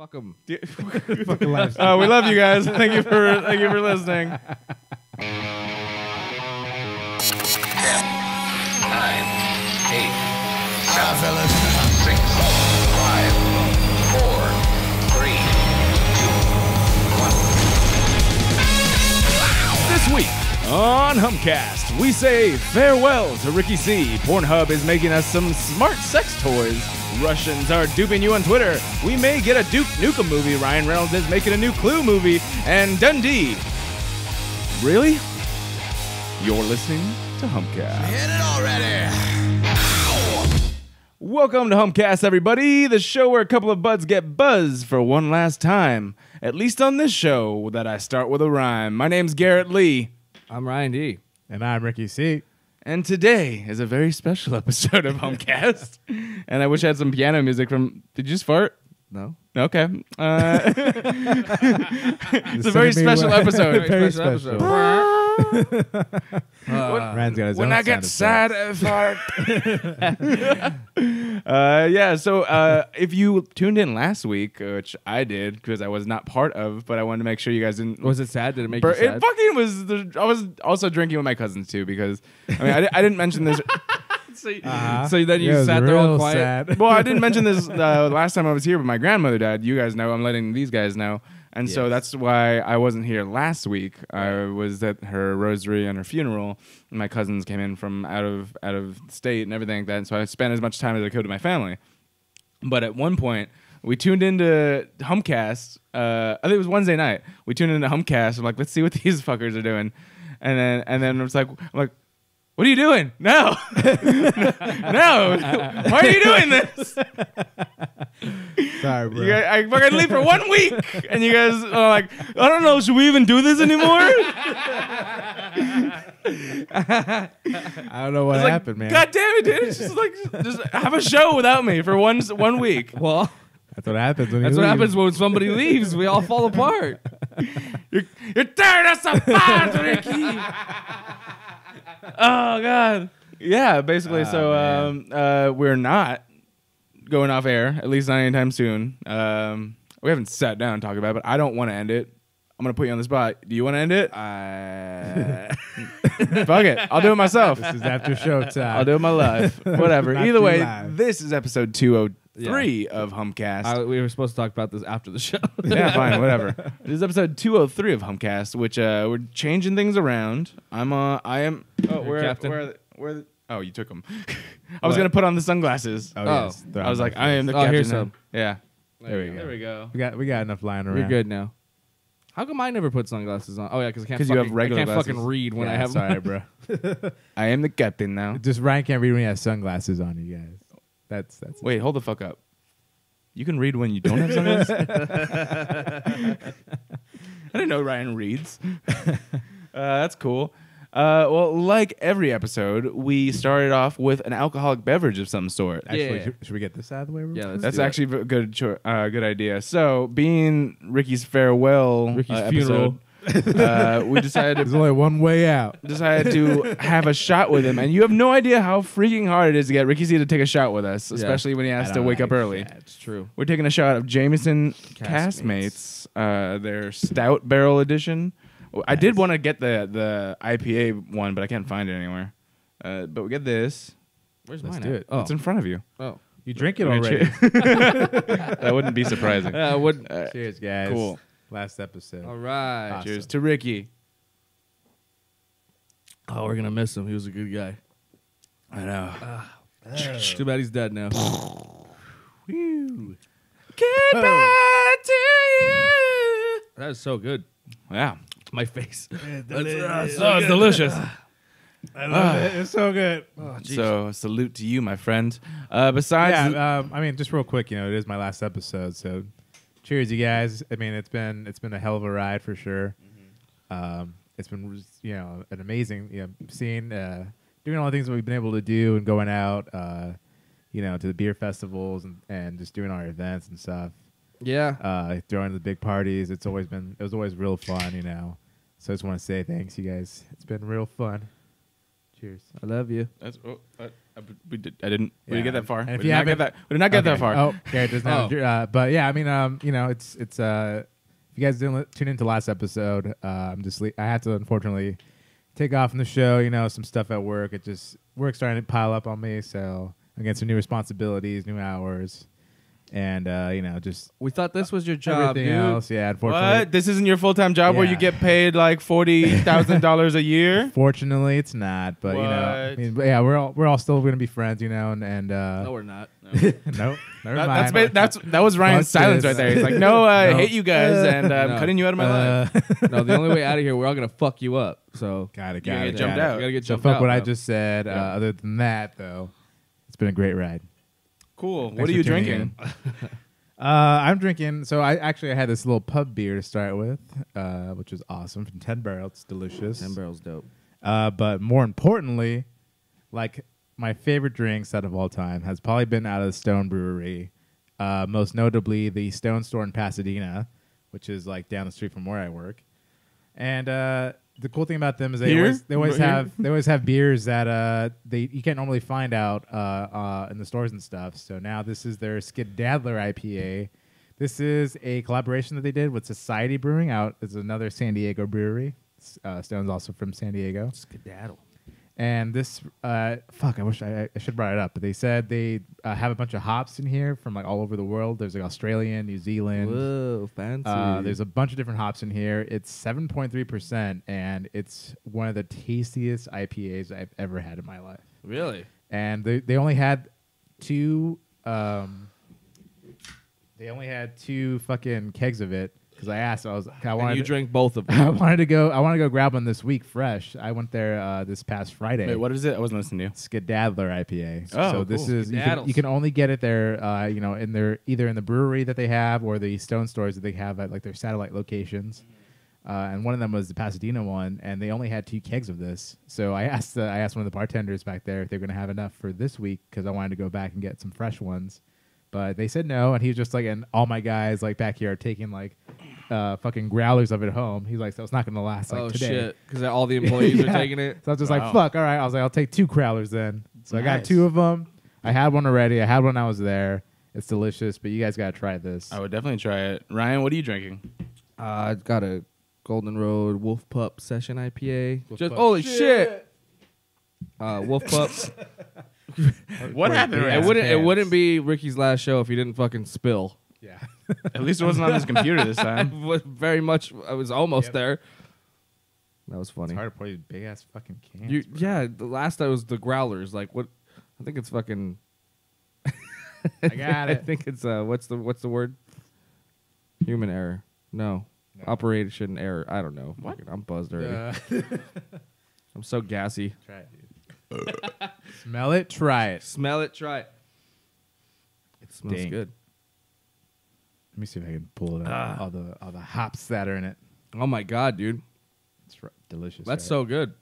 Fuck them. Fucking live Uh, we love you guys. Thank you for thank you for listening. nine, eight, seven, six, five, four, three, two, one. This week on Humpcast, we say farewell to Ricky C. Pornhub is making us some smart sex toys. Russians are duping you on Twitter. We may get a Duke Nukem movie. Ryan Reynolds is making a new Clue movie. And Dundee. Really? You're listening to Humpcast. Hit it already! Welcome to Humpcast, everybody, the show where a couple of buds get buzzed for one last time. At least on this show that I start with a rhyme. My name's Garrett Lee. I'm Ryan D. And I'm Ricky C. And today is a very special episode of Humpcast. and I wish I had some piano music from. Did you just fart? No. Okay. Uh, it's a very sending me special one- episode. Very special special. Uh, Ryan's got his when own I get sound sad, I uh, yeah. So uh, if you tuned in last week, which I did because I was not part of, but I wanted to make sure you guys didn't. was it sad? Did it make Bur- you sad? It fucking was. The, I was also drinking with my cousins too because I mean I, I didn't mention this. So, Uh-huh. so then you Yeah, sat there all quiet. sad. well, I didn't mention this uh, last time I was here, but my grandmother died. You guys know. I'm letting these guys know. And so that's why I wasn't here last week. I was at her rosary and her funeral. And my cousins came in from out of out of state and everything like that. And so I spent as much time as I could with my family. But at one point, we tuned into Humpcast. Uh, I think it was Wednesday night. We tuned into Humpcast. I'm like, let's see what these fuckers are doing. And then and then it's like, I'm like, what are you doing? No, no. Why are you doing this? Sorry, bro. You guys, I fucking leave for one week, and you guys are like, I don't know, should we even do this anymore? I don't know what It's like, happened, man. God damn it, dude! It's just like, just have a show without me for one one week. Well, That's what happens when that's you what leave. happens when somebody leaves. We all fall apart. You're, you're tearing us apart, Ricky. oh God. Yeah, basically. so Ah, um, uh, we're not going off air, at least not anytime soon. Um, we haven't sat down and talked about it, but I don't want to end it. I'm gonna put you on the spot. Do you want to end it? Uh, Fuck it. I'll do it myself. This is after show time. I'll do it my life. Whatever. Either way, live. this is episode 203 of Humpcast. I, we were supposed to talk about this after the show. yeah, fine, whatever. This is episode 203 of Humpcast, which uh, we're changing things around. I'm uh, I am. Oh, where, captain. where, are the- where? are the- Oh, you took them. I was What? gonna put on the sunglasses. Oh, Oh. yes. I was like, I am the Oh, captain. here's now. some. Yeah. There we go. There we go. We got we got enough lying around. We're good now. How come I never put sunglasses on? Oh yeah, because I can't. 'Cause you have fucking- regular I can't glasses. fucking read when Yeah, I have. sorry, bro. I am the captain now. Just Ryan can't read when he has sunglasses on. You guys. That's that's. Wait, hold the fuck up. You can read when you don't have sunglasses. I didn't know Ryan reads. uh, that's cool. Uh, well, like every episode, we started off with an alcoholic beverage of some sort. Actually, Yeah. should, should we get this out of the way? real Yeah, quick? let's That's do it. actually a good, cho- uh, good idea. So, being Ricky's farewell, Ricky's uh, funeral. Uh, we decided There's to, only one way out. decided to have a shot with him, and you have no idea how freaking hard it is to get Ricky C to take a shot with us, especially when he has to wake up early. It's true. We're taking a shot of Jameson Caskmates. Caskmates, uh, their Stout Barrel Edition. Well, I did want to get the the IPA one, but I can't find it anywhere. Uh, but we get this. Where's Let's mine? do at? it. Oh, It's in front of you. oh. You drink it already. that wouldn't be surprising. Yeah. Uh, Cheers, guys. Cool. Last episode. All right. Awesome. Cheers to Ricky. Oh, we're gonna miss him. He was a good guy. I know. Too bad he's dead now. Whew. Goodbye to you. That is so good. Yeah. My face. Oh, it's delicious. I love it. It's so good. so salute to you, my friend. Uh, besides, yeah, um, I mean, just real quick, you know, it is my last episode, so cheers, you guys. I mean, it's been it's been a hell of a ride for sure. Um, it's been you know an amazing you know seeing uh, doing all the things that we've been able to do and going out, uh, you know, to the beer festivals and, and just doing our events and stuff. Yeah. Uh, throwing the big parties. It's always been it was always real fun, you know. So I just want to say thanks, you guys. It's been real fun. Cheers. I love you. That's, oh, uh, I, we did, I didn't. We didn't get that far. And We did you not get that. We did not get that far. Oh, Garrett doesn't. Oh. Uh, but yeah, I mean, um, you know, it's it's. Uh, if you guys didn't tune into last episode, uh, I'm just. Le- I had to unfortunately take off from the show. You know, some stuff at work. It just work's starting to pile up on me. So I get some new responsibilities, new hours, and uh, you know, just We thought this was your job, everything dude. else. Yeah, unfortunately. What? This isn't your full time job where you Yeah. get paid like forty thousand dollars a year? Fortunately, it's not. But you know, I What? mean, but yeah, we're all we're all still going to be friends. You know, and and uh, No, we're not. nope, never That, mind. that's, ba- that's that was Ryan's Fuck silence this. right there. He's like, "No, I No. hate you guys, and uh, I'm No. cutting you out of my life." Uh, no, the only way out of here, we're all gonna fuck you up. So Got it. Got gotta it. get jumped got it. out. You gotta get So jumped fuck out, what I bro. just said. Uh, Yeah. other than that, though, it's been a great ride. Cool. Thanks what are you drinking? Uh, I'm drinking. So I actually I had this little pub beer to start with, uh, which was awesome from Ten Barrel. It's delicious. Ten barrels dope. Uh, but more importantly, like my favorite drinks out of all time has probably been out of the Stone Brewery. Uh, most notably, the Stone Store in Pasadena, which is like down the street from where I work. And uh, the cool thing about them is they Here? always they always Here? have they always have beers that uh, they you can't normally find out uh, uh, in the stores and stuff. So now this is their Skedaddler IPA. This is a collaboration that they did with Societe Brewing out. It's another San Diego brewery. Uh, Stone's also from San Diego. Skedaddle. And this, uh, fuck, I wish I, I should have brought it up, but they said they uh, have a bunch of hops in here from like all over the world. There's like Australian, New Zealand. Whoa, fancy. Uh, there's a bunch of different hops in here. It's 7.3%, and it's one of the tastiest IPAs I've ever had in my life. really. And they, they only had two, um, they only had two fucking kegs of it because I asked, I was, I wanted And you to- drank both of them. I wanted to go. I want to go grab one this week, fresh. I went there uh, this past Friday. Wait, what is it? I wasn't listening to you. Skedaddler IPA. Oh, so this is you can, you can only get it there. Uh, you know, in their either in the brewery that they have or the Stone stores that they have at like their satellite locations. Uh, and one of them was the Pasadena one, and they only had two kegs of this. So I asked uh, I asked one of the bartenders back there if they're going to have enough for this week because I wanted to go back and get some fresh ones. But they said no, and he's just like, and all my guys like back here are taking like uh, fucking growlers of it home. He's like, so it's not going to last like oh today. shit! Because all the employees Yeah. are taking it. So I was just Wow. like, fuck, all right. I was like, I'll take two crowlers then. So I got two of them. I had one already. I had one when I was there. It's delicious, but you guys got to try this. I would definitely try it. Ryan, what are you drinking? Uh, I got a Golden Road Wolf Pup Session IPA. Wolf Just Pup. holy shit! Uh, Wolf Pup. What happened? it wouldn't. It wouldn't be Ricky's last show if he didn't fucking spill. Yeah. At least it wasn't on his computer this time. Was Very much. I was almost Yep. there. That was it's funny. hard to pour these big ass fucking cans. You, yeah, the last time was the growlers. Like what? I think it's fucking. I got it. I it. think it's uh, what's the what's the word? Human error. No. No. Operation error. I don't know. What? Fucking- I'm buzzed already. Uh, I'm so gassy. try it, dude. Smell it. Try it. Smell it. Try it. It smells Dang. good. Let me see if I can pull it out. Ah. all the all the hops that are in it. Oh my god, dude, It's r- delicious. that's right? so good.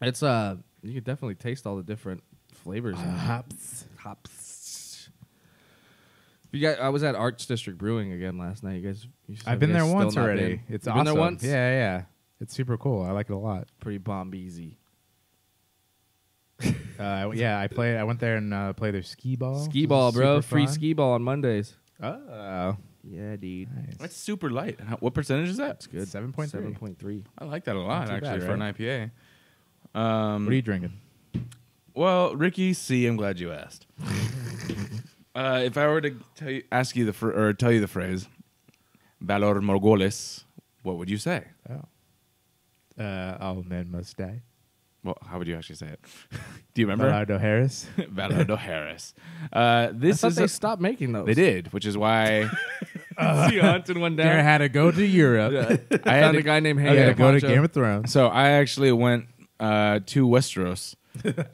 It's uh, you can definitely taste all the different flavors. Uh, in it. hops. hops. You guys, I was at Arts District Brewing again last night. You guys, you I've been you there once already. It's You've awesome. been there once. Yeah, yeah. It's super cool. I like it a lot. pretty bomb easy. Uh, yeah, I played. I went there and uh, played their skee ball. Ski ball, bro. Free fun. ski ball on Mondays. Oh, Yeah, dude. nice. That's super light. How- What percentage is that? That's good. Seven point three. Seven point three. I like that a lot, too actually, bad, for an right? IPA. Um, What are you drinking? Well, Ricky C, I'm glad you asked. uh, if I were to tell you, ask you the fr- or tell you the phrase "valar morghulis," what would you say? Oh, uh, all men must die. Well, how would you actually say it? Do you remember? Bernardo Harris. Valor Harris. Uh, this I thought is they a- stopped making those. they did, which is why See, hunted one Darren I had to go to Europe. Yeah. I had found to- a guy named He Hank. had to at go to Game of Thrones. So I actually went uh, to Westeros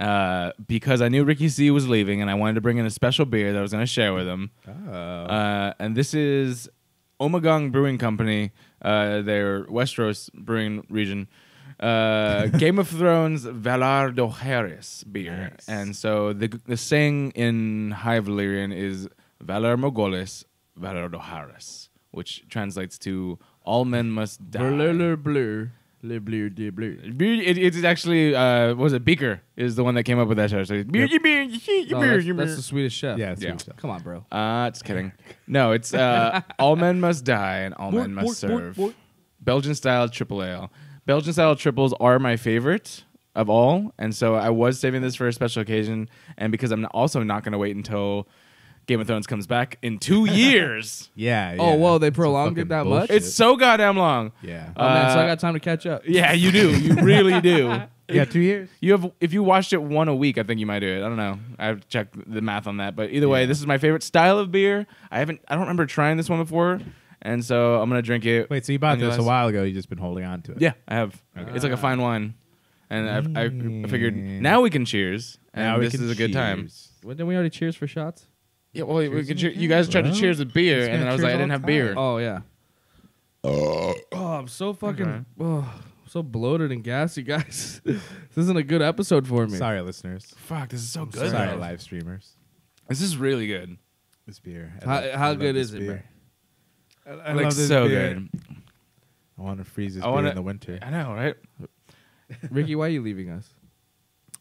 uh, because I knew Ricky C was leaving, and I wanted to bring in a special beer that I was going to share with him. Oh. Uh, and this is Ommegang Brewing Company, uh, their Westeros brewing region. Uh, Game of Thrones Valar Dohaeris beer, Nice. and so the the saying in High Valyrian is Valar Morghulis Valar Dohaeris, which translates to "All men must die." Blur, blur, blur. Le bleu, de bleu. It, it's actually uh, what was it Beaker is the one that came up with that show. So Yep. beer, beer, No, beer, that's, that's the Swedish chef. Yeah, Yeah. sweet stuff. Come on, bro. Uh, just kidding. No, it's uh, all men must die and all men must serve. Belgian style triple ale. Belgian style triples are my favorite of all, and so I was saving this for a special occasion, and because I'm also not going to wait until Game of Thrones comes back in two years. Yeah. Oh, yeah. whoa, they prolonged it fucking that much? bullshit. It's so goddamn long. yeah. Oh, man, so I Uh, got time to catch up. Yeah, you do. You really do. yeah, two years. You have if you watched it one a week, I think you might do it. I don't know. I have checked the math on that. But either way, this is my favorite style of beer. I haven't I don't remember trying this one before. And so I'm gonna drink it. Wait, so you bought this a while ago? You just been holding on to it? Yeah, I have. Okay. It's like a fine wine. And I've, I I mm. figured now we can cheers. And Now we this can is a good time. cheers. What, didn't we already cheers for shots? Yeah, well, we could and cheer, you guys tried to Well, cheers with beer, and then I was like, I didn't the have beer. Oh, yeah. Oh, I'm so fucking Okay. oh, so bloated and gassy, guys. this isn't a good episode for me. Sorry, listeners. Fuck, this is so Sorry, good. though. live streamers. This is really good. This beer. I How- love- how I love good this is it, beer. I, I like love this so beer. good. I want to freeze this I beer wanna- in the winter. I know, right? Ricky, why are you leaving us?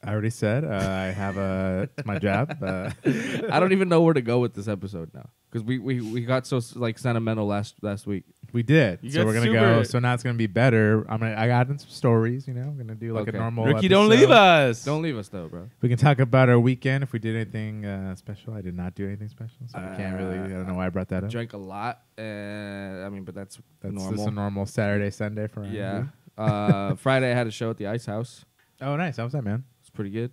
I already said uh, I have a it's my job. Uh, I don't even know where to go with this episode now because we, we, we got so like sentimental last last week. We did, You so got we're gonna super- go. So now it's gonna be better. I'm gonna. I got in some stories. You know, I'm gonna do like Okay. a normal. Ricky, don't leave us. Don't leave us though, bro. We can talk about our weekend if we did anything uh, special. I did not do anything special, so I can't really. I don't know why I brought that up. Drank a lot, and I mean, but that's, That's normal. just a normal Saturday, Sunday for yeah. uh, Friday I had a show at the Ice House. Oh, nice. How was that, man? It's pretty good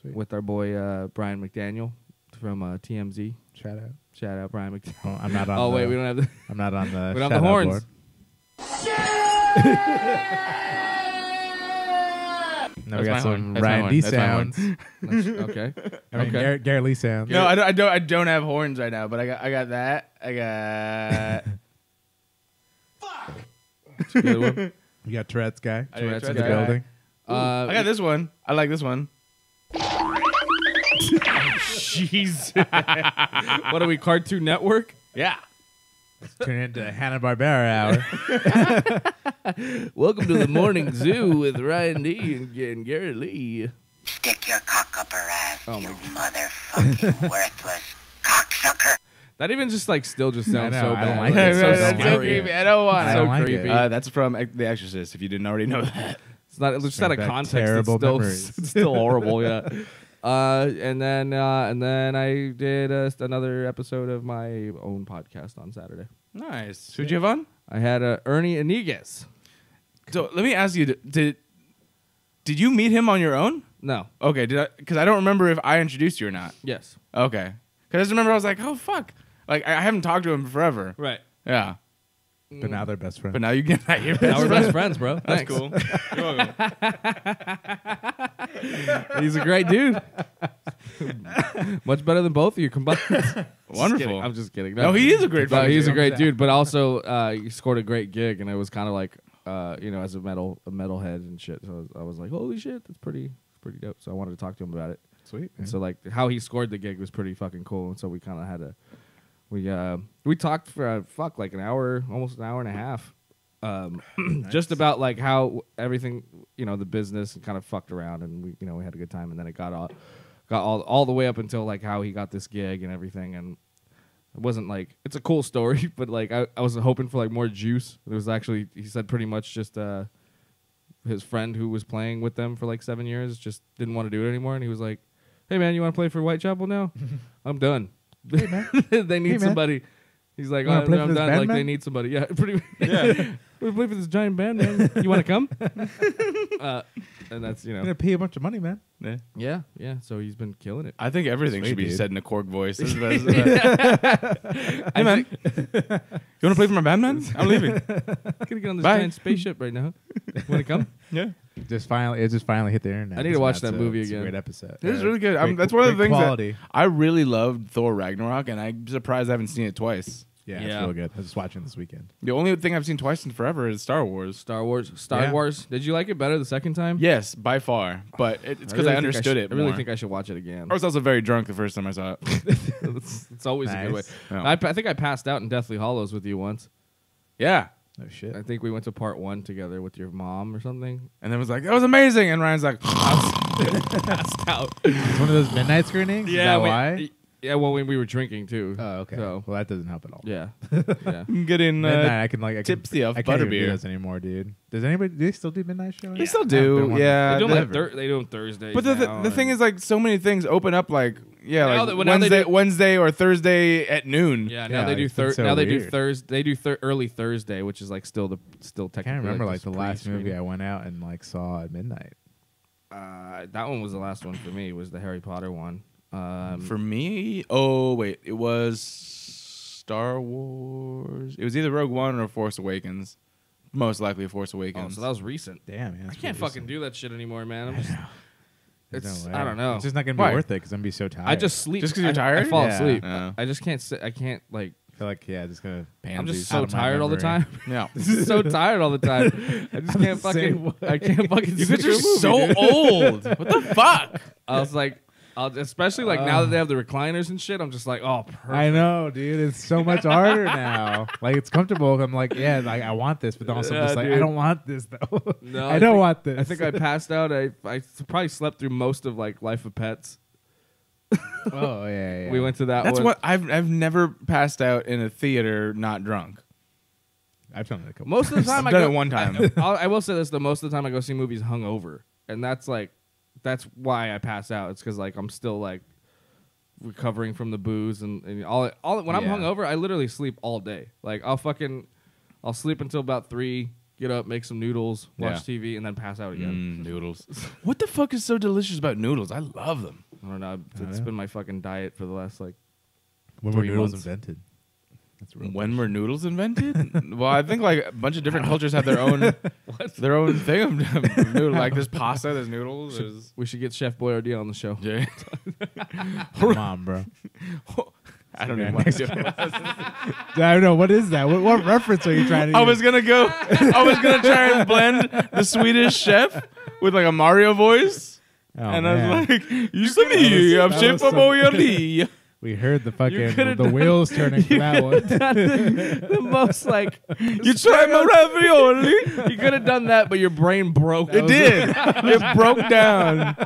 Sweet. with our boy uh, Brian McDaniel from uh, TMZ. Shout out. Shout out Brian McDaniel. Oh, I'm not on. Oh the, wait, we don't have the. I'm not on the. We don't have the horns. board. Now we got some horn. That's Ryan. D That's my horn. sounds. okay. I mean, Okay. Garrett, Garrett Lee sounds. No, I don't, I don't. I don't have horns right now, but I got. I got that. I got. It's a good one. You got Tourette's guy I got Tourette's in Tourette's the guy. guy. building. Uh, I got this one. I like this one. Jeez. what are we, Cartoon Network? Yeah. Turn it into Hanna Barbera hour. Welcome to the morning zoo with Ryan D and, and Gary Lee. Stick your cock up her ass, Oh you motherfucking worthless cocksucker. That even just like still just sounds know, so I don't bad. like It's it. so I don't That's like so creepy. I don't want I it. so don't like creepy. it. Uh, that's from The Exorcist. If you didn't already know that. It's not it's just out of context. terrible it's still, memories. it's still horrible. Yeah. Uh, and then uh, and then I did uh, another episode of my own podcast on Saturday. Nice. Who'd you have on? I had uh, Ernie Iniguez. So let me ask you: Did did you meet him on your own? No. Okay. Did I? Because I don't remember if I introduced you or not. Yes. Okay. Because I just remember I was like, oh fuck, like I I haven't talked to him forever. Right. Yeah. But now they're best friends. But now you get that. You're Now we're best friends, bro. That's Thanks. cool. You're welcome. He's a great dude. Much better than both of you combined. Wonderful. kidding. I'm just kidding. No, he is a great No, fucking he's a dude. great dude, but also uh, he scored a great gig, and it was kind of like, uh, you know, as a metal a metalhead and shit. So I was, I was like, holy shit, that's pretty, pretty dope. So I wanted to talk to him about it. Sweet. And so like how he scored the gig was pretty fucking cool. And so we kind of had to, we uh, we talked for uh, fuck like an hour, almost an hour and a half, um, just about like how everything, you know, the business kind of fucked around, and we, you know, we had a good time, and then it got all, got all all the way up until like how he got this gig and everything, and it wasn't like it's a cool story, but like I, I was hoping for like more juice. It was actually he said pretty much just uh his friend who was playing with them for like seven years just didn't want to do it anymore, and he was like, "Hey man, you want to play for Whitechapel now? I'm done. they need Hey, man. somebody." He's like, "Oh, play no, for I'm done. band, Like they need somebody. Yeah, pretty. Yeah, we play for this giant band, man. You want to come? uh, and that's you I'm know. gonna pay a bunch of money, man. Yeah. Yeah, yeah. So he's been killing it. I think everything Sweet, should be dude. said in a Korg voice. This is the best- this is the best. hey man, you want to play for my band, man? I'm leaving. gonna get on this Bye. giant spaceship right now. Want to come? Yeah, Just finally, it just finally hit the internet. I need to So watch that movie it's a again. Great episode. it is Yeah. really good. I'm, Great- that's one of the great things quality. that I really loved Thor Ragnarok, and I'm surprised I haven't seen it twice. Yeah, Yeah. it's real good. I was just watching this weekend. The only thing I've seen twice in forever is Star Wars. Star Wars. Star Yeah. Wars. Did you like it better the second time? Yes, by far, but it, it's because I, really think understood should- it. I really more. think I should watch it again. I was also very drunk the first time I saw it. it's, it's always a good way. Nice. Yeah. I, pa- I think I passed out in Deathly Hallows with you once. yeah, Oh shit. I think we went to part one together with your mom or something. And then it was like, that was amazing. And Ryan's like, Passed out. It's one of those midnight screenings. Is that we- why? Yeah, well, when we were drinking too. Oh, okay. So well, that doesn't help at all. yeah, yeah. I'm getting Midnight, uh, I can like I can, tipsy off I can't even do butterbeer. those anymore, dude. Does anybody do they still do midnight showing? They still I haven't been do, yeah. They do, the- them like thir- they do them Thursdays. But the, the, now the thing and- is, like, so many things open up, like, yeah, Now like that- well, now they Wednesday, do- Wednesday or Thursday at noon. yeah, now Yeah, they do it's been thir- so now they do weird. Thursday. They do thir- early Thursday, which is like still the still I technically. can't remember like just the last movie. I went out and like saw at midnight. Uh, that one was the last one for me. Was the Harry Potter one. Um, For me, oh wait, it was Star Wars. It was either Rogue One or Force Awakens. Most likely Force oh, Awakens. so that was recent. Damn, man. I can't fucking do that shit anymore, man. I'm just, There's it's no I don't know. It's just not gonna be Why? worth it because I'm gonna be so tired. I just sleep. Just 'cause you're I- tired? I fall Yeah. asleep. Yeah. I just can't sit. I can't like. feel like yeah, just gonna. I'm just so out of my tired all the time. yeah. This is so tired all the time. I just can't fucking. I can't fucking. You sit guys are through a movie, so old. What the fuck? I was like, I'll, especially like now that they have the recliners and shit. I'm just like, oh, perfect. I know, dude. It's so much harder now. Like it's comfortable. I'm like, yeah, like I want this, but then also I'm Yeah, just like, I don't want this though. No, I, I don't think- want this. I think I passed out. I I probably slept through most of like Life of Pets. oh yeah, yeah. We went to that. That's one. what I've I've never passed out in a theater not drunk. I've done it a couple. Most of the time I've I done go, it one time. I'll, I will say this: the most of the time I go see movies hungover, and that's like, that's why I pass out. It's because like I'm still like recovering from the booze and, and all. All when I'm Yeah. hungover, I literally sleep all day. Like I'll fucking, I'll sleep until about three. Get up, make some noodles, watch TV, and then pass out again. Mm, noodles. What the fuck is so delicious about noodles? I love them. I don't know. It's yeah. been my fucking diet for the last like. when were noodles months. invented? That's real. When were noodles invented? well, I think like a bunch of different cultures have their own their own thing of noodle. Like there's pasta, there's noodles, there's We should get Chef Boyardee on the show. yeah. Come on, bro. I don't Yeah, even want to do it. I don't know what is that. What, what reference are you trying to? I use? was gonna go. I was gonna try and blend the Swedish chef with like a Mario voice, Oh, and man. I was like, "You see me, I'm Chef was some- Boyardee." We heard the fucking the done- wheels turning for that one. the most like You try my ravioli. you could have done that, but your brain broke. It did. it broke down.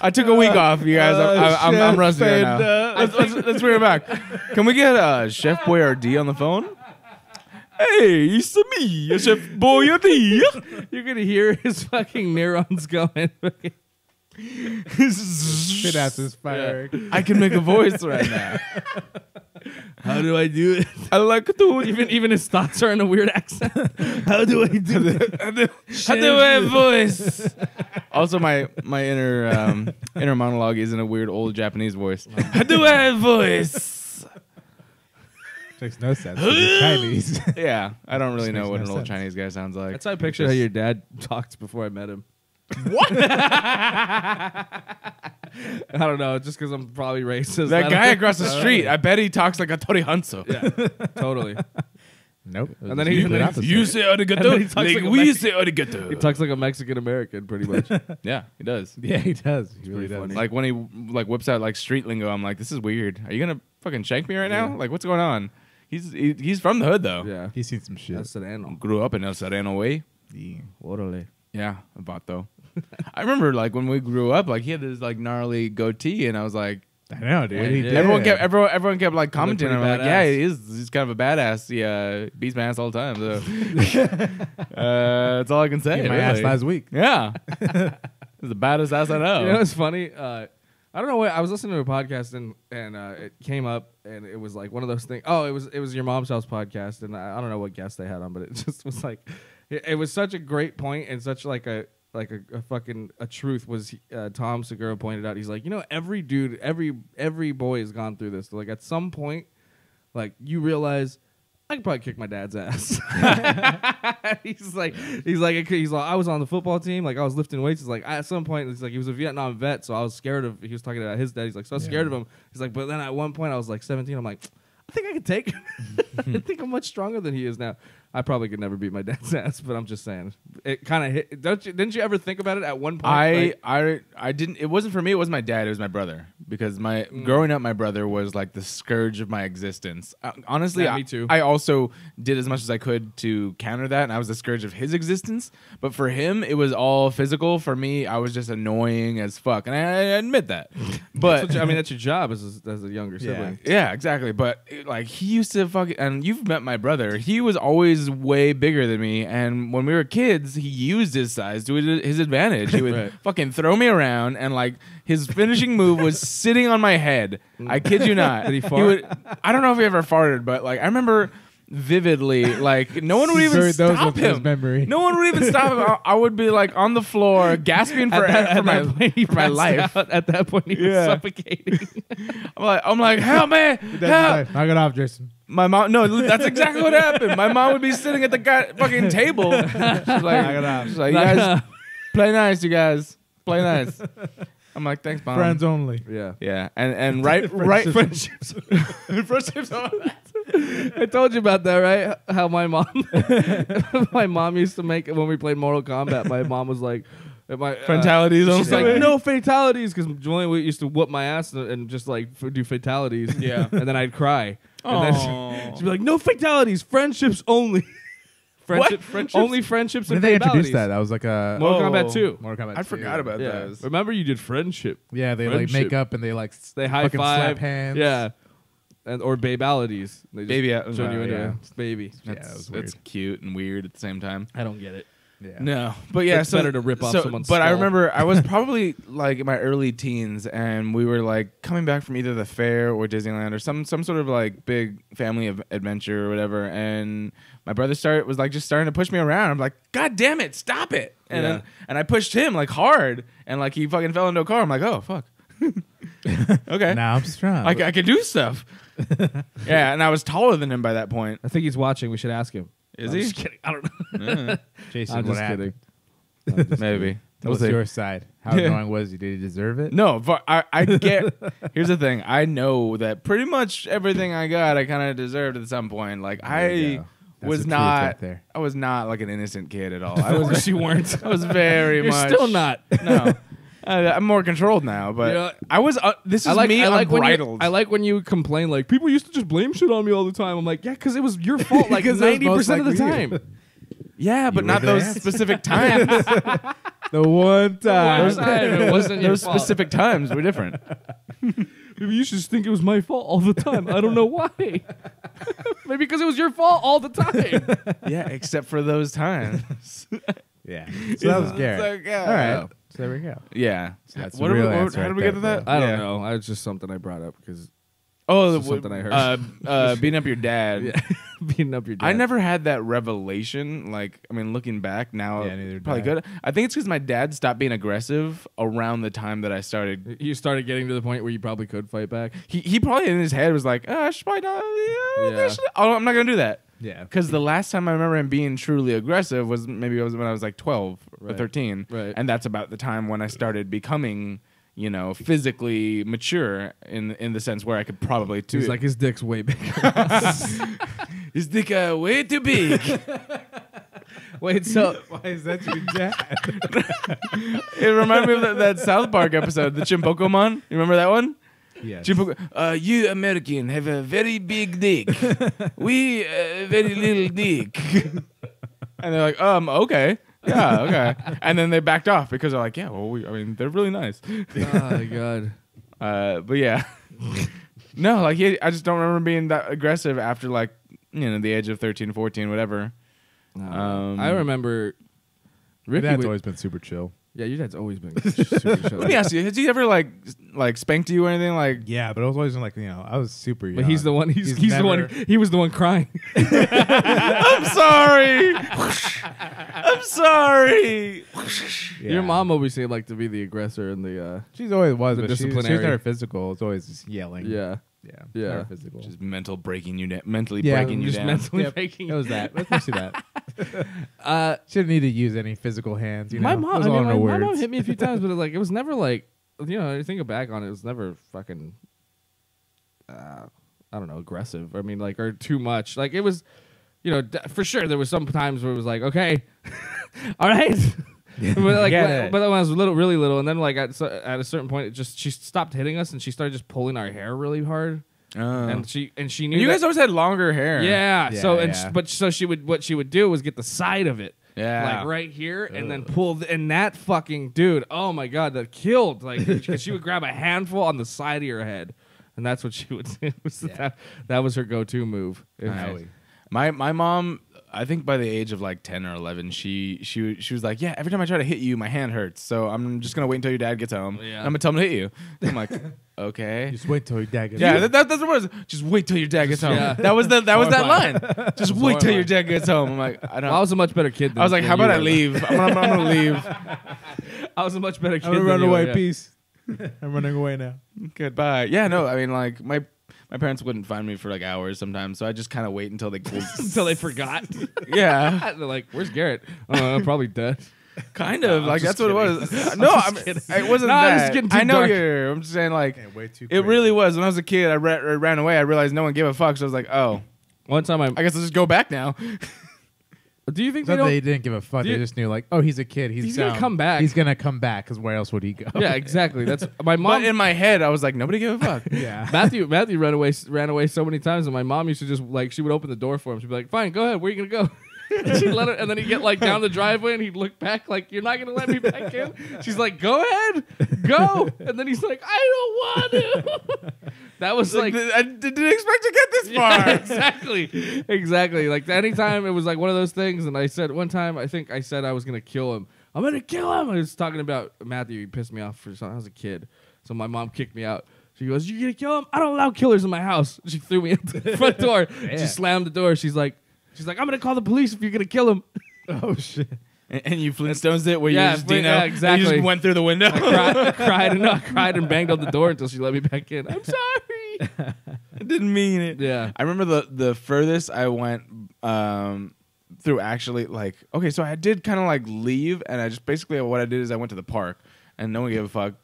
I took a week off, you guys. I'm, I'm, I'm, I'm rusty right now. Let's, let's, let's bring it back. Can we get uh, Chef Boyardee on the phone? Hey, it's me, Chef Boyardee. You're gonna hear his fucking neurons going. Shit ass is firing. I can make a voice right now. How do I do it? I like to Even even his thoughts are in a weird accent. How do I do it? How do I have voice? also, my my inner um, inner monologue is in a weird old Japanese voice. How do I have voice? Makes no sense. 'cause it's Chinese. Yeah, I don't really know makes what no an old sense. Chinese guy sounds like. That's how I picture how your dad talked before I met him. What? I don't know. Just because I'm probably racist. I That don't- guy across the street, I bet he talks like a Tori Hanzo. Yeah, totally. nope. And then he- complete and then opposite. You say And then he arigato, talks like like a we Mexican- say arigato. He talks like a Mexican American, pretty much. yeah, he does. Yeah, he does. He really does. funny. Like when he like whips out like street lingo, I'm like, this is weird. Are you gonna fucking shank me right now? Like, what's going on? He's he, he's from the hood though. yeah. He's seen some shit. That's an animal. Grew up in El Sereno way. Orale. Yeah, Vato. I remember like when we grew up, like he had this like gnarly goatee, and I was like, I know, dude. He did. everyone kept everyone everyone kept like commenting. him, like, yeah, he is. He's kind of a badass. He uh, beats my ass all the time. So uh, that's all I can say. Beat my ass really. last week. Yeah, it's the baddest ass I know. You know what's funny? Uh, I don't know what I was listening to a podcast and and uh, it came up and it was like one of those things. Oh, it was it was your mom's house podcast and I, I don't know what guest they had on, but it just was like it, it was such a great point and such like a like a, a fucking a truth was uh, Tom Segura pointed out. He's like, you know, every dude, every every boy has gone through this. Like at some point, like you realize. I could probably kick my dad's ass. he's like, he's like, he's like, I was on the football team, like I was lifting weights. He's like, at some point, he's like, he was a Vietnam vet, so I was scared of. He was talking about his dad. He's like, so I was scared of him. He's like, but then at one point, I was like 17. I'm like, I think I could take. him. I think I'm much stronger than he is now. I probably could never beat my dad's ass, but I'm just saying. It kind of hit. Don't you? Didn't you ever think about it at one point? I, Like, I I didn't. It wasn't for me. It was my dad. It was my brother. Because my Mm. growing up, my brother was like the scourge of my existence. Uh, honestly, Yeah, I, me too. I also did as much as I could to counter that, and I was the scourge of his existence. But for him, it was all physical. For me, I was just annoying as fuck, and I, I admit that. But you- I mean, that's your job as a, as a younger sibling. yeah, exactly. But it- like he used to fucking and you've met my brother. He was always way bigger than me, and when we were kids, he used his size to his advantage. He would Right. fucking throw me around, and like his finishing move was sitting on my head. I kid you not. Did he fart? would. I don't know if he ever farted, but like I remember vividly like no one would even those stop his him memory. no one would even stop him I, I would be like on the floor gasping for, At that, for my, point, for my life out. At that point, he Yeah. was suffocating. I'm like, I'm like, help me, help. Knock it off, Jason. My mom, no, that's exactly what happened. My mom would be sitting at the guy, fucking table. She's like, Knock it off. she's like, you guys, play nice, you guys, play nice. I'm like, thanks, mom. Friends only. yeah. Yeah, and and right, right, Friendships. friendships. I told you about that, right? How my mom, my mom used to make it when we played Mortal Kombat. My mom was like, my uh, Fatalities She's only. like, no fatalities, because Julian we used to whoop my ass and, and just like f- do fatalities. Yeah. and then I'd cry. And then she, she'd be like, no fatalities, friendships only. Friendship, Friendships? Only friendships When and did they fatalities. that? That was like a Mortal. Kombat 2. Mortal Kombat. I 2. forgot about Yeah. those. Remember you did friendship. Yeah, they like Friendship. make up and they like s- They high fucking five. slap hands. Yeah. And or babalities. They just Baby- turn you uh, into yeah. a baby. Yeah, That's, it was that's cute and weird at the same time. I don't get it. Yeah. No, but yeah, It's so, better to rip off so- someone's But I remember I was probably like in my early teens, and we were like coming back from either the fair or Disneyland or some some sort of like big family of adventure or whatever. And my brother started was like just starting to push me around. I'm like, God damn it, stop it! And Yeah. then, and I pushed him like hard, and like he fucking fell into a car. I'm like, oh fuck. okay, Now I'm strong. I, I could do stuff. yeah, and I was taller than him by that point. I think he's watching. We should ask him. Is I'm he? Just kidding. I don't know. Jason, I'm what just happened? Mm. Maybe. What was We'll see. your side? How Yeah. annoying was he? Did he deserve it? No, but I, I get. here's the thing. I know that pretty much everything I got, I kind of deserved at some point. Like There I was not. right there. I was not like an innocent kid at all. I was. course you weren't. I was very You're much. still not. No. I, I'm more controlled now, but You know, I was. Uh, this is I like, me I like when you, unbridled. I like when you complain like people used to just blame shit on me all the time. I'm like, yeah, because it was your fault like 'Cause it was ninety percent of the most likely you. time. yeah, but You not those answer. specific times. The one time. One time it wasn't your those fault. specific times were different. Maybe you should just think it was my fault all the time. I don't know why. Maybe because it was your fault all the time. yeah, except for those times. Yeah. So that was It's Garrett. like, yeah. All right. So there we go. Yeah. that's what the we- real answer how did we get to that? I don't Yeah. know. It's just something I brought up because Oh, It's the- something I heard. Uh, uh, beating up your dad. beating up your dad. I never had that revelation. Like, I mean, looking back now, Yeah, neither did probably I. good. I think it's because my dad stopped being aggressive around the time that I started. You started getting to the point where you probably could fight back. He, he probably in his head was like, oh, I should probably not. Yeah, Yeah. I should- oh, I'm not gonna do that. Yeah. Because the last time I remember him being truly aggressive was maybe it was when I was like 12 or 13, Right. and that's about the time when I started becoming, you know, physically mature in in the sense where I could probably. Do He's it. like his dick's way bigger. his dick uh, way too big. Wait, so Why is that your dad? It reminded me of that, that South Park episode, the Chinpokomon. You remember that one? Yes. Chinpoko- uh, you American have a very big dick. we uh, very little dick. and they're like, um, okay. Yeah, okay. And then they backed off because they're like, yeah, well, we, I mean, they're really nice. oh my god. Uh, but yeah. no, like, he, I just don't remember being that aggressive after, like, you know, the age of 13, 14, whatever. Um, I remember My Ricky. dad's would- always been super chill. Yeah, your dad's always been super chill. Let me ask you, has he ever, like, like spanked you or anything? Like, Yeah, but I was always like, you know, I was super young. But he's the one. He's, he's, the one. never- He was the one crying. I'm sorry. I'm sorry. Yeah. Your mom always seemed like to be the aggressor and the. uh She's always was, The but she, she was disciplinary. never physical. It's always just yelling. Yeah, Yeah. Yeah. Physical. Just mental breaking you down, mentally Yeah, breaking you just down. mentally Yep. breaking. it was that. Let's pursue that. Uh, She didn't need to use any physical hands. You know? my mom. I mean, my, my mom hit me a few times, but it, like it was never like you know. You think back on it, it was never fucking. Uh, I don't know aggressive. I mean like or too much. Like it was, you know, d- for sure there was some times where it was like okay, all right. But like, when- but when I was little, really little, and then like at, at a certain point, it just she stopped hitting us, and she started just pulling our hair really hard, Oh. and she and she knew And you guys always had longer hair. yeah. Yeah, so and yeah. sh- but so she would what she would do was get the side of it. Yeah. Like right here, and then pull, th- and that fucking dude. Oh my god, that killed. Like she would grab a handful on the side of your head, and that's what she would. do. was that, that was her go-to move. Nice. My my mom, I think by the age of like ten or eleven, she she she was like, yeah, every time I try to hit you, my hand hurts. So I'm just gonna wait until your dad gets home. Yeah. I'm gonna tell him to hit you. I'm like, okay. Just wait till your dad gets Yeah, home. that, that, that's what it was. Just wait till your dad gets home. yeah. That was the that was that line. Just wait till your dad gets home. I'm like, I don't. Well, I was a much better kid. Than, I was like, how about I leave? I'm, gonna- I'm gonna leave. I was a much better kid. I'm gonna run you were, away. yeah. Peace. I'm running away now. Goodbye. Yeah, no, I mean like my my parents wouldn't find me for like hours sometimes, so I just kind of wait until they Until they forgot. yeah, They're like, "Where's Garrett? Oh, probably dead." kind of I'm like that's what it was. no, I'm, kidding. it wasn't No, I'm just getting too I know dark. you're. I'm just saying like Okay, way too. it really was. When I was a kid, I, ra- I ran away. I realized no one gave a fuck, so I was like, oh, One time, I. I guess I'll just go back now. Do you think It's they not that don't? they didn't give a fuck. Do They you- just knew, like, oh, he's a kid. He's, He's gonna come back. He's gonna come back. Because where else would he go? yeah, exactly. That's my mom. But in my head, I was like, nobody gave a fuck. yeah. Matthew Matthew ran away ran away so many times, and my mom used to just like she would open the door for him. She'd be like, "Fine, go ahead. Where you gonna go?" And she'd let her, and then he'd get like down the driveway, and he'd look back like, "You're not gonna let me back in." She's like, "Go ahead, go." And then he's like, "I don't want to." that was like, like. I didn't expect to get this Yeah, far. exactly, exactly. Like anytime it was like one of those things, and I said one time, I think I said I was gonna kill him. I'm gonna kill him. I was talking about Matthew. He pissed me off for something. I was a kid, so my mom kicked me out. She goes, "You gonna kill him? I don't allow killers in my house." She threw me out the front door. Yeah. She slammed the door. She's like, "She's like, I'm gonna call the police if you're gonna kill him." oh shit. And, and you Flintstones it where Yeah, you just Flint- Dino, yeah, and you just went through the window. I cried and I cried and banged on the door until she let me back in. I'm sorry. I didn't mean it. Yeah. I remember the the furthest I went um, through actually like okay, so I did kind of like leave, and I just basically what I did is I went to the park, and no one gave a fuck.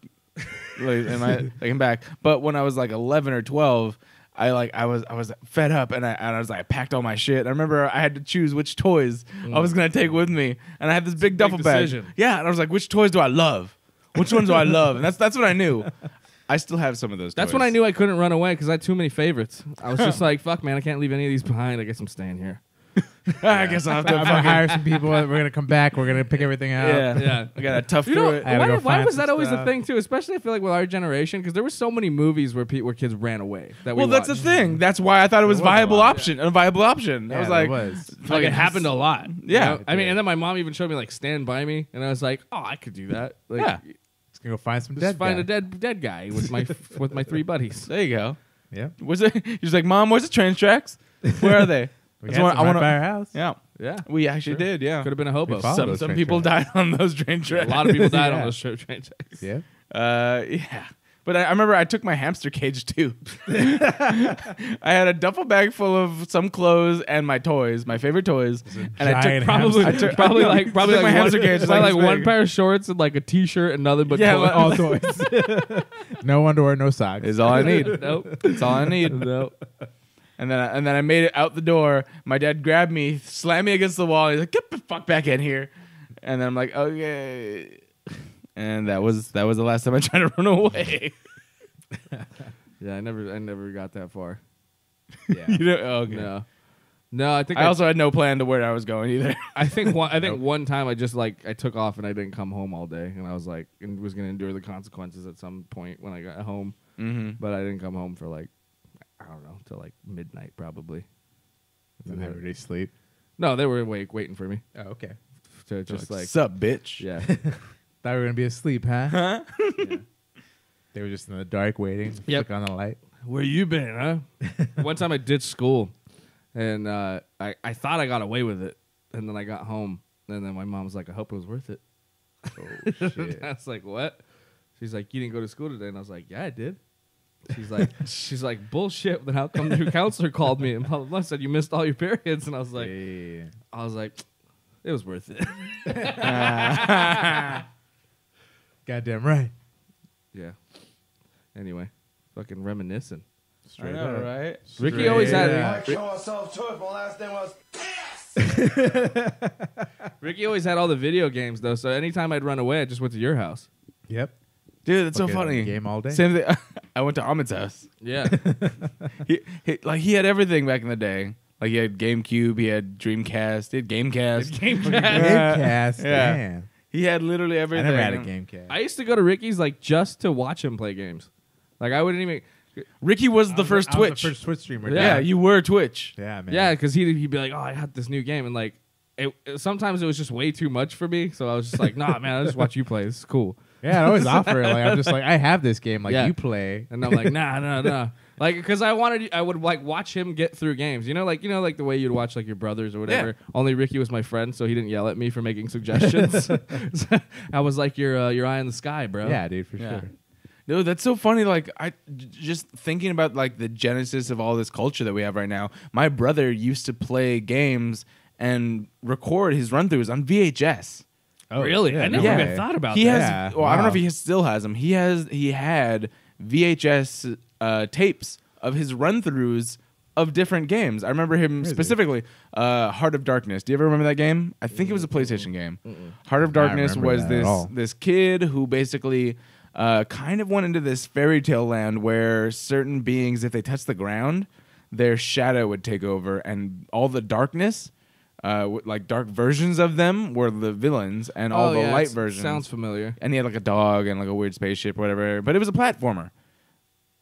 like, and I, I came back, but when I was like eleven or twelve. I like I was I was fed up and I, and I was like I packed all my shit. I remember I had to choose which toys I was mm. gonna take with me, and I had this big big duffel bag. Yeah, and I was like, which toys do I love? Which ones do I love? And that's that's what I knew. I still have some of those. That's toys. when I knew I couldn't run away because I had too many favorites. I was just like, "Fuck, man, I can't leave any of these behind. I guess I'm staying here." I guess I'll have to I'm gonna fucking- hire some people. We're gonna come back. We're gonna pick everything out. Yeah, Yeah. I got to tough You through know, it. I why, go why find was some that always a stuff. thing too? Especially I feel like with our generation because there were so many movies where pe- where kids ran away. That we Well, that's the watched. thing. That's why I thought it was, There was a viable lot, option. A viable option. I Yeah, was there like, was. Like it happened a lot. you Yeah. know? I mean, and then my mom even showed me like Stand by Me, and I was like, "Oh, I could do that." Like, Yeah. Just gonna go find some just dead find guy. a dead dead guy with my with my three buddies. there you go. Yeah. Was it? He's like, Mom, where's the train tracks? Where are they? We had what some I right wanna- by our house. Yeah, Yeah, we actually did. Yeah, could have been a hobo. We some some people tracks. died on those train tracks. a lot of people died on those tra- train tracks. Yeah. Uh, yeah. But I, I remember I took my hamster cage too. I had a duffel bag full of some clothes and my toys, my favorite toys, and I took Probably, I took- probably like probably like my one, hamster cage, probably like like one pair of shorts and like a t-shirt and nothing but Yeah, toys. like- All toys. no underwear, no socks. is all I need. nope, That's all I need. nope. And then I, and then I made it out the door. My dad grabbed me, slammed me against the wall. He's like, "Get the fuck back in here!" And then I'm like, "Okay." And that was that was the last time I tried to run away. Yeah, I never I never got that far. yeah. you know? oh, okay. No, no. I think I I, also had no plan to where I was going either. I think one I think one time I just like I took off and I didn't come home all day and I was like and was gonna endure the consequences at some point when I got home, mm-hmm. but I didn't come home for like I don't know till like midnight probably. Did everybody sleep? No, they were awake waiting for me Oh, okay. to just like sup, bitch? yeah. Thought we were gonna be asleep, huh? Huh? They were just in the dark waiting. Yep. Flick on the light. Where you been, huh? One time I ditched school, and uh, I I thought I got away with it, and then I got home, and then my mom was like, "I hope it was worth it." Oh shit. I was like, "What?" She's like, "You didn't go to school today," and I was like, "Yeah, I did." She's like, "She's like, bullshit." Then how come your counselor called me and blah, blah, blah, said you missed all your periods? And I was like, Yeah. I was like, it was worth it. Goddamn right. yeah. Anyway, fucking reminiscing. Straight I know, up. right? Ricky always had up. kill myself too my last name was Ricky always had all the video games though. So anytime I'd run away, I just went to your house. Yep. Dude, that's so Fucking funny. Game all day. Same thing. I went to Ahmed's house. Yeah, He, he like he had everything back in the day. Like he had GameCube, he had Dreamcast, he had Gamecast. Gamecast. Gamecast. Yeah. Man. He had literally I everything. never had a Gamecast. I used to go to Ricky's like just to watch him play games. Like I wouldn't even. Ricky was the I was first I was Twitch. the first Twitch streamer. yeah. you were Twitch. Yeah, man. Yeah, because he'd, he'd be like, "Oh, I had this new game," and like, it, sometimes it was just way too much for me. So I was just like, "Nah, man, I just watch you play. This is cool." Yeah, I always offer it. Like I'm just like, I have this game. Like Yeah. you play. And I'm like, "Nah, nah, nah." Like, because I wanted, I would like watch him get through games. You know, like you know, like the way you'd watch like your brothers or whatever. Only Ricky was my friend, so he didn't yell at me for making suggestions. So I was like your uh, your eye in the sky, bro. Yeah, dude, for Yeah. sure. No, that's so funny. Like I j- just thinking about like the genesis of all this culture that we have right now. My brother used to play games and record his run throughs on VHS. Oh, Really? shit, I never no even way. thought about he that. has. Yeah, Well, I don't know wow. if he still has them. He has. He had VHS uh, tapes of his run throughs of different games. I remember him specifically. Uh, Heart of Darkness. Do you ever remember that game? I think it was a PlayStation game. Heart of Darkness remember was that at this all. this kid who basically. Uh, kind of went into this fairy tale land where certain beings, if they touched the ground, their shadow would take over, and all the darkness, uh, w- like dark versions of them, were the villains, and all Oh, the yeah, light it's- versions sounds familiar. and he had like a dog and like a weird spaceship or whatever but it was a platformer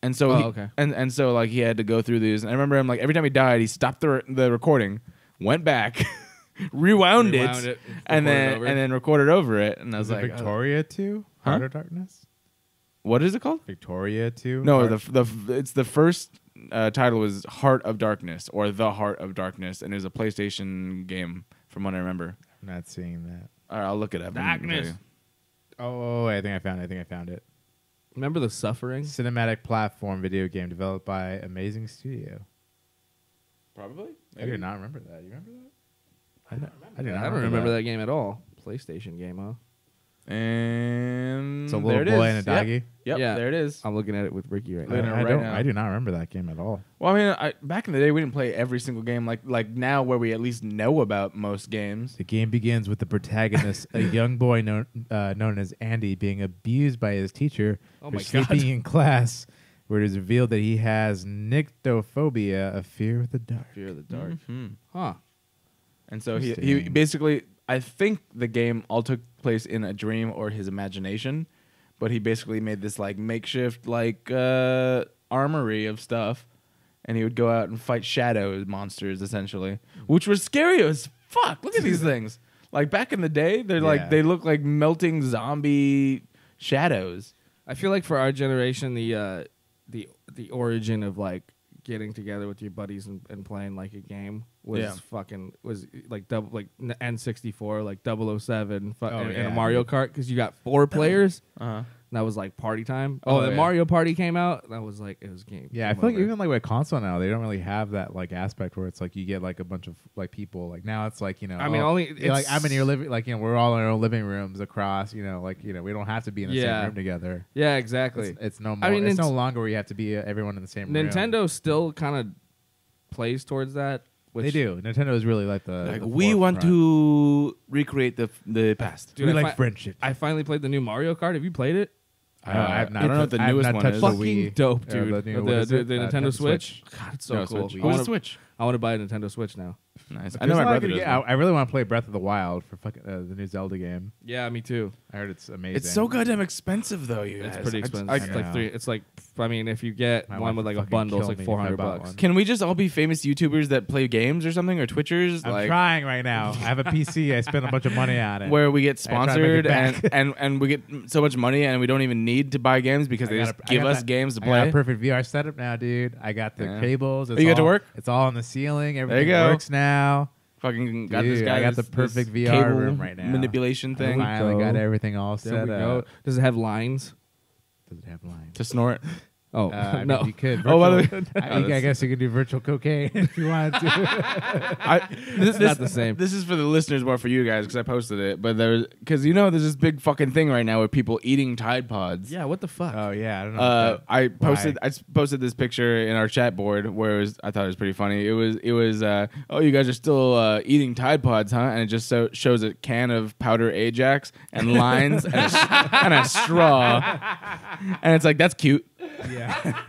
and so Oh, he, okay. and and so like he had to go through these and i remember him like every time he died he stopped the, re- the recording went back rewound, Rewound it, it, and recorded then over. and then recorded over it and i was Was it like oh, Victoria too? Huh? Heart of Darkness. what is it called Victoria too. no the f- the f- it's the first uh, title was heart of darkness or the heart of darkness and it was a playstation game from what i remember I'm not seeing that. all right i'll look it up Darkness. you. Oh, oh, I think I found it. I think I found it. Remember the suffering? Cinematic platform video game developed by Amazing Studio. probably I do not remember that. You remember that? I, don't, I do I don't remember that. game at all. PlayStation game, huh? And It's a there little it boy is. and a Yep. doggy. Yep, Yeah. there it is. I'm looking at it with Ricky right Look now. at I, it right don't. now. I do not remember that game at all. Well, I mean, I, back in the day, we didn't play every single game like like now, where we at least know about most games. The game begins with the protagonist, a young boy known uh, known as Andy, being abused by his teacher Oh for my God. sleeping in class, where it is revealed that he has nyctophobia, a fear of the dark. Fear of the dark. Mhm. Huh. And so he he Interesting. basically, I think the game all took place in a dream or his imagination, but he basically made this like makeshift like uh, armory of stuff, and he would go out and fight shadow monsters essentially, which were scary as fuck. Look at these things. Like back in the day, they're Yeah. like they look like melting zombie shadows. I feel like for our generation, the uh, the the origin of like getting together with your buddies and, and playing like a game was Yeah. fucking was like double like N64 like 007 fu- Oh, and, and a Mario Kart because you got four players. Uh huh. And that was like party time. Oh, Oh, the yeah. Mario Party came out. That was like it was game. Yeah, I game feel like even like with console now, they don't really have that like aspect where it's like you get like a bunch of like people. Like now, it's like you know, I mean, oh, only you're like I'm in your living, like you know, we're all in our own living rooms across. You know, like you know, we don't have to be in the Yeah. same room together. yeah, exactly. It's, it's no more. mean, it's no longer where you have to be uh, everyone in the same room. Nintendo still kind of plays towards that. Which, They do. Nintendo is really like the. Like the we want forefront. to recreate the the past. Dude, we I like fi- friendship. I finally played the new Mario Kart. Have you played it? I, don't- I have Uh, not. I don't know what the newest one touched is. the Fucking Wii, dope, or dude. The, new, The- the- the Uh, Nintendo Switch. Switch. God, it's so No, cool. Switch. I wanna- the Switch? I want to buy a Nintendo Switch now. Nice. I know my brother gonna does. get- I. I really want to play Breath of the Wild for fucking uh, the new Zelda game. Yeah, me too. I heard it's amazing. It's so goddamn expensive though, you It's guys. pretty expensive. I- it's like three. It's like I mean, if you get My one with like a fucking bundle, it's kill like me if I four hundred bought bucks. one. Can we just all be famous YouTubers that play games or something or Twitchers? I'm like trying right now. I have a PC. I spend a bunch of money on it. where we get I try to make it sponsored and, back. and and we get so much money and we don't even need to buy games because I they got just a- I give got us that- games to I got a play. perfect VR setup now, dude. I got the Yeah. cables. Oh, it's you got to all- work? It's all on the ceiling. Everything go. works now. Fucking got this Dude, guy. I got this- the perfect VR cable room right now. Manipulation I thing finally go. got everything all There set we up. Does it have lines? Does it have lines? to snort. Oh Uh, I mean, no, you could. Oh, by the virtual- way- I, I guess you could do virtual cocaine if you wanted to. I, this, It's not the same. This is for the listeners, more for you guys, because I posted it. But there's because you know there's this big fucking thing right now with people eating Tide Pods. yeah, what the fuck? oh yeah, I don't know. Uh, I posted Why? I s- posted this picture in our chat board where it was I thought it was pretty funny. It was it was uh, oh you guys are still uh, eating Tide Pods, huh? And it just so, shows a can of powder Ajax and lines and, a, s- and a straw, and it's like that's cute. Yeah.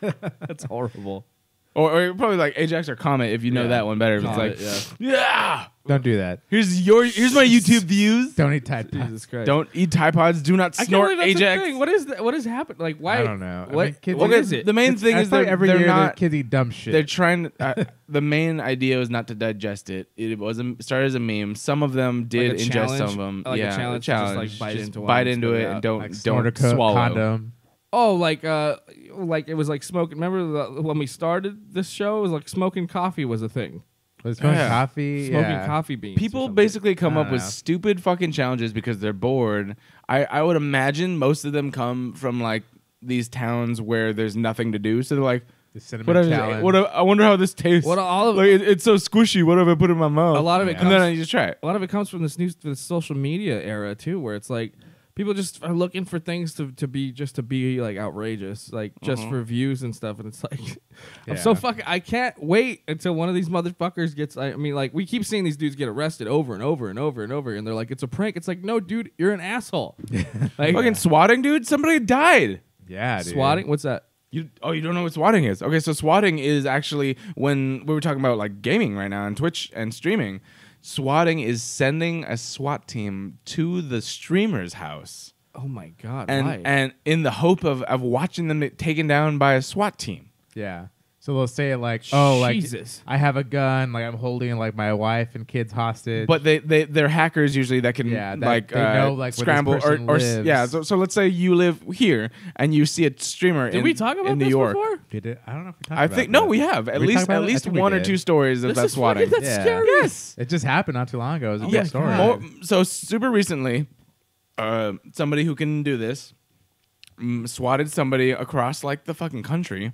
That's horrible. Or, or probably like Ajax or Comet if you know Yeah. that one better. If Comet, it's like yeah. Don't do that. here's your here's my YouTube views. Don't eat Tide Pods. Jesus Christ. Don't eat Tide Pods. Do not I can't snort believe that's Ajax. a thing. What is that? What has happened? Like why? I don't know. I What, mean, kids- what Okay, is it? The main It's- thing I is feel like they're, every they're year that not. kids eat dumb shit. They're trying. Uh, the main idea was not to digest it. It was a, started as a meme. Some of them did Like a ingest challenge? some of them. Like a yeah, challenge to just, like, bite into one bite and into spit it it and don't like snort a don't co- swallow. condom. Oh, like uh, like it was like smoking. Remember the, when we started this show? It was like smoking coffee was a thing. Was smoking Yeah. coffee? Smoking yeah. coffee beans. or People something. basically come I up don't with know. stupid fucking challenges because they're bored. I I would imagine most of them come from like these towns where there's nothing to do. So they're like, The cinnamon what? If, challenge. what? If, I wonder how this tastes. What all of like it, it's so squishy. What if I put it in my mouth? a lot of it Yeah. comes and then you just try it. a lot of it comes from this new this social media era too, where it's like people just are looking for things to, to be just to be like outrageous, like just Uh-huh. for views and stuff. And it's like I'm so Yeah. fucking I can't wait until one of these motherfuckers gets. I mean, like we keep seeing these dudes get arrested over and over and over and over, and they're like, it's a prank. It's like, no, dude, you're an asshole. like Fucking swatting, dude. Somebody died. yeah, dude. swatting. What's that? You oh you don't know what swatting is? Okay, so swatting is actually when we were talking about like gaming right now and Twitch and streaming. Swatting is sending a SWAT team to the streamer's house Oh my god! and why? and in the hope of of watching them taken down by a SWAT team. Yeah. So they'll say it like, oh, like Jesus. I have a gun, like I'm holding like my wife and kids hostage. But they they they're hackers usually that can Yeah, that- like they uh, know, like, where this scramble or, person or yeah. So, so let's say you live here and you see a streamer Did in, we talk about in New this York. before? Did it? I don't know if we talked I about think that. no, we have at We least at least one or two stories of This that is swatting. that's Yeah. scary. yes. It just happened not too long ago. It was a Oh big story. More, so super recently, uh, somebody who can do this mm, swatted somebody across like the fucking country,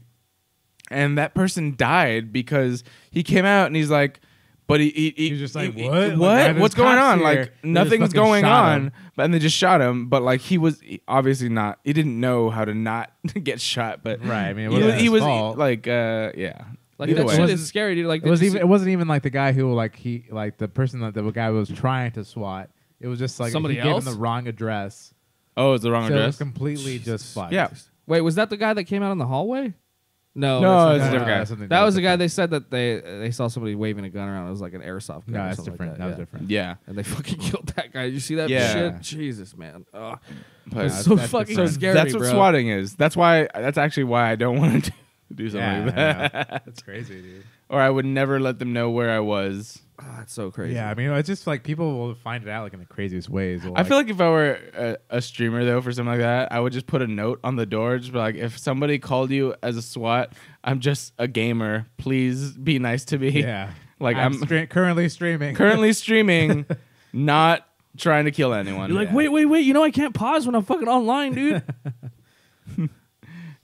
and that person died because he came out and he's like, but he, he, he He was just like, he- "What? Like, what? What's going on? here?" Like They nothing's going on." him. But and they just shot him. But like he was obviously not. He didn't know how to not get shot. But Right, I mean, it he wasn't was, he was fault. like, uh, yeah. Like Either that way. shit is scary, dude. Like It was even it wasn't even like the guy who like he like the person that the guy was trying to swat. It was just like Somebody he gave else? him the wrong address. Oh, it's the wrong so it was address. completely just fucked. Yeah. Wait, was that the guy that came out in the hallway? No, No, that's it's a different guy. that's something That was the guy they said that they they saw somebody waving a gun around. It was like an airsoft gun. No, or that's something different. Like that was yeah. different. Yeah. And they fucking killed that guy. Did you see that Yeah. shit? Jesus, man. Ugh. But It's that's- so that's fucking different. scary, that's what bro. swatting is. That's why. That's actually why I don't want to do something Yeah, like that. know. That's crazy, dude. or I would never let them know where I was. Ah, it's so crazy. Yeah, I mean, it's just like people will find it out like in the craziest ways. They'll, I feel like if I were a, a streamer though for something like that, I would just put a note on the door, just be like, if somebody called you as a SWAT, I'm just a gamer. Please be nice to me. yeah, like I'm, I'm, stra- currently streaming. currently streaming, not trying to kill anyone. You're like, Yeah. wait, wait, wait. You know I can't pause when I'm fucking online, dude.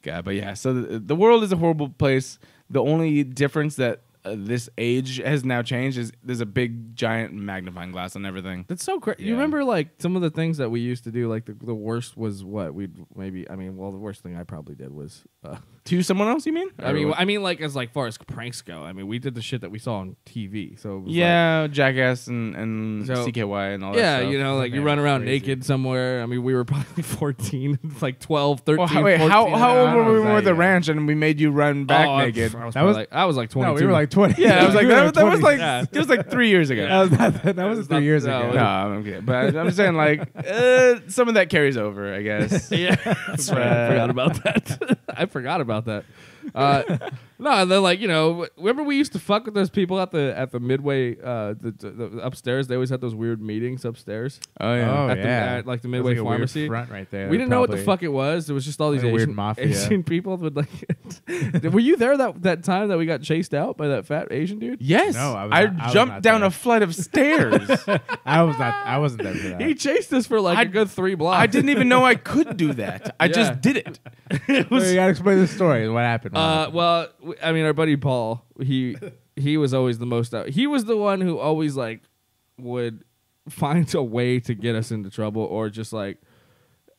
God, but yeah. So the, the world is a horrible place. The only difference that uh, this age has now changed is there's a big giant magnifying glass on everything. That's so crazy. You remember like some of the things that we used to do? Like the, the worst was what we'd maybe. I mean, well, the worst thing I probably did was. Uh, To someone else, you mean? I mean, I mean, like as like far as pranks go. I mean, we did the shit that we saw on TV. So it was like- yeah, Jackass and, and So- CKY and all that yeah, you know, like you run around crazy. naked somewhere. I mean, we were probably 14, like 12, 13, Well, how, wait, 14. how, how old were we when we were at the yet. ranch and we made you run back Oh, naked? I was, That was- like, I was like 22. no, we were like twenty. yeah, I was like, We that, that was like Yeah. it was like three years ago. that was not, that was three years no, ago. no, I'm kidding. But I'm saying like uh, some of that carries over, I guess. yeah. I forgot about that. I forgot about that. Uh, No, they're like you know, remember we used to fuck with those people at the at the midway, uh, the, the, the upstairs. They always had those weird meetings upstairs. Oh yeah. Oh At the- yeah, at, like, the Midway like a weird Pharmacy. front right there. we didn't know what the fuck it was. It was just all these Like a Asian, weird mafia. Asian people would like. Were you there that that time that we got chased out by that fat Asian dude? Yes. No, I was I, not- I was jumped not down there. a flight of stairs. I was not. I wasn't there for that. He chased us for like a I- good three blocks. I didn't even know I could do that. I Yeah. just did it. Well, you gotta explain the story. What happened? Uh, well, w- I mean, our buddy Paul, he he was always the most out. He was the one who always like would find a way to get us into trouble, or just like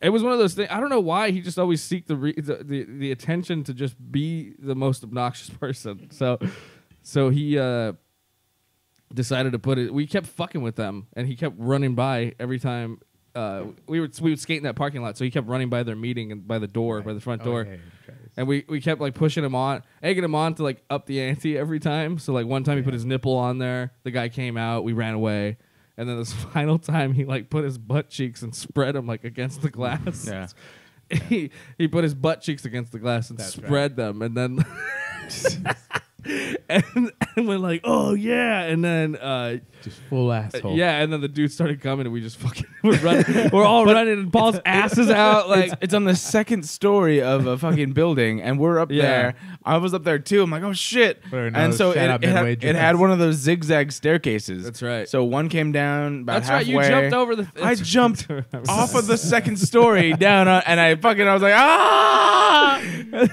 it was one of those things. I don't know why he just always seek the re- the, the the attention to just be the most obnoxious person. So so he uh decided to put it. We kept fucking with them, and he kept running by every time. Uh, we would we would skate in that parking lot, so he kept running by their meeting and by the door, by the front door. this. And we, we kept like pushing him on, egging him on to like up the ante every time. So like one time he put his nipple on there, the guy came out, we ran away, and then this final time he like put his butt cheeks and spread them like against the glass. Yeah. he he put his butt cheeks against the glass and That's spread them, and then and, and we're like, oh yeah, and then uh, Just full asshole. yeah, and then the dude started coming, and we just fucking we're running, we're all running, and Paul's ass is out, like it's, it's on the second story of a fucking building, and we're up Yeah. there. I was up there too. I'm like, oh shit! And so it, it, had, it had one of those zigzag staircases. That's right. So one came down about That's right. You jumped over the. I jumped off of the second story down, on, and I fucking I was like, ah! and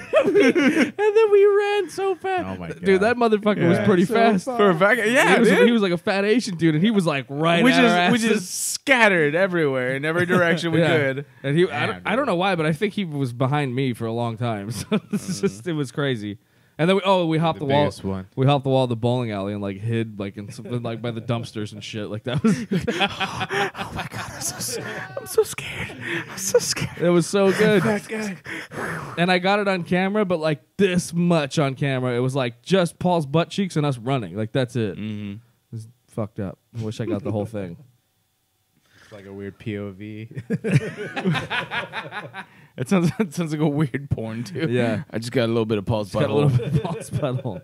then we ran so fast. Oh my Dude, that God. motherfucker was Yeah. pretty So fast. For a fact, yeah, he was, dude. he was like a fat Asian dude, and he was like right we at our just we asses. just scattered everywhere in every direction we Yeah. could. And he, I, don't, I don't know why, but I think he was behind me for a long time. So it's Mm. just it was crazy. And then we, oh, we hopped The the, wall. biggest one. We hopped the wall of the bowling alley and like hid like in something like by the dumpsters and shit. Like that was I'm so scared. I'm so scared. it was so good. and I got it on camera, but like this much on camera. It was like just Paul's butt cheeks and us running. Like that's it. Mm-hmm. It was fucked up. I wish I got the whole thing. It's like a weird POV. It sounds it sounds like a weird porn too. Yeah. I just got a little bit of Paul's Got a little butthole. bit of Paul's butthole.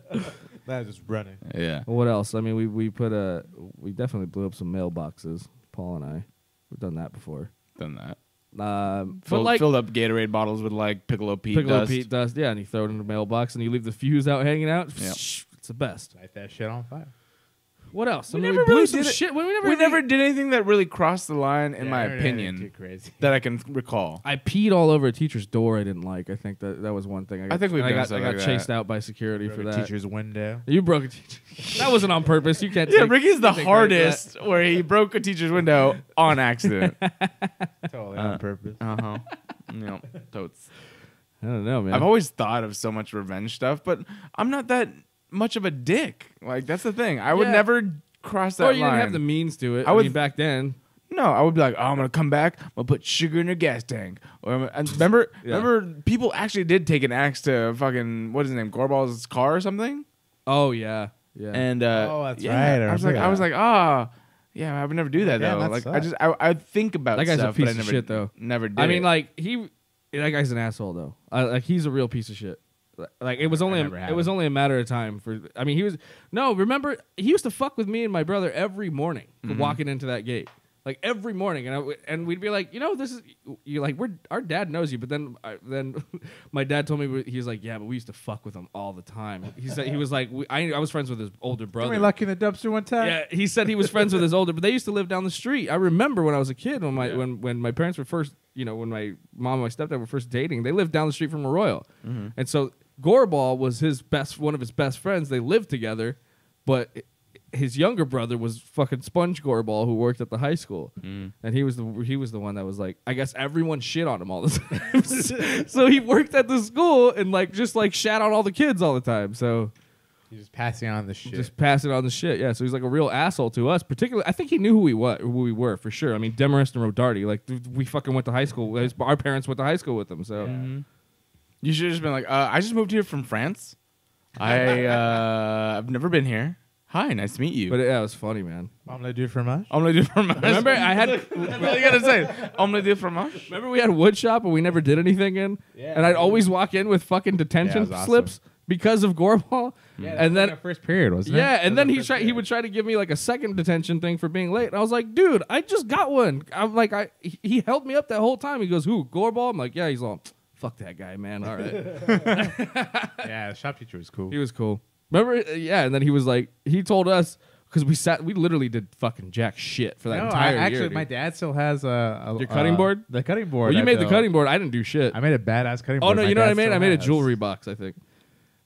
that is running. Yeah. What else? I mean, we we put a we definitely blew up some mailboxes. Paul and I, we've done that before. Done that. Um, but Filled, like filled up Gatorade bottles with like Piccolo Pete Piccolo dust. Pete dust, yeah, and you throw it in the mailbox and you leave the fuse out hanging out. Yep. It's the best. Light that shit on fire. What else? I We mean, never blew really some did shit. We never, We never did anything that really crossed the line, in Yeah, my I don't know, opinion, crazy. that I can recall. I peed all over a teacher's door. I didn't like. I think that that was one thing. I, got, think we've I got, I got like chased that. out by security Broke for a that. teacher's window. You broke a teacher. that wasn't on purpose. You can't. Yeah, take- Ricky's the you can't take credit for that. hardest, where he broke a teacher's window on accident. Totally Uh, on purpose. uh huh. No, totes. I don't know, man. I've always thought of so much revenge stuff, but I'm not that much of a dick. Like that's the thing. I would Yeah. never cross that or you line. didn't have the means to it. I I, would- mean, back then. No, I would be like, oh, I'm gonna come back. I'm gonna put sugar in your gas tank. Or I'm- and remember, Yeah. remember, people actually did take an axe to fucking what is his name, Gorball's car or something. Oh yeah, yeah. And uh, Oh, that's yeah, right, I I was like, remember I was that. like, ah, yeah, I would never do that Yeah, though. that like, I sucks. just, I, I think about That guy's a stuff, piece but I of never, shit, though. Never did. I mean, it. like he, that guy's an asshole though. I, like he's a real piece of shit. Like it was only a, it was only a matter of time for. I mean, he was no. Remember, he used to fuck with me and my brother every morning Mm-hmm. walking into that gate. Like every morning, and I, w- and we'd be like, you know, this is you like we're our dad knows you, but then I, then my dad told me he's like, yeah, but we used to fuck with him all the time. He said he was like, we, I, I was friends with his older brother. Didn't we lucky in the dumpster one time? Yeah, he said he was friends with his older, but they used to live down the street. I remember when I was a kid, when my when when my parents were first, you know, when my mom and my stepdad were first dating, they lived down the street from Arroyo, and so Gorball was his best, one of his best friends. They lived together, but his younger brother was fucking Sponge Gorball, who worked at the high school, mm. and he was the he was the one that was like, I guess everyone shit on him all the time. so he worked at the school and like just like shat on all the kids all the time. So He's just passing on the shit. just passing on the shit. Yeah, so he's like a real asshole to us. Particularly, I think he knew who we what who we were for sure. I mean, Demarest and Rodarty, like we fucking went to high school. his- Our parents went to high school with them. So mm-hmm. You should have just been like, uh, I just moved here from France. I uh, I've never been here. Hi, nice to meet you. but yeah, it was funny, man. Omelette du fromage? Omelette du fromage. Remember, I had That's all you gotta say. Omelette du fromage. remember we had wood shop and we never did anything in, Yeah, and I'd dude. always walk in with fucking Yeah, detention it was awesome. slips because of Gorball. and then first period was yeah, and then he tried. He would try to give me like a second detention thing for being late. And I was like, dude, I just got one. I'm like, I he- he held me up that whole time. He goes, who Gorball? I'm like, yeah. He's all, fuck that guy, man. All right. yeah, the shop teacher was cool. he was cool. Remember? Uh, Yeah. And then he was like, he told us because we sat, we literally did fucking jack shit for that no, entire I, actually, year. my dad still has a, a Your cutting uh, board? The cutting board. Well, you I made the built. cutting board. I didn't do shit. I made a badass cutting oh board. no, My you know what I made? still I made a has. jewelry box. I think.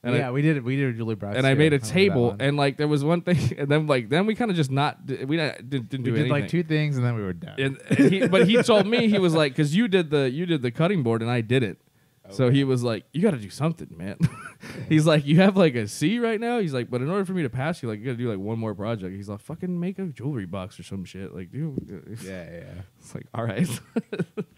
And I- yeah, we did. It we did a jewelry box. and I too. made a remember that table, one. and like there was one thing, and then like then we kind of just not we not, didn't, didn't we do did anything. like two things, and then we were done. and, and he, but he told me he was like, because you did the you did the cutting board and I didn't. So he was like, "You got to do something, man." He's like, "You have like a C right now." He's like, "But in order for me to pass you, like, you got to do like one more project." He's like, "Fucking make a jewelry box or some shit." Like, dude, uh, yeah, yeah. It's like, all right.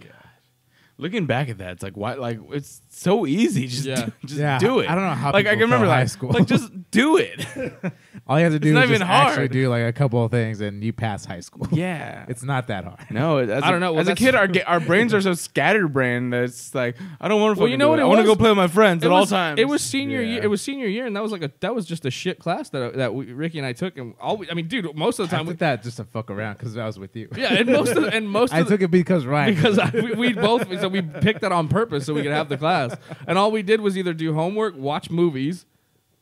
Looking back at that, it's like why? Like it's so easy. Just Yeah. do, just Yeah, do it. I don't know how Like I people can remember fail high like school. like just do it. All you have to do It's not is even just actually hard. do like a couple of things, and you pass high school. yeah. it's not that hard. no, as I a- don't know. Well, as a that's- kid, our ga- our brains are so scatterbrained that it's like I don't want to. Well, you know what I it want to was? go play with my friends It at all was- times. It was senior Yeah. year. It was senior year, and that was like a that was just a shit class that that we, Ricky and I took, and all we, I mean, dude, most of the I time, we, took that just to fuck around because I was with you. yeah, and most of and most I of the, took it because Ryan. because I, we, we both so we picked that on purpose so we could have the class, and all we did was either do homework, watch movies,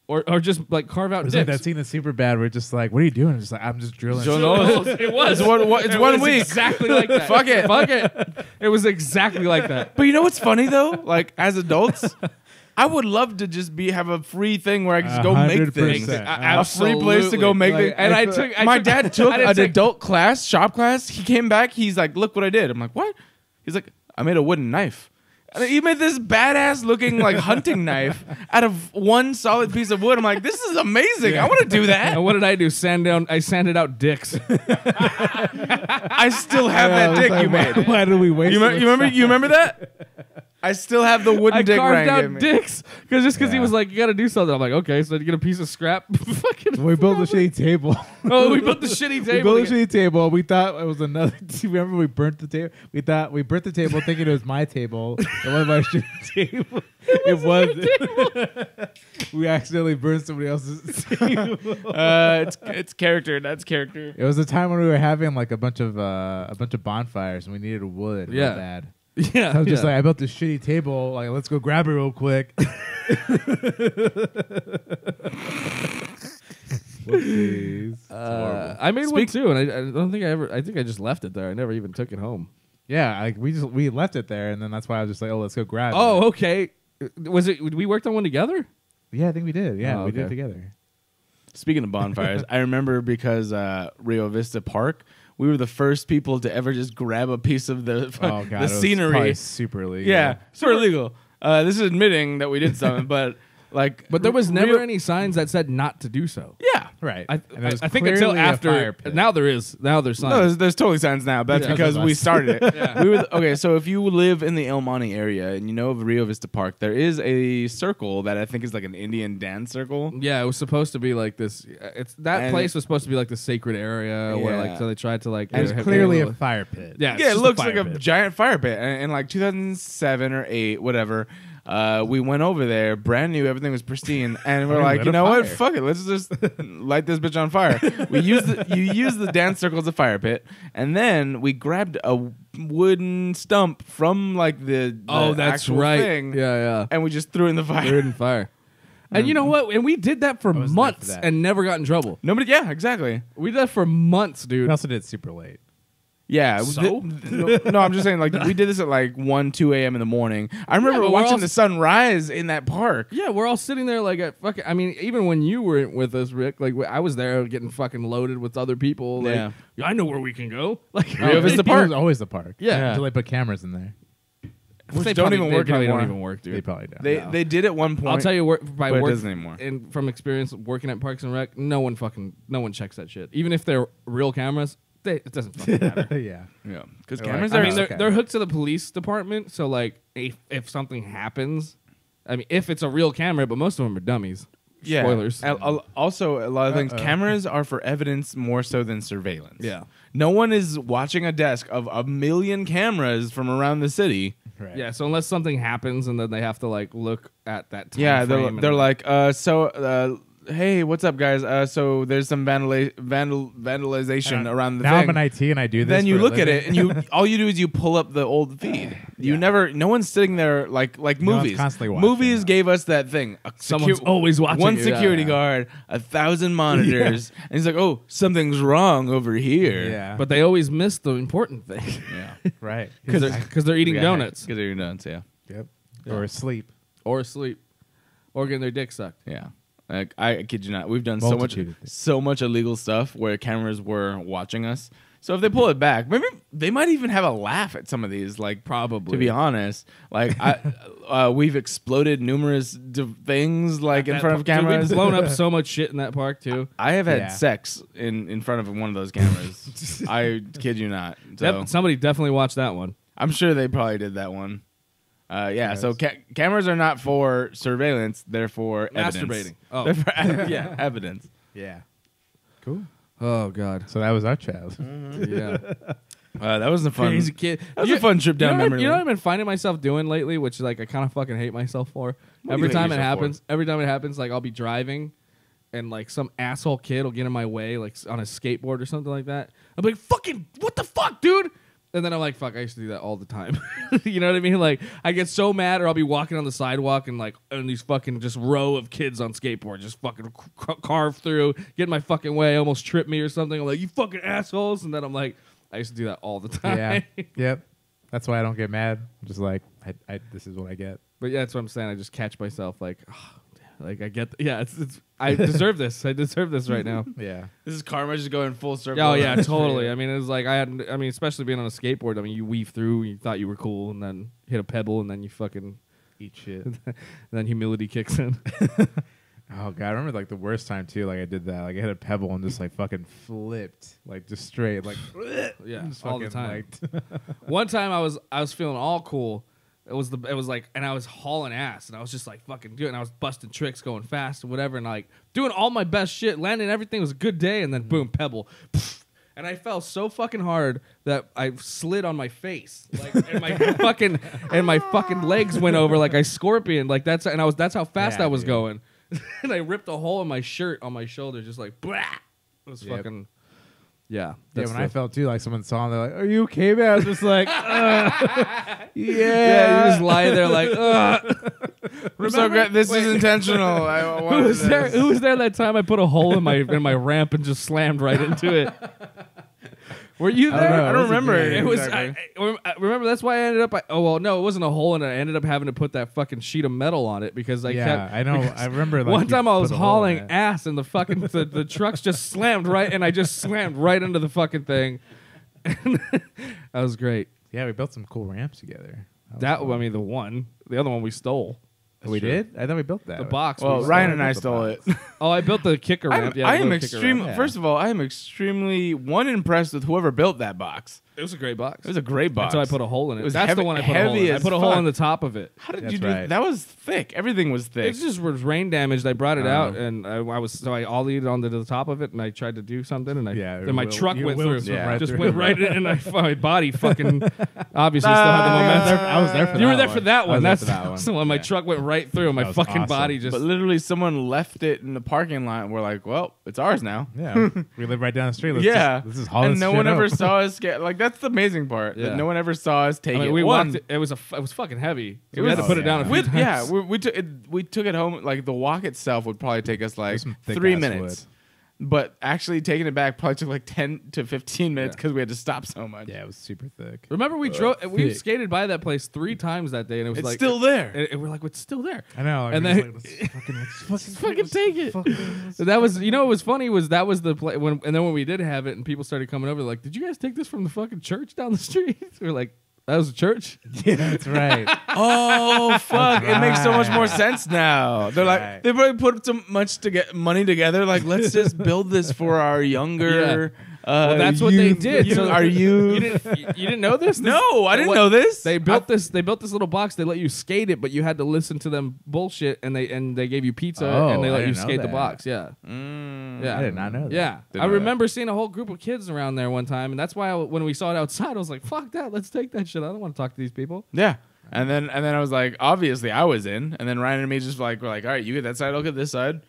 or or just like carve out it was like dicks. that scene in Super Bad where it's just like, what are you doing? Just like I'm just drilling. Joe shit. Knowles. it was. It's one- one- it's It one was week. Exactly like that. Fuck it. Fuck it. It was exactly like that. But you know what's funny though? Like as adults, I would love to just be have a free thing where I can just go make 100%. things. A- A free place to go make Like, things. And I feel- took I My took- dad took I didn't an take- adult class, shop class. He came back. He's like, "Look what I did." I'm like, "What?" He's like, "I made a wooden knife." And he made this badass looking like hunting knife out of one solid piece of wood. I'm like, "This is amazing. I want to do that." And what did I do? Sand down. I sanded out dicks. I still have Yeah, that dick like, you why- made. Why did we waste? You, me- you remember? You remember that? I still have the wooden I dick carved Ryan out gave me. dicks because just because he Yeah. was like, "You got to do something." I'm like, "Okay." So I get a piece of scrap. Fucking. We built a shitty table. Oh, we built the shitty table. we table. built a again. shitty table. We thought it was another. Remember, we burnt the table. We thought we burnt the table thinking it was my table. It was my shitty table. It, was. we accidentally burned somebody else's table. Uh, it's it's character. That's character. It was a time when we were having like a bunch of uh, a bunch of bonfires and we needed wood. real Yeah. bad. Yeah, I was just yeah. like, I built this shitty table. Like, let's go grab it real quick. Whoopsies. Uh, I made one too, and I, I don't think I ever. I think I just left it there. I never even took it home. yeah, like we just we left it there, and then that's why I was just like, oh, let's go grab. it. Oh, okay. Was it? We worked on one together. yeah, I think we did. Yeah, Oh, we did it okay. together. Speaking of bonfires, I remember because uh, Rio Vista Park, we were the first people to ever just grab a piece of the Oh god, the scenery. probably super illegal. Yeah, super illegal. Uh, this is admitting that we did something, but like, But there was never Rio- any signs that said not to do so. Yeah, right. I, And there was I, I think until clearly a fire uh, after. pit. Now there is. Now there's signs. No, there's, there's totally signs now. But that's Yeah. because Because we started it. Yeah. We were the- okay. So if you live in the El Monte area and you know of Rio Vista Park, there is a circle that I think is like an Indian dance circle. Yeah, it was supposed to be like this. It's that And place was supposed to be like the sacred area where Yeah. like so they tried to like. it was have- clearly a fire pit. yeah. it's yeah, it just looks fire like a pit. giant fire pit. And in like 2007 or eight, whatever, uh, we went over there, brand new, everything was pristine, and we're like, you a know what? Fuck it, let's just light this bitch on fire. we used the, you use the dance circle as a fire pit, and then we grabbed a wooden stump from like the, the Oh, that's actual right. thing, Yeah, yeah. and we just threw it in the fire. They're in fire. And you know what? And we did that for was for months that. and never got in trouble. Nobody, yeah, exactly. We did that for months, dude. We dude. also did it super late. Yeah. So? th- th- no, no, I'm just saying, like, we did this at like 1, 2 a.m. in the morning. I remember but we're watching all- the sun rise in that park. Yeah, we're all sitting there like at fucking. I mean, even when you were with us, Rick, like I was there getting fucking loaded with other people. Like, Yeah. I know where we can go. Like, Rio Vista It Park. was always the park. Yeah. Until they put cameras in there. Which They don't probably- even they work probably anymore. Don't even work, dude. They probably don't. They No. they did at one point. I'll tell you wor- by but it work doesn't anymore. and from experience working at Parks and Rec, no one fucking no one checks that shit. Even if they're real cameras, they, it doesn't fucking matter. yeah. Yeah, because They're cameras like, I are. mean, they're okay. they're hooked to the police department, so like if if something happens, I mean, if it's a real camera, but most of them are dummies. yeah. Spoilers. Al- al- also, a lot of things. Uh-oh. Cameras are for evidence more so than surveillance. Yeah. No one is watching a desk of a million cameras from around the city Right. Yeah, so unless something happens and then they have to like look at that time Yeah, they're they're like, uh, so, uh, hey, what's up, guys? Uh, so there's some vandala- vandal vandalization Uh, around the now thing. I'm an IT and I do this. then you for a look at living. it and you all you do is you pull up the old feed. You never no one's sitting there like like No one's movies. constantly watching. movies gave us that thing. A Someone's always watching One you. security Yeah. guard, a thousand monitors, and he's like, "Oh, something's wrong over here." Yeah. but they always miss the important thing yeah, right. because they're, 'cause they're eating donuts because they're donuts. Yeah, Yep. Or asleep. or asleep or getting their dick sucked. yeah. Like I kid you not, we've done so much Multitude of things. so much illegal stuff where cameras were watching us. So if they pull it back, maybe they might even have a laugh at some of these. Like Probably. to be honest, like I, uh, we've exploded numerous d- things like in front of cameras. We've blown up so much shit in that park too. I have had Yeah. sex in in front of one of those cameras. I kid you not. So Def- somebody definitely watched that one. I'm sure they probably did that one. Uh, yeah. So ca- cameras are not for surveillance; they're for evidence. Masturbating. Oh. They're for, yeah, evidence. Yeah. Cool. Oh god. So that was our child. Yeah. Uh, that was a fun. Crazy kid. That was You- a fun trip down you know, what- memory You know what. I've been finding myself doing lately, which is like I kind of fucking hate myself for. do every time it yourself for? happens, every time it happens, like I'll be driving, and like some asshole kid will get in my way, like on a skateboard or something like that. I'm like, fucking, what the fuck, dude? And then I'm like, fuck, I used to do that all the time. you know what I mean? Like, I get so mad, or I'll be walking on the sidewalk and like, and these fucking just row of kids on skateboard just fucking carve through, get in my fucking way, almost trip me or something. I'm like, you fucking assholes. And then I'm like, I used to do that all the time. yeah. Yep. That's why I don't get mad. I'm just like, I, I, this is what I get. But yeah, that's what I'm saying. I just catch myself like, oh, like I get, yeah, it's, it's I deserve this. I deserve this right now. Yeah. This is karma just going full circle. oh yeah, totally. I mean, it was like I had, I mean, especially being on a skateboard. I mean, you weave through, you thought you were cool, and then hit a pebble, and then you fucking, Eat shit. and then humility kicks in. Oh god, I remember like the worst time too. Like I did that. Like I hit a pebble and just like fucking flipped, like just straight, like yeah, just all the time. like- One time I was I was feeling all cool. It was the it was like and I was hauling ass and I was just like fucking doing I was busting tricks, going fast and whatever and like doing all my best shit, landing everything It was a good day and then mm-hmm. boom, pebble. And I fell so fucking hard that I slid on my face, like, and my fucking and my fucking legs went over like I scorpion, like that's and I was that's how fast Yeah, I was dude. going, and I ripped a hole in my shirt on my shoulder, just like blah. It was Yep. fucking, yeah. yeah. When the- I felt too, like someone saw me, they're like, "Are you okay, man?" I was just like, uh, "Yeah, yeah, you just lie there like, ugh. I'm so great. This is intentional. I Who wanted was there? Who was there that time I put a hole in my in my ramp and just slammed right into it? Were you I there? don't. I don't remember. It was. exactly. I, I, I remember that's why I ended up. I, oh well, no, it wasn't a hole it. I ended up having to put that fucking sheet of metal on it because I yeah, kept. I know. I remember. Like, one time I was put a hole in hauling ass and the fucking the, the trucks just slammed right and I just slammed right into the fucking thing. that was great. Yeah, we built some cool ramps together. was That fun. I mean the one, the other one we stole. We true. did. I thought we built that. The box. Well, we Ryan and I stole it. Oh, I built the kicker I'm, ramp. Yeah, I am little extremely. First of all, I am extremely one impressed with whoever built that box. It was a great box. It was a great box. Until I put a hole in it. It was That's heavy- the one I put a hole heavy in. I put a hole fuck. in the top of it. How did That's you do right. that? Was thick. Everything was thick. It just was rain damaged. I brought it Oh. out and I, I was so I ollied it onto the top of it and I tried to do something and I Yeah, then my Will- truck went through. some right just through. went right in and I my body fucking obviously still had the momentum. I was there for You were that there one. for that one. there That's for that one. that's the one. My truck went right through. And my fucking body just. but literally, someone left it in the parking lot. and We're like, well, it's ours now. Yeah, we live right down the street. Yeah, this is Hollis. and no one ever saw us get like that's the amazing part. Yeah. That no one ever saw us take I mean, it. we One, walked. It, it was a. f- It was fucking heavy. So It we had to put it down a yeah. few with, times. yeah, we, we took it. We took it home. Like the walk itself would probably take us like some thick three ass minutes, but actually taking it back probably took like ten to fifteen minutes Yeah. because we had to stop so much. Yeah, it was super thick. Remember we drove. We skated by that place three times that day and it was It's like still there. And, and we're like, it's still there. I know. And then- just like, let's fucking, let's fucking, fucking take it. So that was, you know, what was funny was that was the play when, and then when we did have it and people started coming over, like, did you guys take this from the fucking church down the street? we are like, that was a church. Yeah, that's right. Oh fuck! It makes so much more sense now. They're like Right. they probably put so much to get money together. Like let's just build this for our younger. Uh, Well, that's what they did. youth- So are you? You didn't, you, you didn't know this? This- no, I didn't what- know this. They built this. They built this little box. They let you skate it, but you had to listen to them bullshit, and they and they gave you pizza, Oh, and they let you skate the box. Yeah, Mm. yeah. I did not know that. Yeah, Didn't I know that. remember seeing a whole group of kids around there one time, and that's why I, when we saw it outside, I was like, "Fuck that! Let's take that shit. I don't want to talk to these people." Yeah. And then and then I was like, obviously I was in. And then Ryan and me just like were like, all right, you get that side, I'll get this side.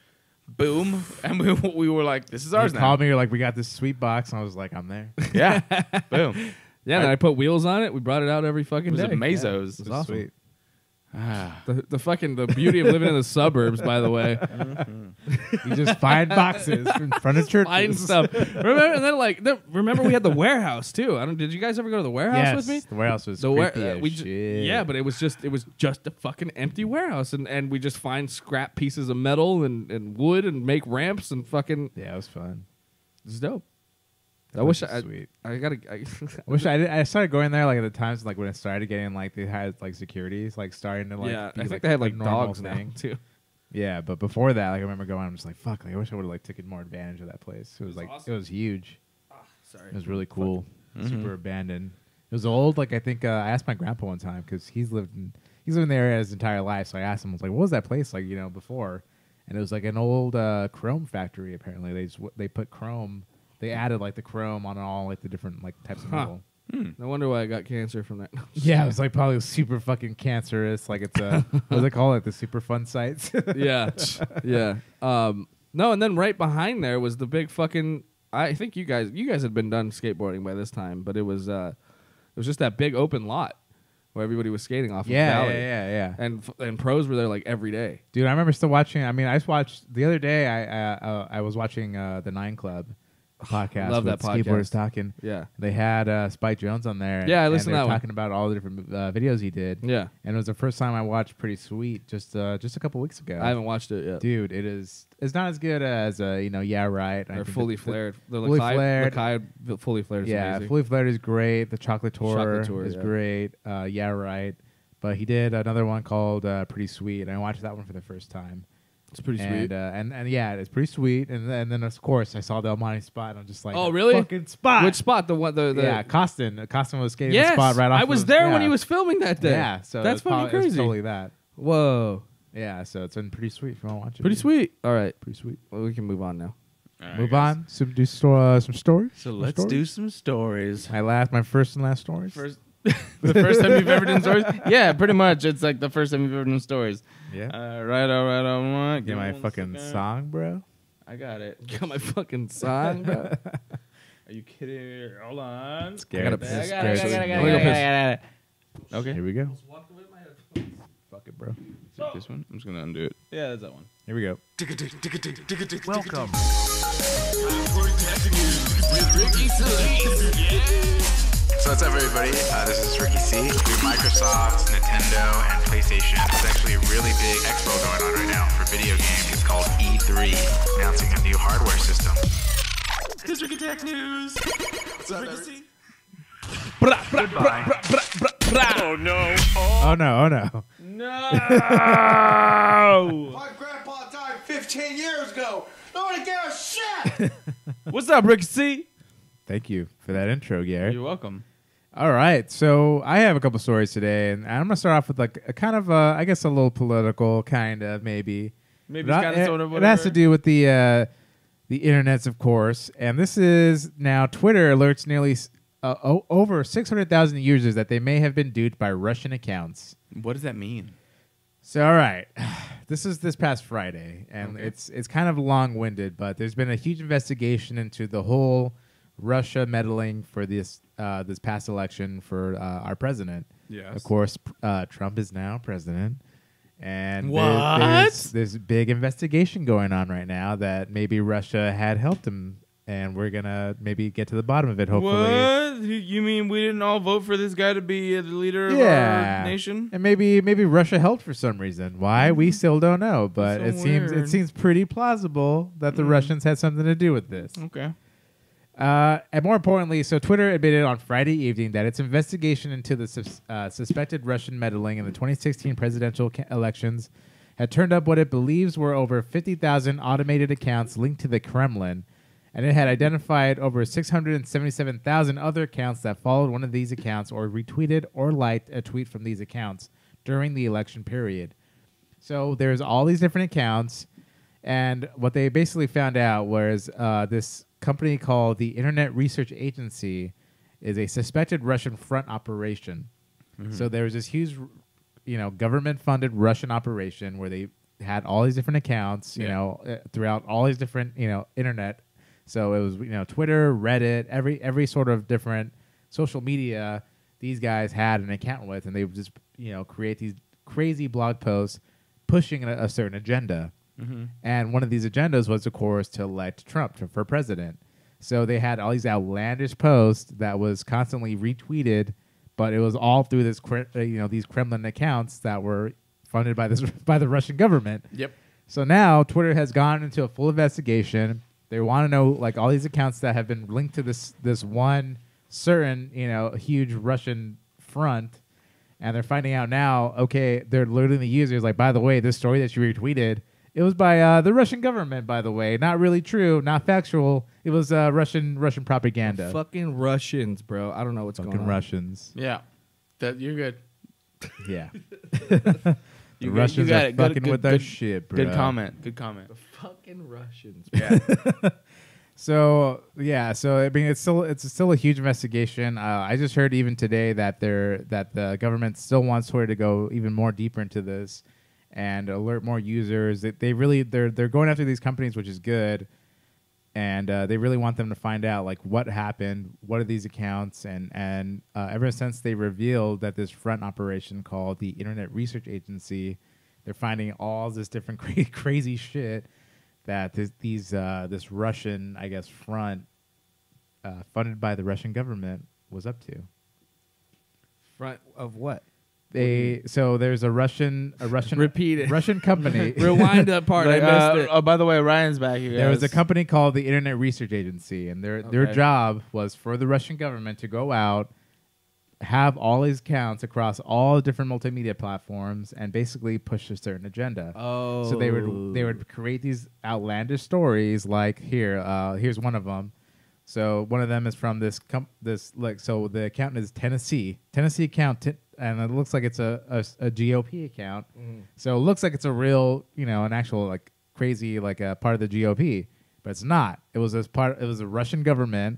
Boom, and we we were like, this is ours You now. called me. You're like, we got this sweet box, and I was like, I'm there. Yeah, boom. Yeah, and I put wheels on it. We brought it out every fucking It was day. a Mazos. It was awesome. Sweet. Ah. The, the fucking the beauty of living in the suburbs, by the way. You just find boxes in front of churches. Find stuff. Remember, and then like, the, remember we had the warehouse too. I don't. Did you guys ever go to the warehouse Yes, with me? the warehouse was The ware- creepy uh, as we ju- shit. yeah, but it was just it was just a fucking empty warehouse, and, and we just find scrap pieces of metal and, and wood and make ramps and fucking. yeah, it was fun. It's dope. I wish I, sweet. I gotta. I, I wish I did. I started going there like at the times like when it started getting like they had like securities like starting to like yeah, be, I think like, they had like dogs now thing. too. Yeah, but before that, like I remember going, I'm just like, fuck, like, I wish I would have like taken more advantage of that place. It was, like awesome. it was huge. Sorry, It was really cool, Mhm. super abandoned. It was old. Like I think uh, I asked my grandpa one time because he's lived in he's lived in the area his entire life. So I asked him, I was like, what was that place like? You know, before, and it was like an old uh, chrome factory. Apparently, they just w- they put chrome. They added like the chrome on all like the different like types of Huh. metal. No wonder why I got cancer from that. Yeah, it was like probably super fucking cancerous. Like it's a what do they call it? The Superfund sites. yeah, yeah. Um, no, and then right behind there was the big fucking. I think you guys, you guys had been done skateboarding by this time, but it was, uh, it was just that big open lot where everybody was skating off. yeah, of yeah, Valley. yeah, yeah. And f- and pros were there like every day. Dude, I remember still watching. I mean, I just watched the other day. I I, uh, I was watching uh, the Nine Club podcast. Love that podcast. Skateboarders talking. Yeah, They had uh, Spike Jonze on there. Yeah, I listened they to that one. talking about all the different uh, videos he did. yeah. and it was the first time I watched Pretty Sweet just uh, just a couple weeks ago. I haven't watched it yet. Dude, it is. It's not as good as uh, you know. Yeah, right. Think fully the- flared. The Fully Lakai, Flared. Lakai fully flared. Yeah, amazing. Fully Flared is great. The Chocolate Tour, Chocolate Tour, is yeah. great. Uh, yeah, right. But he did another one called uh, Pretty Sweet, and I watched that one for the first time. It's pretty and, sweet. Uh, and and yeah, it's pretty sweet. And then, and then of course I saw the El Monte spot, and I'm just like, Oh, really? Fucking spot. Which spot? The one? The, the yeah, Costin. Costin was skating Yes, the spot right off. I was of- there when he was filming that day. Yeah, so that's it's probably, fucking crazy. totally that. Whoa, Yeah, so it's been pretty sweet if you want to watch it. pretty dude. sweet. All right, Pretty sweet. well, we can move on now. Move on. Some do sto- uh, some stories. So Some let's stories? do some stories. my last, my first and last stories. First, the first time you've ever done stories? Yeah, pretty much. It's like the first time you've ever done stories. yeah. Uh, right, all right, all right. Get my fucking second. song, bro. I got it. Got my fucking song. bro. Are you kidding? Hold on. Scared. gotta I got it, I got it, I got it, I Let me got go it, I piss. got it. Okay. Here we go. Fuck it, bro. Take this one. I'm just gonna undo it. Yeah, that's that one. Here we go. Welcome. So what's up, everybody? Uh, this is Ricky C. Through Microsoft, Nintendo, and PlayStation, there's actually a really big expo going on right now for video games. It's called E3, announcing a new hardware system. Here's Ricky Tech News. What's up, Ricky C? Oh no. Oh no! Oh no! My grandpa died 15 years ago. Nobody gave a shit. What's up, Ricky C? Thank you for that intro, Gary. You're welcome. All right, so I have a couple stories today, and I'm gonna start off with like a kind of, uh, I guess, a little political, kind of maybe. Maybe I- kind sort of it, it has to do with the uh, the internets, of course, and this is now Twitter alerts nearly uh, o- over 600,000 users that they may have been duped by Russian accounts. What does that mean? So, all right, this is this past Friday, and Okay. it's it's kind of long winded, but there's been a huge investigation into the whole Russia meddling for this uh, this past election for uh, our president. Yes. Of course, uh, Trump is now president, and What? there's there's a big investigation going on right now that maybe Russia had helped him, and we're gonna maybe get to the bottom of it. Hopefully, What? You- mean we didn't all vote for this guy to be uh, the leader of Yeah. our nation? And maybe maybe Russia helped for some reason. Why we still don't know, but so it seems it seems pretty plausible that the Mm. Russians had something to do with this. Okay. Uh, and more importantly, so Twitter admitted on Friday evening that its investigation into the sus- uh, suspected Russian meddling in the 2016 presidential ca- elections had turned up what it believes were over 50,000 automated accounts linked to the Kremlin, and it had identified over 677,000 other accounts that followed one of these accounts or retweeted or liked a tweet from these accounts during the election period. So there's all these different accounts, and what they basically found out was uh, this company called the Internet Research Agency is a suspected Russian front operation. So there was this huge you know government funded Russian operation where they had all these different accounts, you Yeah. know, uh, throughout all these different you know internet. So it was you know Twitter, Reddit, every every sort of different social media these guys had an account with, and they would just you know create these crazy blog posts pushing a, a certain agenda. And one of these agendas was, of course, to elect Trump to, for president. So they had all these outlandish posts that was constantly retweeted, but it was all through this, uh, you know, these Kremlin accounts that were funded by this by the Russian government. Yep. So now Twitter has gone into a full investigation. They want to know like all these accounts that have been linked to this this one certain you know huge Russian front, and they're finding out now. Okay, they're alerting the users like, by the way, this story that you retweeted, it was by uh, the Russian government. By the way, not really true, not factual. It was uh, Russian Russian propaganda. Fucking Russians, bro. I don't know what's Fucking going on. Russians. Yeah. That you're good. Yeah, You the got- you Russians got are it. Good- fucking good- with their good- shit, bro. Good comment. Good comment. Fucking Russians. bro. So yeah, so I mean, it's still it's still a huge investigation. Uh, I just heard even today that they're that the government still wants Twitter to go even more deeper into this and alert more users. They, they really they're they're going after these companies, which is good, and uh, they really want them to find out like what happened, what are these accounts, and and uh, ever since they revealed that this front operation called the Internet Research Agency, they're finding all this different cra- crazy shit that this, these uh, this Russian, I guess, front uh, funded by the Russian government was up to. Front of what? They so there's a Russian a Russian Repeat it. Russian company. Rewind that part. Like, I missed uh, it. Oh, by the way, Ryan's back. You There was a company called the Internet Research Agency, and their their Okay. job was for the Russian government to go out, have all these accounts across all different multimedia platforms, and basically push a certain agenda. oh. So they would they would create these outlandish stories like here uh, here's one of them. So one of them is from this com- this like so the account is Tennessee Tennessee account t- and it looks like it's a, a, a GOP account. Mm-hmm. So it looks like it's a real you know an actual like crazy like a part of the GOP, but it's not. It was as part it was the Russian government,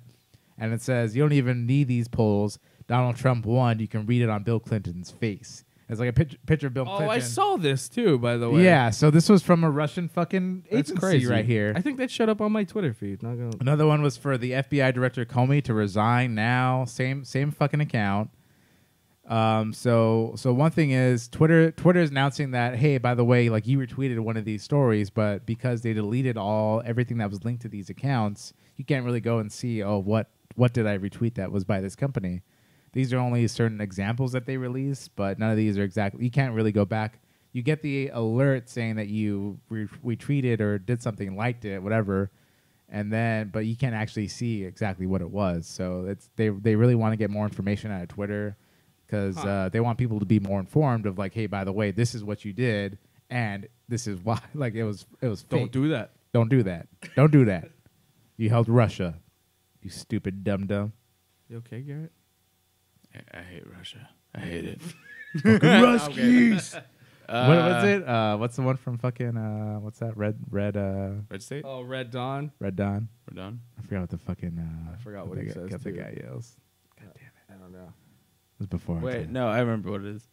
and it says you don't even need these polls. Donald Trump won. You can read it on Bill Clinton's face. It's like a picture, picture of Bill Oh, Clinton. I saw this too, by the way. Yeah, so this was from a Russian fucking That's agency crazy right here. I think that showed up on my Twitter feed. Not gonna. Another one was for the FBI director Comey to resign now. Same same fucking account. Um, so so one thing is Twitter Twitter is announcing that hey by the way like you retweeted one of these stories but because they deleted all everything that was linked to these accounts you can't really go and see oh what what did I retweet that was by this company. These are only certain examples that they release, but none of these are exactly. You can't really go back. You get the alert saying that you re- retweeted or did something, liked it, whatever, and then but you can't actually see exactly what it was. So it's they they really want to get more information out of Twitter because uh, they want people to be more informed of like, hey, by the way, this is what you did, and this is why. Like it was it was Don't do that. don't do that. Don't do that. You helped Russia. You stupid dum dum. You okay, Garrett? I, I hate Russia. I hate it. Ruskies. Uh, what was it? Uh, what's the one from fucking uh, what's that? Red Red uh, Red State. Oh, Red Dawn. Red Dawn. We're done. I forgot what the fucking. Uh, I forgot what the he guy- says, what the too. guy yells. I don't know. It was before. our Wait, time. no, I remember what it is.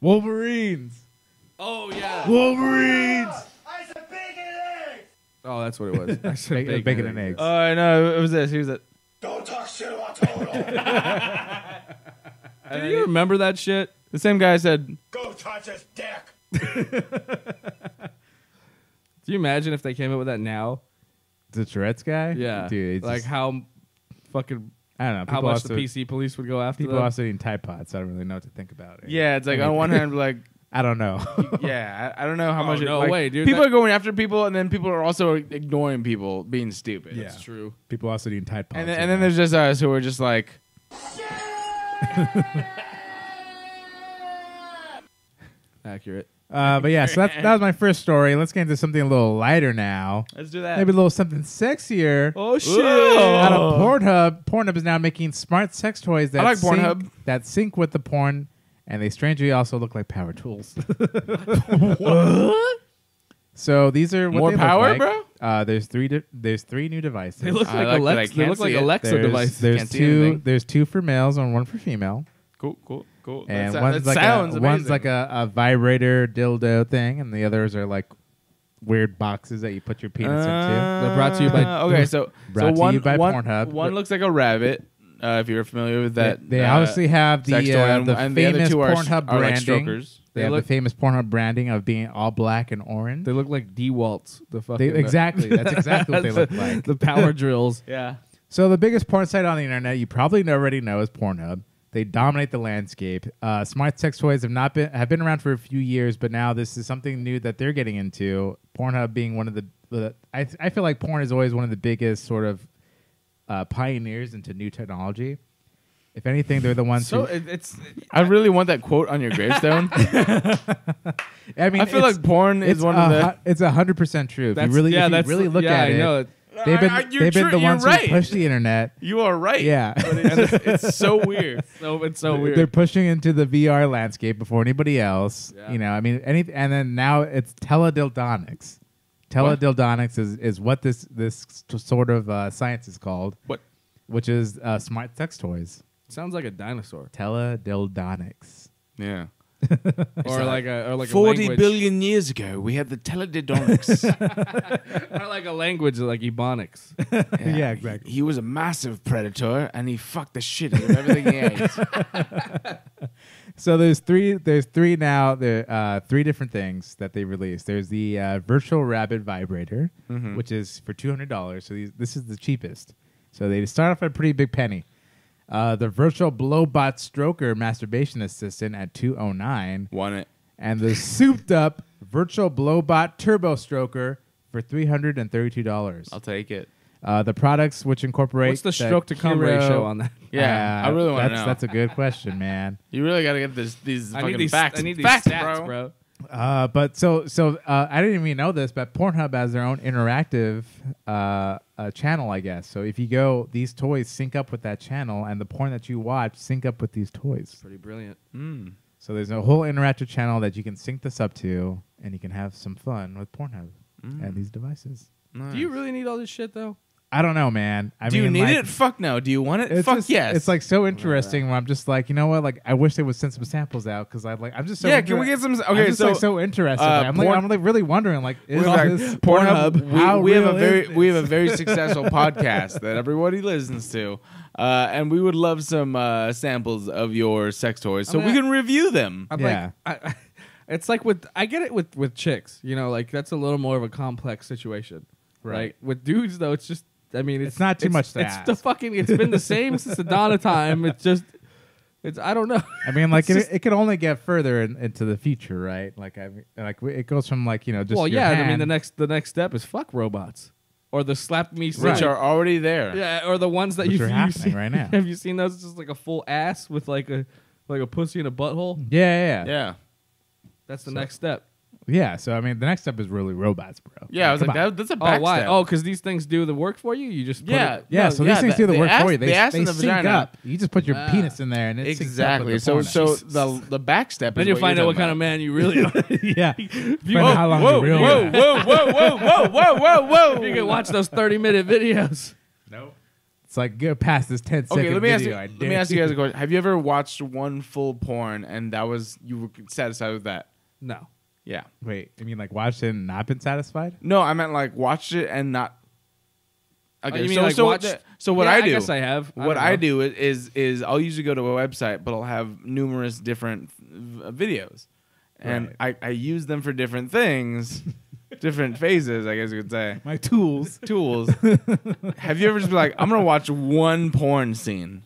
Wolverines. Oh yeah. Wolverines. I said bacon and eggs! Oh, that's what it was. I said Bacon- bacon and eggs. Oh, I know. It was this. He was it. Don't talk shit about Total! Do you remember that shit? The same guy said, Go touch his dick! Do you imagine if they came up with that now? The Tourette's guy. Yeah. dude. It's like just- how fucking I don't know. How much also, the PC police would go after People them. also eating Tide Pods. So I don't really know what to think about it. "Yeah." It's like on one hand, like, I don't know. yeah, I, I don't know how Oh, much. it- no like, way, dude. People That- are going after people, and then people are also ignoring people being stupid. Yeah. That's true. people also eating Tide Pods. And then, and then there's just us who are just like, Accurate. Uh, but yeah, so that, that was my first story. Let's get into something a little lighter now. let's do that. Maybe a little something sexier. Oh shit! Out of Pornhub, Pornhub is now making smart sex toys that I like sync, Pornhub. that sync with the porn, and they strangely also look like power tools. what? So these are what More they look power, like. bro? Uh, there's three. Di- there's three new devices. They look I like, like that I Alexa. They can't look like see it. Alexa there's, devices. There's Can't see two. anything. There's two for males and one for female. Cool, cool, cool. And that, one's that like sounds a, amazing. one's like a, a vibrator dildo thing, and the others are like weird boxes that you put your penis into. They're brought to you by- Uh, okay, so Brought so to one, you by one- Pornhub. One looks like a rabbit. Uh, if you're familiar with that, they, they uh, obviously have the uh, and, the and the other famous two are, Pornhub are like branding. strokers. they They have look- the famous Pornhub branding of being all black and orange. They look like DeWalts. The They- exactly. That's exactly what they look like. the power drills. Yeah. So the biggest porn site on the internet, you probably already know, is Pornhub. They dominate the landscape. Uh, smart sex toys have not been have been around for a few years, but now this is something new that they're getting into. Pornhub being one of the, the I I feel like porn is always one of the biggest sort of uh, pioneers into new technology. If anything, they're the ones So who. it, it's I really want that quote on your gravestone. I mean, I feel like porn is one of the. hu- it's a hundred percent true. If you really, yeah. if you that's really look yeah, at I it, know. they've been I- I- they've been true- the ones right. who push the internet. You are right. Yeah. But it's, it's so weird. So it's so weird. They're pushing into the VR landscape before anybody else. Yeah. You know, I mean, any and then now it's teledildonics. Teledildonics is, is what this this s- sort of uh, science is called, What? which is uh, smart sex toys. Sounds like a dinosaur, Teledildonics. Yeah. or like a or like a Forty language, billion years ago, we had the teledildonics. or like a language like ebonics. Yeah, exactly. He was a massive predator, and he fucked the shit out of everything he ate. So there's three. There's three now. There uh, three different things that they released. There's the uh, virtual rabbit vibrator, Mm-hmm. which is for two hundred dollars. So these, this is the cheapest. So they start off at a pretty big penny. Uh, the virtual blowbot stroker masturbation assistant at two oh nine, Want it? and the souped up virtual blowbot turbo stroker for three hundred and thirty two dollars. I'll take it. Uh, the products which incorporate What's the stroke to cum ratio on that? Yeah, Uh, I really want to that's, know. That's a good question, man. you really got to get this, these I fucking need these facts. I need these facts, stats, bro. bro. Uh, but so so uh, I didn't even know this, but Pornhub has their own interactive uh, uh, channel, I guess. So if you go, these toys sync up with that channel, and the porn that you watch sync up with these toys. Pretty brilliant. Mm. So there's a whole interactive channel that you can sync this up to, and you can have some fun with Pornhub and these devices. Do you really need all this shit though? I don't know, man. I Do mean, you need like, it? Fuck no. Do you want it? Fuck just- yes. It's like so interesting. Where I'm just like, you know what? Like, I wish they would send some samples out because I like. I'm just so. Yeah, can we get some- I'm okay, just, so, like, so interested. uh, I'm porn- like, I'm like really wondering. Like, is We're like, this Pornhub. How we, we have a real very is we have a very successful podcast that everybody listens to, uh, and we would love some uh, samples of your sex toys so I'm we gonna- can review them. I'm Yeah. like, I, I, it's like with I get it with with chicks, you know, like that's a little more of a complex situation, Right. Like, with dudes though, it's just I mean, it's, It's not too much to It's ask. the fucking. It's been the same since the dawn of time. It's just, it's I don't know. I mean, like it, just- it could only get further in, into the future, right? Like I mean, like it goes from like you know just well, your yeah. I mean, the next the next step is fuck robots, or the slap me Which slap. are already there. Yeah, or the ones that Which you are you happening see right now. Have you seen those? It's just like a full ass with like a like a pussy and a butthole. yeah, yeah, yeah, Yeah. That's the next step. Yeah, So I mean, the next step is really robots, bro. Yeah, I was Come like, on. that, that's a Oh, why? step. Oh, because these things do the work for you. You just put Yeah. it- yeah. No, so yeah, these things the- do the the work ass- for you. the They, ass they and the sync vagina. up. You just put your Ah. penis in there, and it syncs up with exactly. the So porno. so the the back step. Then is you what find you're out what talking kind of man you really are. yeah. you- Find how long whoa, you really whoa, are. whoa, whoa, whoa, whoa, whoa, whoa, whoa. you can watch those thirty minute videos. No. It's like get past this 10 second Okay, let me ask you. video. I Let me dare ask you guys a question. Have you ever watched one full porn and that was you were satisfied with that? No. Yeah. Wait, I mean like watched it and not been satisfied? No, I meant like watched it and not. Oh, okay, Oh, you mean so like so, watched- the- so what Yeah, I I do? guess I have. I what I do is is I'll usually go to a website, but I'll have numerous different v- uh, videos, and I, I use them for different things, different phases. I guess you could say My tools. tools. have you ever just been like, I'm gonna watch one porn scene,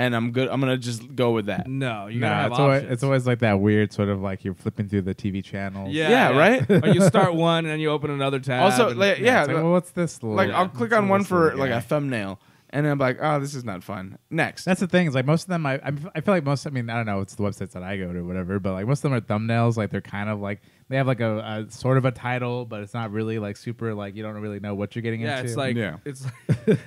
and I'm good. I'm gonna just go with that. No, you gotta No, have it's always, it's always like that weird sort of like you're flipping through the TV channels. yeah, Yeah, right? or you start one and then you open another tab. Also, and- like, yeah, It's like, well, what's this? Little, like I'll click on one for like guy? a thumbnail, and I'm like, oh, this is not fun. Next. That's the thing. Is like most of them, I I'm- I feel like most. I mean, I don't know. It's the websites that I go to, whatever. But like most of them are thumbnails. Like they're kind of like they have like a, a sort of a title, but it's not really like super like you don't really know what you're getting Yeah, into. it's like Yeah. it's like,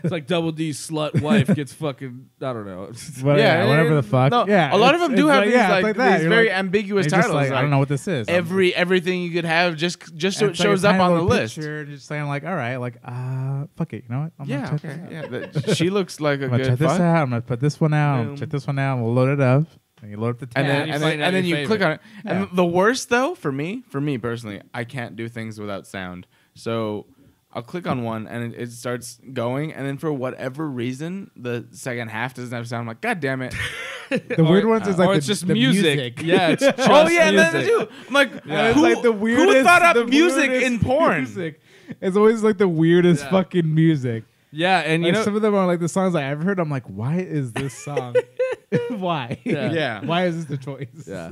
it's like Double D slut wife gets fucking I don't know. But yeah, whatever the fuck. No, yeah, a lot of them do have like, these yeah, like, it's that. these very like- ambiguous you're titles. like, I don't know what this is. I'm- Every everything you could have just just so it it's like shows up on the list. picture, and just saying like, all right, like, uh, fuck it, you know what? I'm Yeah, okay, yeah. she looks like a I'm gonna good check this out. I'm gonna put this one out. I'm gonna Boom. check this one out. We'll load it up. And you load up the tab. and then and you and then, and then your you click on favorite. it. And the worst though for me, for me personally, I can't do things without sound. So I'll click on one and it, it starts going, and then for whatever reason, the second half doesn't have sound. I'm like, God damn it! the weird ones is like or the, it's just the music. Yeah, it's oh, just oh yeah, and then too. I'm like, And who, like the weirdest. who thought the up music in porn? Music. It's always like the weirdest Yeah. fucking music. Yeah, and you Like know some of them are like the songs I've heard. I'm like, why is this song? why? Yeah. Yeah. Why is this the choice? Yeah.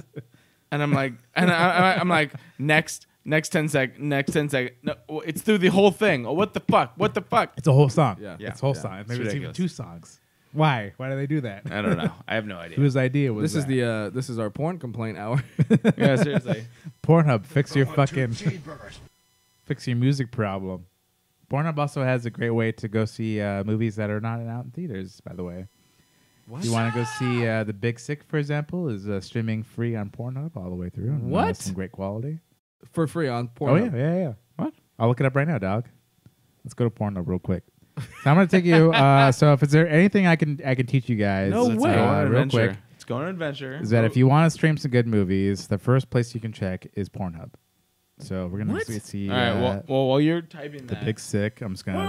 And I'm like, and I, I, I'm like, next, next ten sec, next ten sec. No, it's through the whole thing. Oh, what the fuck? What the fuck? It's a whole song. Yeah. It's a whole Yeah. song. It's Maybe it's, even ridiculous. two songs. Why? Why do they do that? I don't know. I have no idea. Whose idea was This is that? the uh this is our porn complaint hour. yeah, seriously. Pornhub? Fix your fucking fix your music problem. Pornhub also has a great way to go see uh, movies that are not out in theaters. By the way, What? you want to go see uh, The Big Sick, for example, is uh, streaming free on Pornhub all the way through. and, uh, What? some great quality. For free on Pornhub. Oh yeah, yeah, yeah. What? I'll look it up right now, dog. Let's go to Pornhub real quick. So I'm gonna take you. Uh, so if is there anything I can I can teach you guys? No Let's way. Go on Uh, an real adventure. quick. Let's go on an adventure. is that if you want to stream some good movies, the first place you can check is Pornhub. So we're gonna What? see, see All right. uh, Well, well, while you're typing the that, big sick. I'm just gonna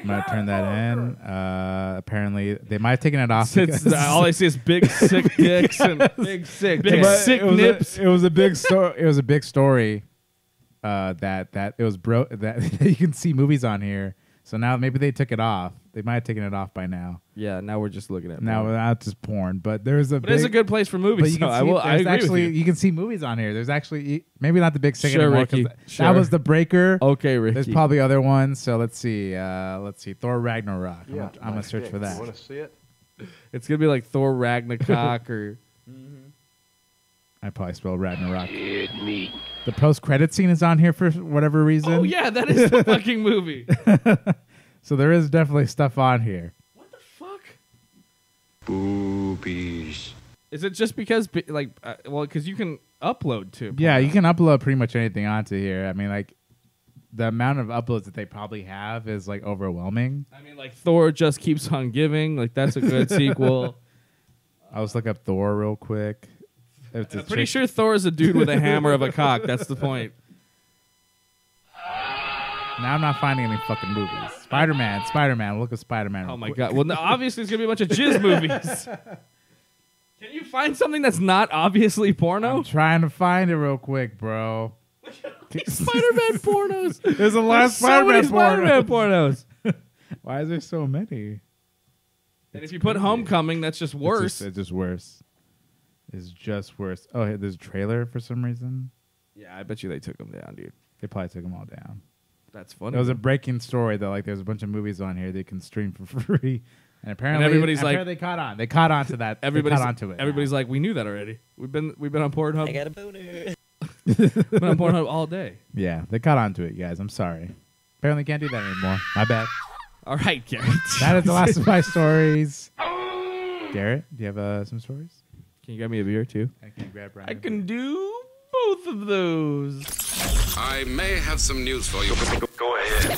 I'm gonna turn that in. Uh, apparently they might have taken it off. It's, because- all I see is big sick dicks and big sick big But sick it was nips. A, it was a big story. It was a big story. Uh, that that it was bro that you can see movies on here. So now maybe they took it off. They might have taken it off by now. yeah, now we're just looking at Now porn. that's just porn. But there's a But it's a good place for But movies. you so can I will. I there's agree actually with you. can see movies on here. There's actually maybe not the big sick Sure, anymore 'cause Ricky. that- that was the breaker. Okay, Ricky. There's probably other ones. So let's see. Uh, let's see. Thor Ragnarok. I'm, gonna, I'm gonna search for that. Want to see it? It's gonna be like Thor Ragnarok or I probably spelled Ragnarok. The post credit scene is on here for whatever reason. oh yeah, that is the fucking movie. So there is definitely stuff on here. What the fuck? Boobies. Is it just because like uh, well because you can upload to Yeah, you can upload pretty much anything onto here. I mean, like the amount of uploads that they probably have is like overwhelming. I mean like Thor just keeps on giving like that's a good sequel. I was just look up Thor real quick. It's a I'm pretty sure Thor is a dude with a hammer of a cock. That's the point. Now I'm not finding any fucking movies. Spider Man, Spider Man. Look at Spider Man. Oh my god. Well, no, obviously it's gonna be a bunch of jizz movies. Can you find something that's not obviously porno? I'm trying to find it real quick, bro. Spider-Man pornos. There's a lot of Spider Man Spider-Man pornos. Why is there so many? And if you put Homecoming, that's just It's worse. just, it's just worse. It's just worse. Oh, hey, there's a trailer for some reason. yeah, I bet you they took them down, dude. They probably took them all down. That's funny. It was a breaking story that like there's a bunch of movies on here they can stream for free, and apparently everybody's like- apparently they caught on. They caught on to that. everybody's they caught onto it. Everybody's like, we knew that already. We've been we've been on Pornhub. I got a boner. been on Pornhub all day. yeah, they caught on to it, guys. I'm sorry. Apparently can't do that anymore. My bad. All right, Garrett. That is the last of my stories. Garrett, do you have uh, some stories? Can you get me a beer too? I can grab Brian. I can do both of those. I may have some news for you. Go ahead.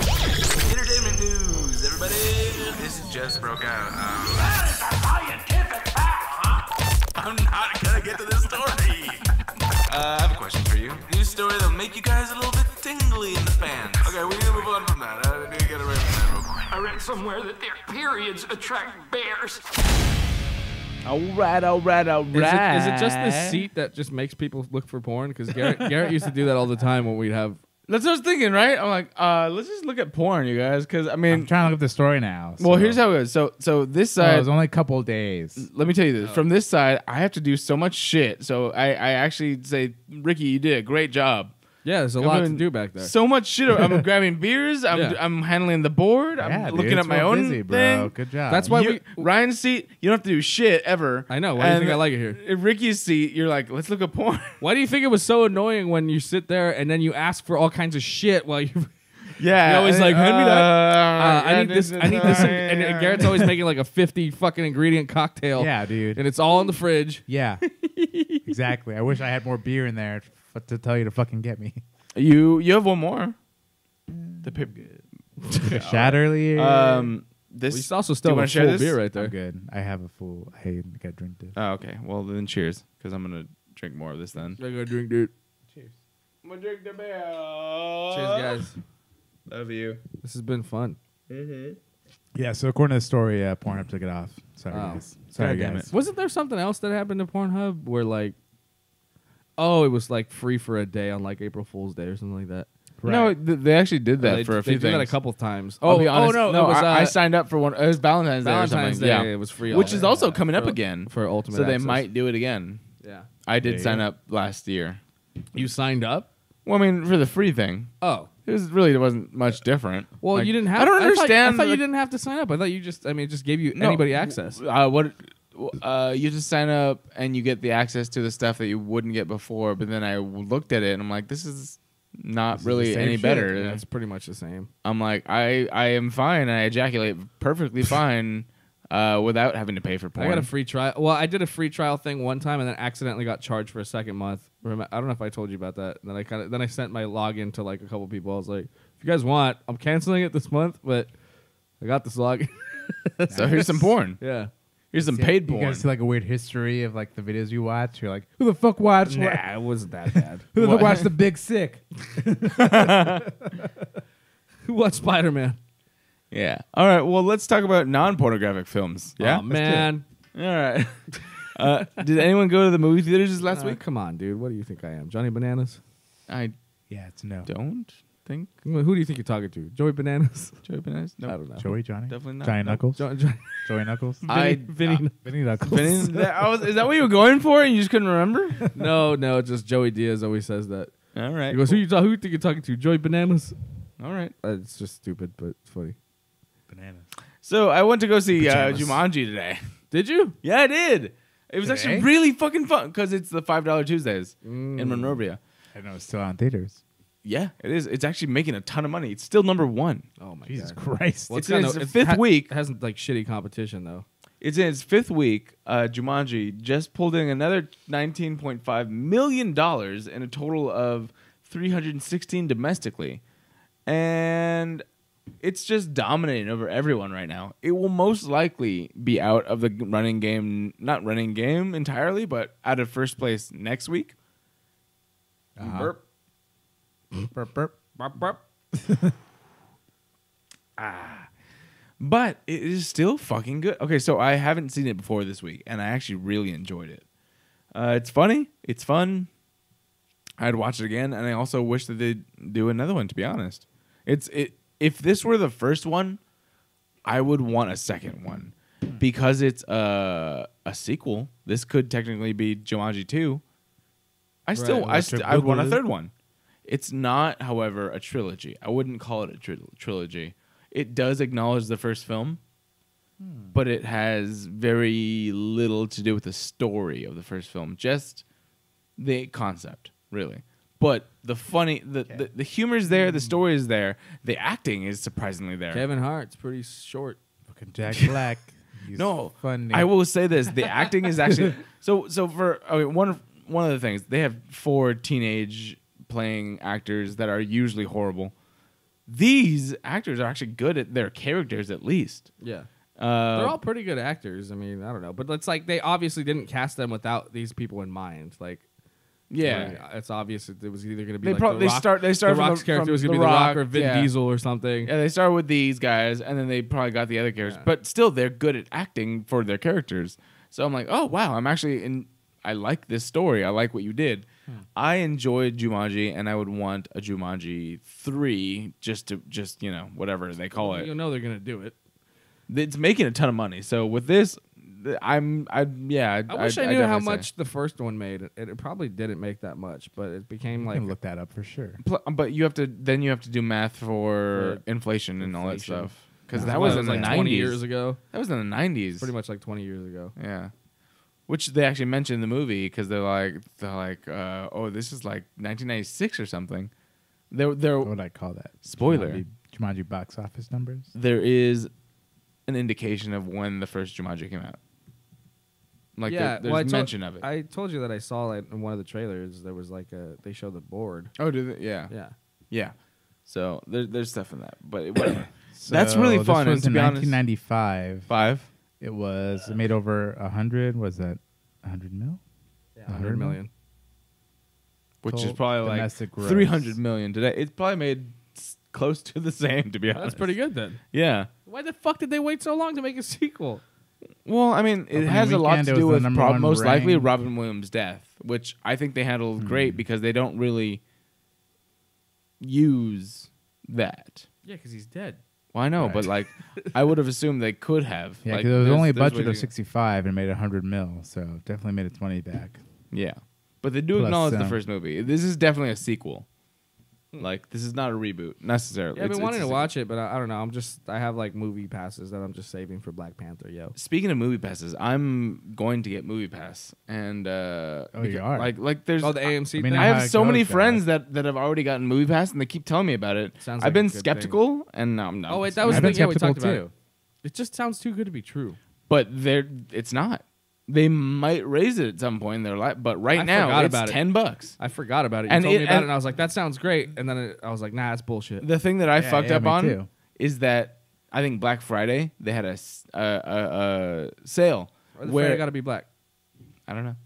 Entertainment news, everybody. This just broke out. Um, I'm not gonna get to this story. Uh, I have a question for you. News story that'll make you guys a little bit tingly in the pants. Okay, we need to move on from that. I need to get away from that real quick. I read somewhere that their periods attract bears. All right, all right, all Is it, is it just this seat that just makes people look for porn? Because Garrett, Garrett used to do that all the time when we'd have. That's what I was thinking, right? I'm like, uh, let's just look at porn, you guys, because I mean, I'm trying to look up the story now. well, here's how it is. So, so this Oh, it side, was only a couple days. let me tell you this. From this side, I have to do so much shit. So I, I actually say, Ricky, you did a great job. Yeah, there's a I'm lot to doing do back there. So much shit. I'm grabbing beers. I'm Yeah. I'm handling the board. I'm Yeah, dude, looking it's at my real own busy, bro. thing. Good job. That's why You- we- Ryan's seat, you don't have to do shit ever. I know. Why do you think I like it here? At Ricky's seat, you're like, let's look at porn. Why do you think it was so annoying when you sit there and then you ask for all kinds of shit while you? Yeah, You're always like, hand me that. uh, Uh, I need this. I need this. And, and Garrett's always making like a fifty fucking ingredient cocktail. Yeah, dude. And it's all in the fridge. Yeah, exactly. I wish I had more beer in there f- to tell you to fucking get me. You you have one more. The paper. Shot earlier. Um, this. We also still a wanna share full this? beer right I'm there. good. I have a full. I got drink this. Oh, okay. Well, then cheers, because I'm gonna drink more of this then. I gotta drink, dude. Cheers. I'm gonna drink the beer. Cheers, guys. Love you. This has been fun. Yeah. So according to the story, uh, Pornhub took it off. Sorry, Oh. guys. Sorry, God guys. Wasn't there something else that happened to Pornhub where like, oh, it was like free for a day on like April Fool's Day or something like that? No, th- they actually did that they, for a they few did things. that a couple times. I'll Oh, be honest. oh no, no, it was, I, I uh, signed up for one. It was Valentine's, Valentine's Day. Day. Or something. Yeah. It was free, which is also coming up for- again for Ultimate. So they Access. might do it again. Yeah. I did Yeah, sign yeah. up last year. You signed up? Well, I mean, for the free thing, Oh. it was really there wasn't much different. Well, Like, you didn't have. I don't understand. I thought you didn't have to sign up. I thought you just. I mean, it just gave you no, anybody access. Uh, what? Uh, you just sign up and you get the access to the stuff that you wouldn't get before. But then I looked at it and I'm like, this is not This really same any shit. better. Yeah, it's pretty much the same. I'm like, I I am fine. I ejaculate perfectly fine uh, without having to pay for porn. I got a free trial. Well, I did a free trial thing one time and then accidentally got charged for a second month. I don't know if I told you about that. And then I kind of then I sent my login to like a couple people. I was like, if you guys want, I'm canceling it this month, but I got this login. so here's some porn. yeah. Here's some paid You porn. guys see like a weird history of like the videos you watch. You're like, who the fuck watched? what? It wasn't that bad. Who the fuck watched the Big Sick? Who watched Spider Man? Yeah. All right. Well, let's talk about non-pornographic films. Yeah. man. All right. uh, did anyone go to the movie theaters last Uh, week? come on, dude. What do you think I am, Johnny Bananas? I Yeah, it's no. don't think Who do you think you're talking to? Joey Bananas? Joey Bananas. No, I don't know. Joey, Johnny, definitely not. Johnny No. Knuckles, Jo- Jo- Joey Knuckles, I Vinny- Vinny Knuckles. Vinny- that- I was- is that what you were going for and you just couldn't remember? no, no, just Joey Diaz always says that. All right. He goes, "Who you ta- who you think you're talking to? Joey Bananas?" All right. Uh, it's just stupid, but it's funny. Bananas. So I went to go see uh, Pajamas. Jumanji today. Did you? Yeah, I did. It was actually Today? really fucking fun because it's the five dollar Tuesdays in Mm. Monrovia. I know it's still on theaters. Yeah, it is. It's actually making a ton of money. It's still number one. Oh my Jesus god! Christ. Well, It's in its kinda- fifth ha- week. It hasn't like shitty competition though. It's in its fifth week. Uh, Jumanji just pulled in another nineteen point five million dollars in a total of three hundred and sixteen domestically, and it's just dominating over everyone right now. It will most likely be out of the running game, not running game entirely, but out of first place next week. Uh-huh. Burp. Mm-hmm. Burp, burp. Burp, burp. Ah. but it is still fucking good. Okay, so I haven't seen it before this week, and I actually really enjoyed it. Uh, it's funny, it's fun. I'd watch it again, and I also wish that they'd do another one. To be honest, it's it. If this were the first one, I would want a second one hmm. because it's a a sequel. This could technically be Jumanji two. I still, Right, I st- I would want a third one. It's not, however, a trilogy. I wouldn't call it a tri- trilogy. It does acknowledge the first film, hmm. but it has very little to do with the story of the first film. Just the concept, really. But the funny, the, the, the humor is there, the hmm. story is there, the acting is surprisingly there. Kevin Hart's pretty short. Fucking Jack Black. He's No, funny. I will say this: the acting is actually so. So for okay, one one of the things they have four teenage playing actors that are usually horrible. These actors are actually good at their characters, at least. Yeah. Uh, They're all pretty good actors. I mean, I don't know, but it's like they obviously didn't cast them without these people in mind. Like, yeah. like, it's obvious that it was either going to be They like the they Rock, start- they start the Rock's the- character was going to be the Rock Rock, or Vin yeah. Diesel or something. Yeah, they start with these guys, and then they probably got the other characters, Yeah. but still, they're good at acting for their characters. So I'm like, oh wow, I'm actually in. I like this story. I like what you did. I enjoyed Jumanji, and I would want a Jumanji three, just to just you know whatever they call it. You know they're going to do it. It's making a ton of money. So with this, I'm I yeah. I wish I, knew how definitely say. much the first one made. It, it probably didn't make that much, but it became I like can look that up for sure. Pl- but you have to then you have to do math for For inflation and all that stuff because What, that was it in the like 20 years ago. That was in the nineties. Pretty much like 20 years ago. Yeah. Which they actually mention in the movie because they're like they're like uh, oh this is like 1996 or something. There there What would I call that? Spoiler. Jumanji, Jumanji box office numbers. there is an indication of when the first Jumanji came out. Like yeah, there- there's well, I told- mention of it. I told you that I saw it in one of the trailers. There was like a they showed the board. oh, did they? Yeah. Yeah. Yeah. So there, there's stuff in that, but whatever. That's really fun, This and was to in be honest- 1995. Five. It was it uh, made over a hundred. Was that a hundred mil? Yeah, 100 100 million. which is Total probably like domestic gross. 300 million today. It's probably made s- close to the same, to be honest. That's pretty good then. Yeah. Why the fuck did they wait so long to make a sequel? Well, I mean, it Opening has a lot weekend, to it do was the with number prob- one most likely ranked. Robin Williams' death, which I think they handled hmm. great because they don't really use that. Yeah, because he's dead. Well, I know, Right. but like, I would have assumed they could have. Yeah, like, it was only a budget of 65 and made 100 mil, so definitely made its money back. Yeah, but they do Plus, acknowledge the um, first movie. This is definitely a sequel. Like, this is not a reboot necessarily. Yeah, I've It's- been wanting it's to watch it, but I, I don't know. I'm just I have like movie passes that I'm just saving for Black Panther. Yo, Speaking of movie passes, I'm going to get movie pass, and uh, Oh, you are? like like there's oh the AMC I mean, thing. I how have it so many friends guys. that, that have already gotten movie pass, and they keep telling me about it. Sounds I've like been a good thing. skeptical, and now I'm not. Oh wait, that was the thing. Yeah, we skeptical talked about too. it. It just sounds too good to be true. but they're it's not. They might raise it at some point in their life, but right I now it's about it. ten bucks. I forgot about it. You And told it- me about and- it, and I was like, "That sounds great." And then it, I was like, "Nah, it's bullshit." The thing that I Yeah, fucked yeah, up on too. is that I think Black Friday they had a a, sale Why the where it got to be black? I don't know,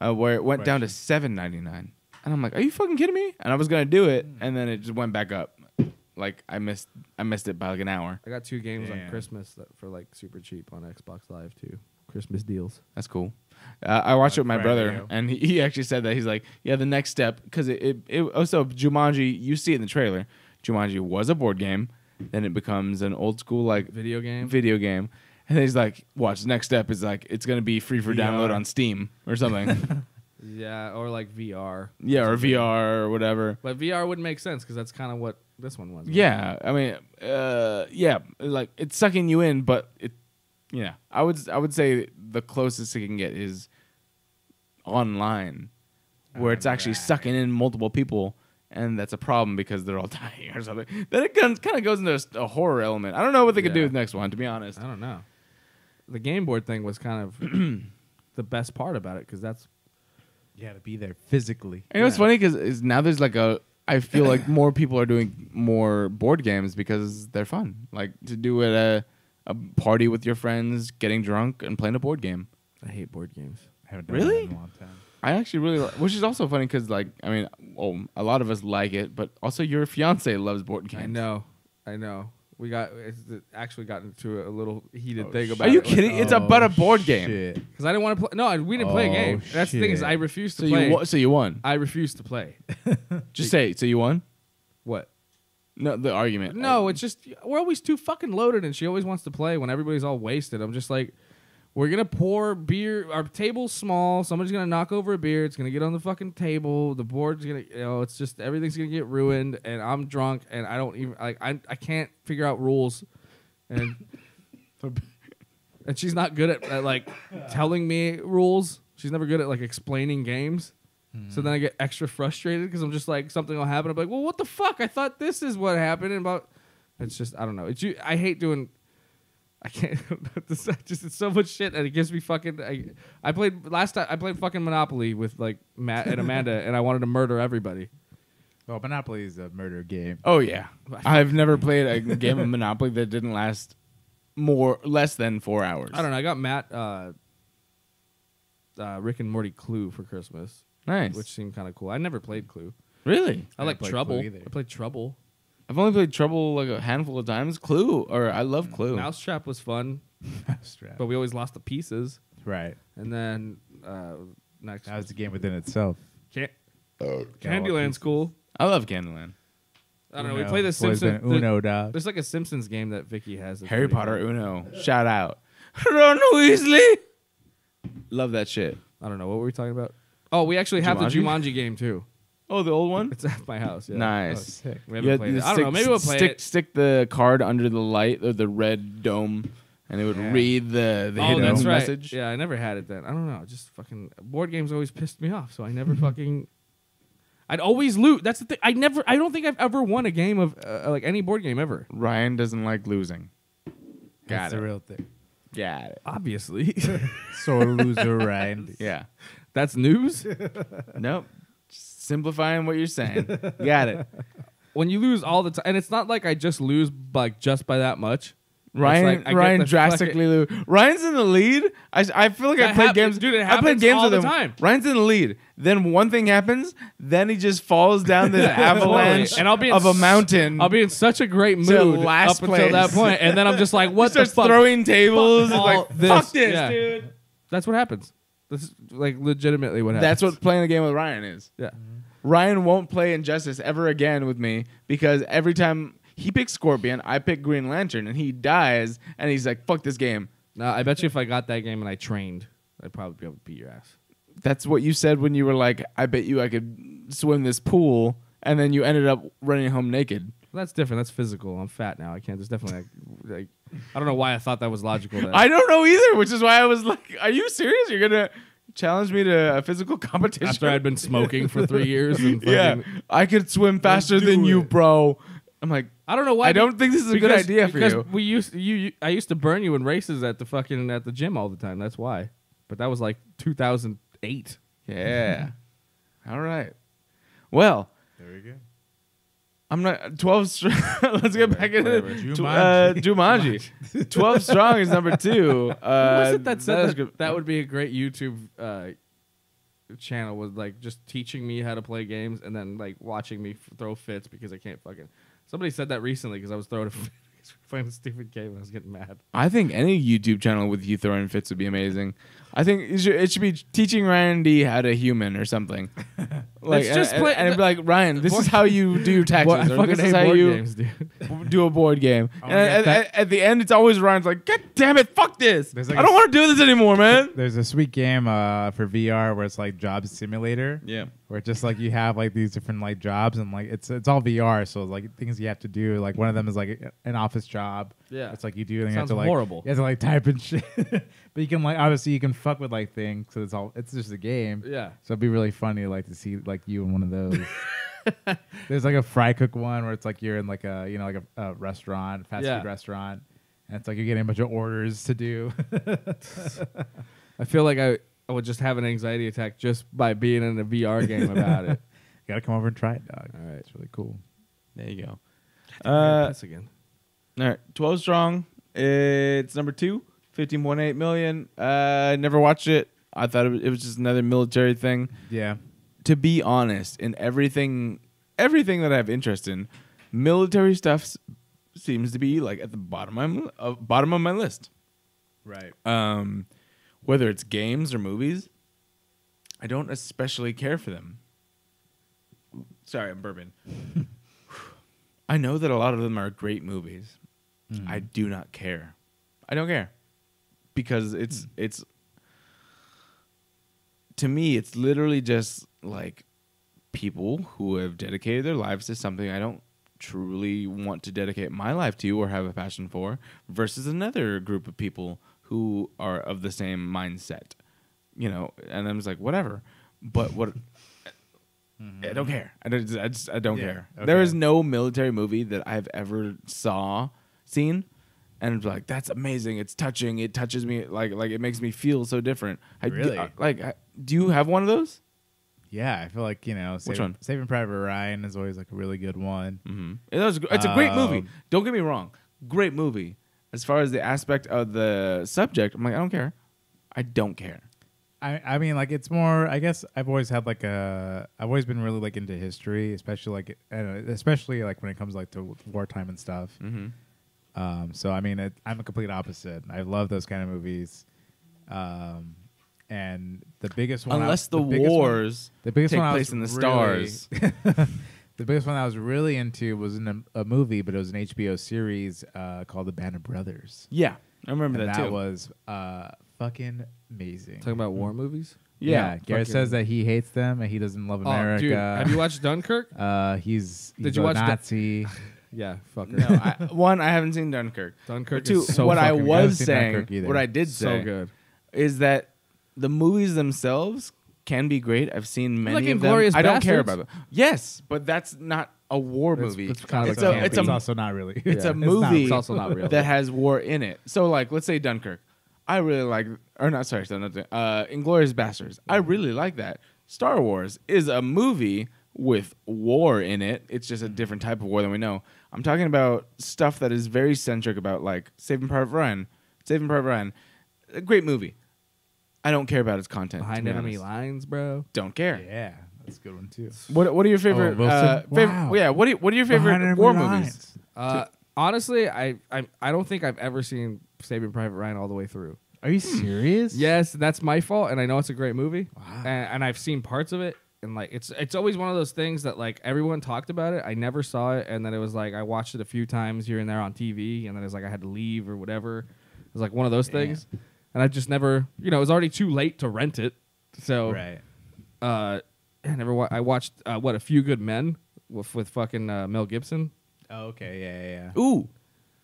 uh, where it went down to seven ninety nine, and I'm like, "Are you fucking kidding me?" And I was gonna do it, and then it just went back up. Like I missed, I missed it by like an hour. I got two games on Christmas that for like super cheap on Xbox Live too. Christmas deals. That's cool. Uh, I watched it with my brother, and he, he actually said that he's like, "Yeah, the next step because it, it, it also Jumanji. You see it in the trailer. Jumanji was a board game, then it becomes an old school like Video game. video game, and then he's like, "Watch, the next step is like it's gonna be free for download VR. on Steam or something, yeah, or like VR. yeah, or VR or whatever." But VR wouldn't make sense because that's kind of what this one was. right? Yeah, I mean, uh, yeah, like it's sucking you in, but it, yeah, I would I would say the closest it can get is online, where it's actually sucking in multiple people, and that's a problem because they're all dying or something. Then it kind of goes into a horror element. I don't know what they could do with the next one, to be honest. I don't know. The game board thing was kind of the best part about it because that's You had to be there physically. And you know what's funny because now there's like a. I feel like more people are doing more board games because they're fun. Like to do it a a party with your friends, getting drunk and playing a board game. I hate board games. I haven't done Really? that in a long time. I actually really, li- which is also funny because like I mean, oh, a lot of us like it, but also your fiance loves board games. I know, I know. We got it's it actually got into a little heated Oh, thing shit. about. Are you it. kidding? It's about oh, a board game. Shit. Because I didn't want to play. No, I- we didn't play a Oh, game. That's the thing is, shit. I refused to So play. you wa- so you won. I refused to play. Just say. So you won. What? No, the argument. No, it's just we're always too fucking loaded, and she always wants to play when everybody's all wasted. I'm just like, we're gonna pour beer. Our table's small. Somebody's gonna knock over a beer. It's gonna get on the fucking table. The board's gonna, you know, it's just everything's gonna get ruined. And I'm drunk, and I don't even like. I I can't figure out rules, and and she's not good at, at like telling me rules. She's never good at like explaining games. So then I get extra frustrated because I'm just like something will happen. I'm like, well, what the fuck? I thought this is what happened. And about it's just I don't know. It's you. I hate doing. I can't. this, I just it's so much shit, and it gives me fucking. I, I played last time. I played fucking Monopoly with like Matt and Amanda, and I wanted to murder everybody. Well, Monopoly is a murder game. Oh yeah, I've never played a game of Monopoly that didn't last more less than four hours. I don't know. I got Matt, uh, uh, Rick and Morty Clue for Christmas, Nice. which seemed kind of cool. I never played Clue. really? I I like didn't Trouble. Clue either. I played Trouble. I've only played Trouble like a handful of times. Clue, or I love Clue. Mousetrap was fun, Strap. but we always lost the pieces. right. And then uh, next, That was the game within itself. Can- Got Candyland's cool. I love Candyland. I don't know. We Uno. play the What is it, Simpsons. Uno dog. There's like a Simpsons game that Vicky has. that's Harry pretty Potter fun. Uno. Shout out. Ron Weasley. Love that shit. I don't know what were we talking about. Oh, we actually have the Jumanji? Jumanji game too. Oh, the old one. It's at my house. Yeah. Nice. sick. We haven't Yeah, played you it. I don't know. Maybe we'll play stick, it. Stick the card under the light or the red dome, and it would Yeah. read the the Oh, hidden that's right. message. Yeah, I never had it then. I don't know. Just fucking board games always pissed me off, so I never fucking. I'd always lose. That's the thing. I never. I don't think I've ever won a game of uh, like any board game ever. Ryan doesn't like losing. Got That's it. the real thing. Got it. Obviously, Sore loser, Ryan. Yeah. That's news. nope. Just simplifying what you're saying. Got it. when you lose all the time, and it's not like I just lose like just by that much. Ryan like Ryan drastically lose. Ryan's in the lead. I, I feel like I played hap- games. dude, it I played happens games all with the him. time. Ryan's in the lead. Then one thing happens. Then he just falls down the avalanche and I'll be of a mountain. I'll be in such a great mood last up until that place. point, and then I'm just like, "What the starts fuck?" throwing tables. Fuck It's like this. fuck this, Yeah. dude. That's what happens. This is like legitimately what happens. That's what playing the game with Ryan is. Yeah. Ryan won't play Injustice ever again with me because every time he picks Scorpion, I pick Green Lantern, and he dies, and he's like, "Fuck this game." No, I bet you if I got that game and I trained, I'd probably be able to beat your ass. That's what you said when you were like, "I bet you I could swim this pool," and then you ended up running home naked. That's different. That's physical. I'm fat now. I can't. There's definitely like, like I don't know why I thought that was logical. That I don't know either, which is why I was like, "Are you serious? You're gonna challenge me to a physical competition?" after I'd been smoking for three years and fucking, yeah, I could swim faster do than you, bro. I'm like, I don't know why. I don't think this is a good idea for because you. We used you, you. I used to burn you in races at the fucking at the gym all the time. That's why. But that was like 2008. Yeah. All right. Well, There we go. I'm not 12 strong. Let's get back into whatever. Tw- uh, Jumanji. 12 strong is number two. Uh, Who was it that said is that, that would be a great YouTube uh, channel? Was like just teaching me how to play games and then like watching me f- throw fits because I can't fucking. Somebody said that recently because I was throwing a fit playing a stupid game and I was getting mad. I think any YouTube channel with you throwing fits would be amazing. I think it should, it should be teaching Ryan D how to human or something. like, Let's just and, play- and, and be like Ryan, this is how you do your taxes. I or this is how you games, do a board game. and God, at, at- at the end, it's always Ryan's like, God damn it, fuck this. Like I don't want to do this anymore, man. There's a sweet game uh, for VR where it's like job simulator. Yeah. Where just like you have like these different like jobs and like it's it's all VR, so like things you have to do. Like one of them is like an office job. Yeah. It's like you do and you have Sounds to like horrible. You have to like type in shit. but you can like obviously you can fuck with like things, because it's all it's just a game. Yeah. So it'd be really funny like to see like you in one of those. There's like a fry cook one where it's like you're in like a you know like a, a restaurant, fast Yeah. food restaurant, and it's like you're getting a bunch of orders to do. I feel like I, I would just have an anxiety attack just by being in a VR game about it. You gotta come over and try it, dog. All right. it's really cool. There you go. Uh, Uh, again. All right, 12 strong. It's number two, 15.8 million. Uh, never watched it. I thought it was, it was just another military thing. Yeah. To be honest, in everything, everything that I have interest in, military stuff seems to be like at the bottom of my, uh, bottom of my list. Right. Um, whether it's games or movies, I don't especially care for them. Sorry, I'm bourbon. I know that a lot of them are great movies. Hmm. I do not care. I don't care because it's hmm. it's to me it's literally just like people who have dedicated their lives to something I don't truly want to dedicate my life to or have a passion for versus another group of people who are of the same mindset. You know, and I'm just like whatever. But what I don't mm-hmm. care. I don't, I just I don't Yeah, care. okay. There is no military movie that I've ever saw seen and it's like that's amazing. It's touching. It touches me like like it makes me feel so different. I, Really? I- like I, do you have one of those? Yeah, I feel like you know, Saving, one? Saving Private Ryan is always like a really good one. Mm-hmm. It was, it's a great movie. Um, Don't get me wrong. Great movie. As far as the aspect of the subject, I'm like I don't care. I don't care. I, I mean, like it's more. I guess I've always had like a. I've always been really like into history, especially like, uh, especially like when it comes like to wartime and stuff. Mm-hmm. Um, so I mean, it, I'm a complete opposite. I love those kind of movies. Um, and the biggest one, I- Unless the, biggest one- wars the biggest take one I place was in the really- stars. The biggest one I was really into was in a, a movie, but it was an HBO series uh, called The Band of Brothers. Yeah, I remember And that, that too. was uh, fucking amazing. Talking about war movies. yeah, Garrett fucking- says that he hates them and he doesn't love Oh, America. dude, have you watched Dunkirk? Uh, he's, he's Did you a watch Dun- Nazi. Yeah, fucker. no, I, one, I haven't seen Dunkirk. Dunkirk But two, is so what I fucking good. I haven't was seen saying, Dunkirk either. what I did so say, good. is that the movies themselves can be great. I've seen many Like of them. Inglourious I don't care Basterds? about them. Yes, but that's not a war It's- movie. it's kinda it's like a, a it's it's a also not really. it's Yeah. a It's not- movie it's also not real. that has war in it. So like, let's say Dunkirk. I really like, or not. Sorry, sorry, not Dun- uh, Inglourious Basterds. I really like that. Star Wars is a movie with war in it. It's just a different type of war than we know. I'm talking about stuff that is very centric about like Saving Private Ryan. Saving Private Ryan, a great movie. I don't care about its content. Behind enemy honest. lines, bro. Don't care. yeah, that's a good one too. What What are your favorite? Wilson? uh, favorite Wow. Yeah. What are you, What are your favorite Behind war movies? Uh, honestly, I, I I don't think I've ever seen Saving Private Ryan all the way through. Are you serious? Yes, that's my fault, and I know it's a great movie, and, and I've seen parts of it, and like it's it's always one of those things that like everyone talked about it. I never saw it, and then it was like I watched it a few times here and there on TV, and then it's like I had to leave or whatever. It was like one of those things, and I just never, you know, it was already too late to rent it, so Right. uh, I never. Wa- I watched uh, what a few good men with with fucking uh, Mel Gibson. Oh, okay. Yeah, yeah, yeah. Ooh,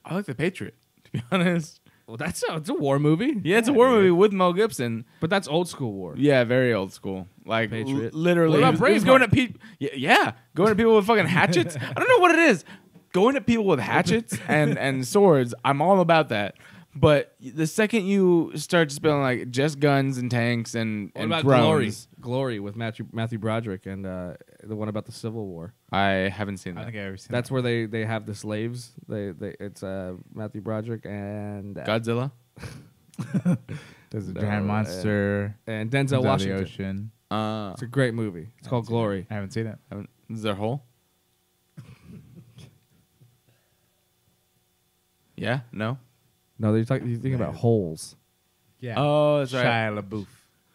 I like The Patriot. To be honest. Well, that's a, it's a war movie, Yeah, it's a war movie with Mel Gibson. but that's old school war. Yeah, very old school. Like l- literally, What about he was- going at people. Yeah, yeah, going at people with fucking hatchets. I don't know what it is. Going at people with hatchets and and swords. I'm all about that. But the second you start spilling like just guns and tanks and What and about Glory? Glory with Matthew Matthew Broderick and uh, the one about the Civil War. I haven't seen that. I that. think I've ever seen That's that. where they, they have the slaves. They, they it's uh, Matthew Broderick and uh, Godzilla. There's a No, giant uh, monster. and comes Denzel out of the Washington. ocean. Uh, It's a great movie. It's called Glory. I haven't seen it. haven't- is there a hole? yeah. No. No, they're talking. You're thinking about holes. Yeah. Oh, that's right. Shia LaBeouf.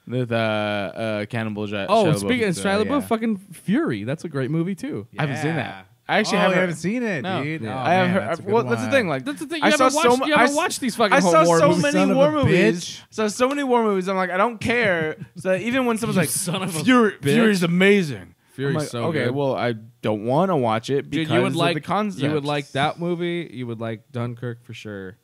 With uh, uh, Cannibal J- Oh, Shia speaking of uh, Shia LaBeouf, yeah. fucking Fury. That's a great movie too. I haven't seen that. I actually oh, haven't, you haven't seen it, No. dude. Yeah. Oh, I have man, heard. that's a good well, that's the one. thing. Like That's the thing. You I haven't saw watched. so mu- you haven't I s- watched these fucking I saw war so movies. many son of war a movies. bitch. So so many war movies. I'm like, I don't care. So even when someone's like, son of a Fury, bitch. Fury's amazing. Fury's I'm like, so okay. good. Well, I don't want to watch it because Dude, you would of like the concept. You would like that movie. You would like Dunkirk for sure.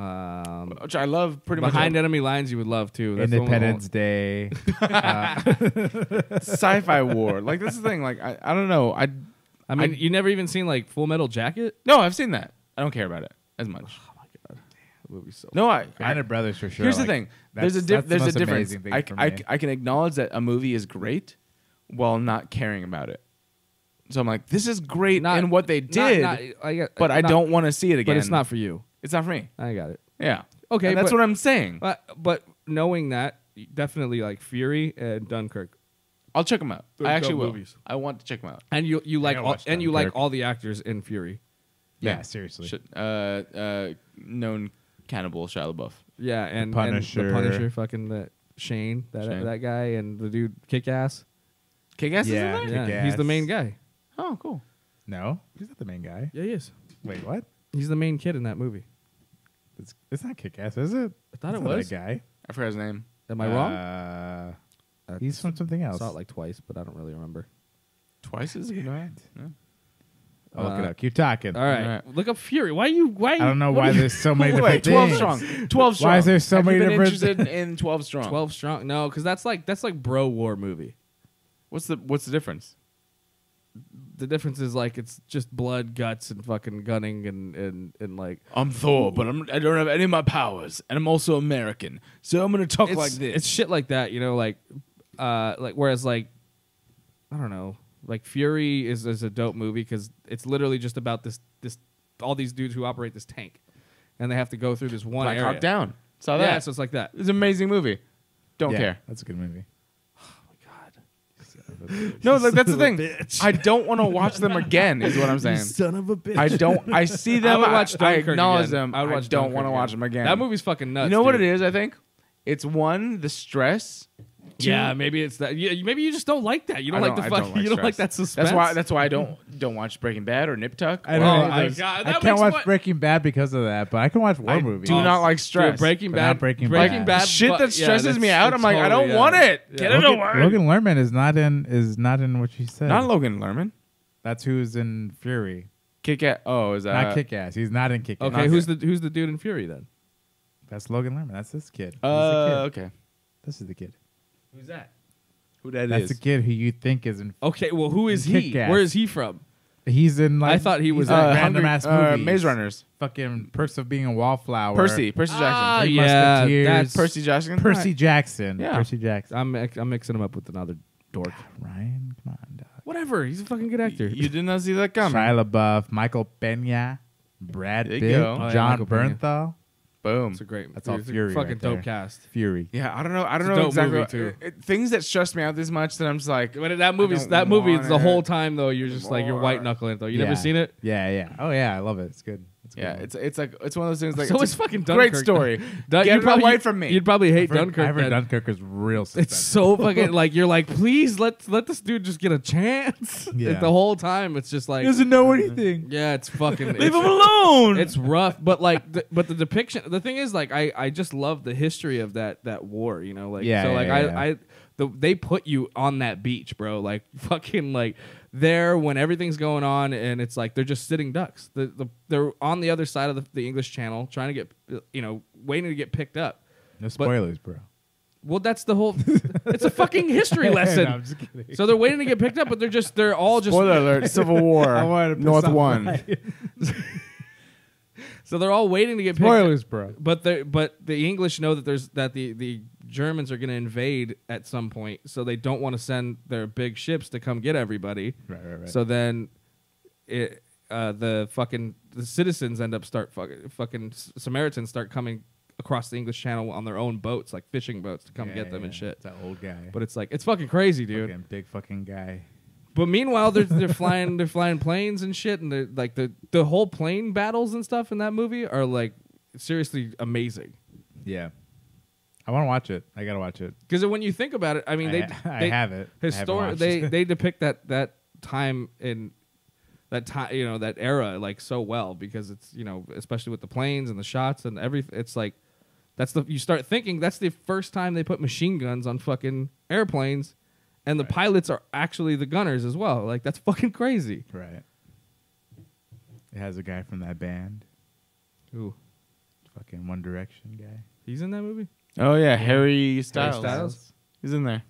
Um, which I love pretty much. Behind much. Enemy Lines, you would love too. That's the one with all- Independence Day. sci-fi war. Like that's the thing. Like I, I don't know. I I mean, I- you never even seen like Full Metal Jacket. no, I've seen that. I don't care about it as much. Oh my god, the movie's so. No, I. Band of Brothers for sure. Here's the like, thing. There's a that's- diff- that's the there's a most difference. amazing thing I, for I, me. I can acknowledge that a movie is great while not caring about it. So I'm like, this is great Not- in what they did, not- I get- but I not- don't want to see it again. But it's not for you. It's not for me. I got it. Yeah. Okay, And that's but- what I'm saying. But but knowing that, definitely like Fury and Dunkirk, I'll check them out. They're I actually will. movies. I want to check them out. and you you like all, watch and you like all the actors in Fury. yeah, seriously. Should, uh, uh, known cannibal Shia LaBeouf. Yeah, and and Punisher. the Punisher, fucking the Shane, that Shane. that guy, and the dude Kick Ass. Kick-Ass is in Yeah. there? Yeah, Kick-Ass. he's the main guy. Oh, cool. No, he's not the main guy. Yeah, he is. Wait, what? He's the main kid in that movie. It's, it's not Kick Ass, is it? I thought It's it not was. that guy. I forgot his name. Am I wrong? Uh, Uh, he's from something I else. saw it like twice, but I don't really remember. Twice is good. What? Yeah. I'll look Uh, it up. Keep talking. All right, Alright. look up Fury. Why you? Why? I don't know why there's so many different Wait, 12 things. strong. 12 strong. Why is there so Have many you been different- interested in 12 strong? Twelve strong. No, because that's like that's like bro war movie. What's the what's the difference? The difference is like it's just blood, guts, and fucking gunning and and and like I'm Thor, but I'm, I don't have any of my powers, and I'm also American, so I'm gonna talk it's, like this. It's shit like that, you know, like uh like whereas like I don't know, like Fury is is a dope movie because it's literally just about this this all these dudes who operate this tank, and they have to go through this one Black area. Hawk Down. Saw that. Yeah, so it's like that. it's an amazing movie. Don't Yeah, care. That's a good movie. No, like that's the thing. I don't want to watch them again. Is what I'm saying. Son of a bitch. I don't. I see I them. would watch I, I acknowledge again. them. I I, would watch don't want to watch them again. That movie's fucking nuts. You know what it is? I think it's one the stress Yeah, maybe it's that. Yeah, maybe you just don't like that. You don't I like the I fucking. you don't like that stress. suspense. That's why. That's why I don't don't watch Breaking Bad or Nip Tuck. I or know. any of my those. God, I that can't makes watch what- Breaking Bad because of that, but I can watch war I movies. do not like stress. Dude, Breaking But Bad. not Breaking Breaking Bad. Bad. shit fu- that yeah, stresses me that's- out. I'm like, I don't yeah. want it. Yeah. Get it Logan, away. Logan Lerman is not in is not in what you said. Not Logan Lerman. That's who's in Fury. Kick Ass. Oh, is that not Kick Ass. He's not in Kick Ass. Okay, who's the who's the dude in Fury then? That's Logan Lerman. That's this kid. He's the Uh, kid. okay. This is the kid. Who's that? Who that That's is? the kid who you think is in. Okay, well, who is he? Kick-Ass. Where is he from? He's in. Like, I thought he was he's in in Uh, random ass uh, movies. Maze Runners. Fucking Perks of Being a Wallflower. Percy. Percy Jackson. Ah, Three yeah, Musketeers. that's Percy Jackson. Percy Jackson. Yeah. Percy Jackson. I'm I'm mixing him up with another dork. Ryan, come on, dog. Whatever, he's a fucking good actor. You did not see that coming. Shia LaBeouf, Michael Pena, Brad There Pitt, go. Oh, yeah, John Michael Pena. Bernthal, Boom. It's a great. That's all it's a Fury Fucking right dope there. cast. Fury. Yeah, I don't know. I don't It's know dope exactly. movie, what- too. it- it- things that stress me out this much that I'm just like, But that movie's that movie want the whole time though. You're just like you're white knuckling it though. You Yeah. never seen it? Yeah, yeah. Oh yeah, I love it. It's good. It's yeah, one. it's it's like it's one of those things like So it's it's a fucking great story. Dun- Get you'd it probably- away from me. You'd probably hate I've heard- Dunkirk. I've heard. Dunkirk is real. It's so fucking like you're like, please let let this dude just get a chance. Yeah. the whole time it's just like, he doesn't know anything. yeah, it's fucking. Leave it's, him alone. It's rough, but like, the, but the depiction. The thing is, like, I I just love the history of that that war. You know, like, Yeah, so yeah, like yeah, I yeah. I the they put you on that beach, bro. Like fucking like there when everything's going on and it's like they're just sitting ducks. The, the they're on the other side of the, the English Channel trying to get you know waiting to get picked up. No spoilers, bro. Well, that's the whole. it's a fucking history lesson. No, I'm just kidding. So they're waiting to get picked up, but they're just they're all just Spoiler alert: Civil War, I wanted to North One. Ryan. so they're all waiting to get picked up. Bro. But the but the English know that there's that the the Germans are going to invade at some point, so they don't want to send their big ships to come get everybody. Right, right, right. So then, it uh, the fucking the citizens end up start fucking fucking Samaritans start coming across the English Channel on their own boats, like fishing boats, to come Yeah, get them and shit. It's that old guy. But it's like it's fucking crazy, dude. Fucking big fucking guy. But meanwhile, they're they're flying they're flying planes and shit, and they're like the the whole plane battles and stuff in that movie are like seriously amazing. Yeah. I want to watch it. I gotta watch it. Because when you think about it, I mean, they I, I they have it. I histor- they they depict that that time in that time you know that era like so well because it's you know especially with the planes and the shots and everything. It's like that's the you start thinking that's the first time they put machine guns on fucking airplanes, and the pilots are actually the gunners as well. Like that's fucking crazy. right. It has a guy from that band, Ooh, fucking One Direction guy. he's in that movie. Oh yeah, Harry Styles. Styles? He's in there.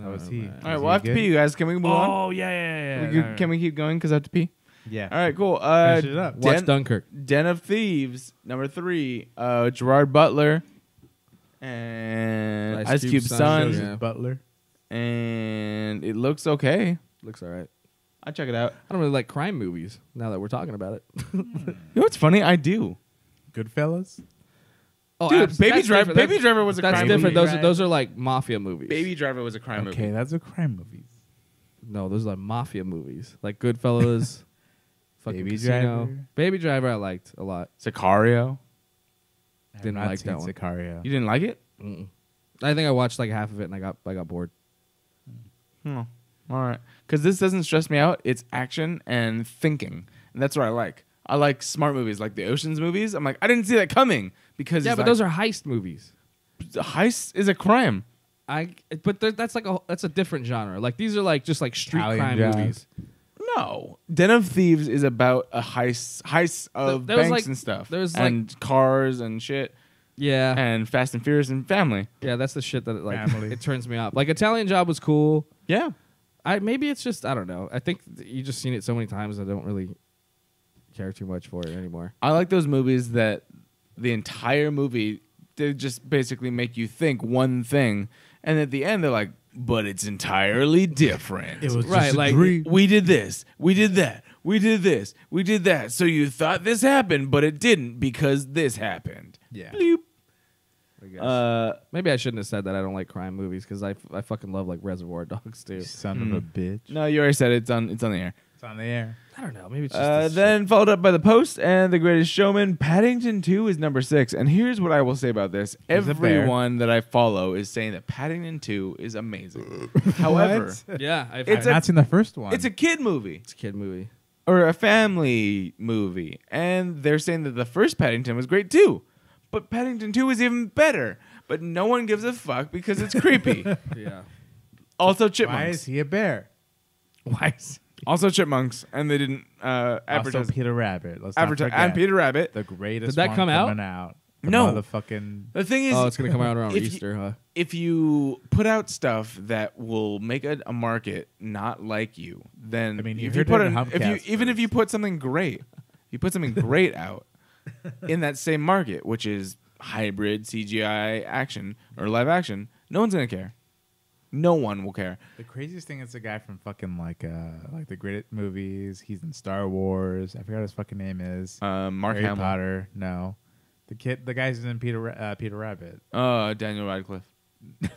How was he? All right, Was we'll he have to pee, you guys. Can we move on? Oh yeah, yeah, yeah. We could- can we keep going? Because I have to pee. Yeah. All right, cool. Uh, Finish it up. watch Den, Dunkirk? Den of Thieves, number three. Uh, Gerard Butler and Ice Ice Cube's Cube's son, son, Yeah. Butler. and it looks okay. Looks all right. I check it out. I don't really like crime movies. Now that we're talking about it. You know what's funny? I do. Goodfellas. Oh, Dude, abs- Baby that's Driver- different. Baby Driver was a that's crime different. movie, Those are right? those are like mafia movies. Baby Driver was a crime movie. Okay, movie. that's a crime movie. No, those are like mafia movies, like Goodfellas. fucking Baby Casino. Driver. Baby Driver, I liked a lot. Sicario. I have Didn't not like seen that one. Sicario. You didn't like it? Mm-mm. I think I watched like half of it and I got I got bored. Hmm. All right. Because this doesn't stress me out. It's action and thinking, and that's what I like. I like smart movies, like the Ocean's movies. I'm like, I didn't see that coming because Yeah, but those are heist movies. heist is a crime. I but that's like a that's a different genre. Like these are like just like street Italian crime Job. movies. No, Den of Thieves is about a heist, heist of there was, banks like- and stuff, there was, and cars and shit, Yeah, and Fast and Furious and family. yeah, that's the shit that like Family. it turns me off. Like Italian Job was cool. Yeah, I maybe it's just I don't know. I think you just seen it so many times I don't really care too much for it anymore. I like those movies that the entire movie they just basically make you think one thing, and at the end they're like, "But it's entirely different." It was Right, just a like- dream. we did this, we did that, we did this, we did that. So you thought this happened, but it didn't because this happened. Yeah. Bloop. I guess. Uh, maybe I shouldn't have said that I don't like crime movies because I, f- I fucking love like Reservoir Dogs too. You son of a bitch. no, you already said it. it's on. It's on the air. It's on the air. I don't know. Maybe it's just Uh, this then followed up by The Post and The Greatest Showman. Paddington 2 is number six. And here's what I will say about this He's a bear. everyone that I follow is saying that Paddington 2 is amazing. However, shit. yeah, I've, It's I've a- not seen the first one. it's a kid movie it's a kid movie. or a family movie. And they're saying that the first Paddington was great too. But Paddington 2 is even better. But no one gives a fuck because it's creepy. Yeah. also, Why chipmunks. is he a bear? Why? Is, Also, chipmunks. And they didn't uh, Also. Peter Rabbit. Let's not advertise and Peter Rabbit. The greatest Did that one come out? coming out. The No. Motherfucking. The thing is, oh, it's gonna come out around if you- Easter, huh? if you put out stuff that will make a, a market not like you, then I mean, you if you put it an, if you even if you put something great, you put something great out in that same market, which is hybrid CGI action or live action, no one's gonna care. No one will care. The craziest thing is the guy from fucking like uh like the great movies. He's in Star Wars. I forgot what his fucking name is. Um, Mark Harry Hamill, Potter. No, the kid, the guy's in Peter Ra- uh, Peter Rabbit. uh, Daniel Radcliffe, I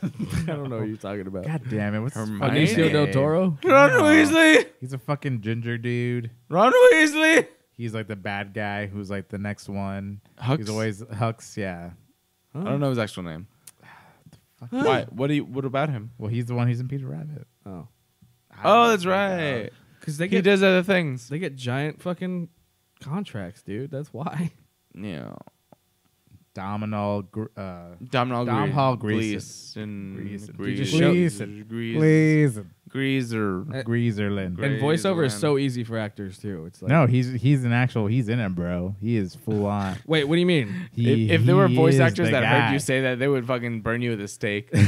don't know what you're talking about. God damn it! What's his Hermione. fucking Benicio del name? Toro. Ron No. Weasley, He's a fucking ginger dude. Ron Weasley. He's like the bad guy who's like the next one. Hux? He's always Hux. Yeah. I don't know his actual name. Why? What do you? What about him? Well, he's the one who's in Peter Rabbit. Oh, Oh, that's right. because they He get does other things. they get giant fucking contracts, dude. That's why. Yeah. Domino. Gr- uh, Domhnall Dom Gre- Hall Gleeson. Gleeson. Gleeson. Gleeson. Gleeson. Gleeson. Please. Greaser. Eh, Greaserland. Great. And voiceover is so easy for actors too. It's like No, he's he's an actual. He's in it, bro. He is full on. Wait, what do you mean? He, If, if there were he voice is actors the that heard you say that, they would fucking burn you with a stake.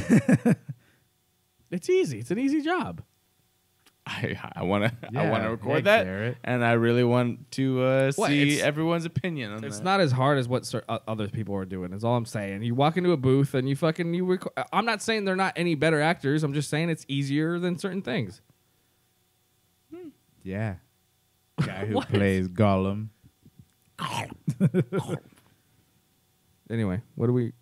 It's easy. It's an easy job. I I want to I want to record hey, that, Garrett. and I really want to uh, What, see it's- everyone's opinion on It's that. not as hard as what cer- o- other people are doing. Is all I'm saying. You walk into a booth and you fucking you. Rec- I'm not saying they're not any better actors. I'm just saying it's easier than certain things. Yeah. Guy who plays Gollum. Anyway, what are we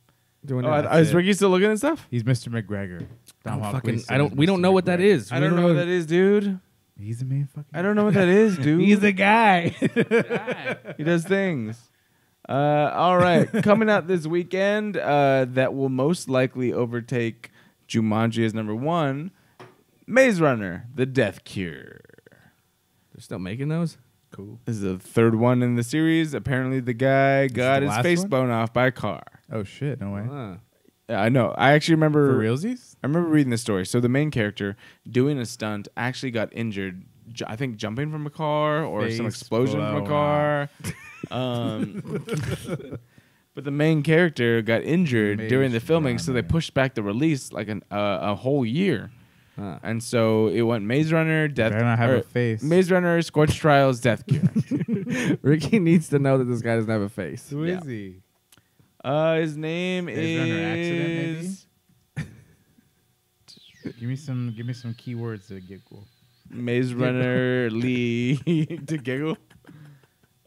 doing? Oh, now? I- is. Ricky still looking at stuff? He's Mr. McGregor. I don't Tom fucking. I don't. We don't know what that is. I We don't know what that is, dude. He's the main fucking. I don't know what that is, dude. He's a guy. he does things. Uh, all right, coming out this weekend, uh, that will most likely overtake Jumanji as number one. Maze Runner: The Death Cure. They're still making those. cool. This is the third one in the series. Apparently, the guy got the his last face one? blown off by a car. Oh shit! No way. Huh. I know. I actually remember. For realsies? I remember reading the story. So the main character doing a stunt actually got injured. Ju- I think jumping from a car or some Face explosion from a car. um, but the main character got injured during the filming, so they pushed back the release like an, uh, a whole year. Huh. And so it went Maze Runner, Death. Better not have or a face. Maze Runner, Scorch Trials, Death Cure. Ricky needs to know that this guy doesn't have a face. Who is Yeah. he? Uh, his name Maze Runner accident, maybe? is Give me some. Give me some keywords to giggle. Maze Runner Lee to giggle.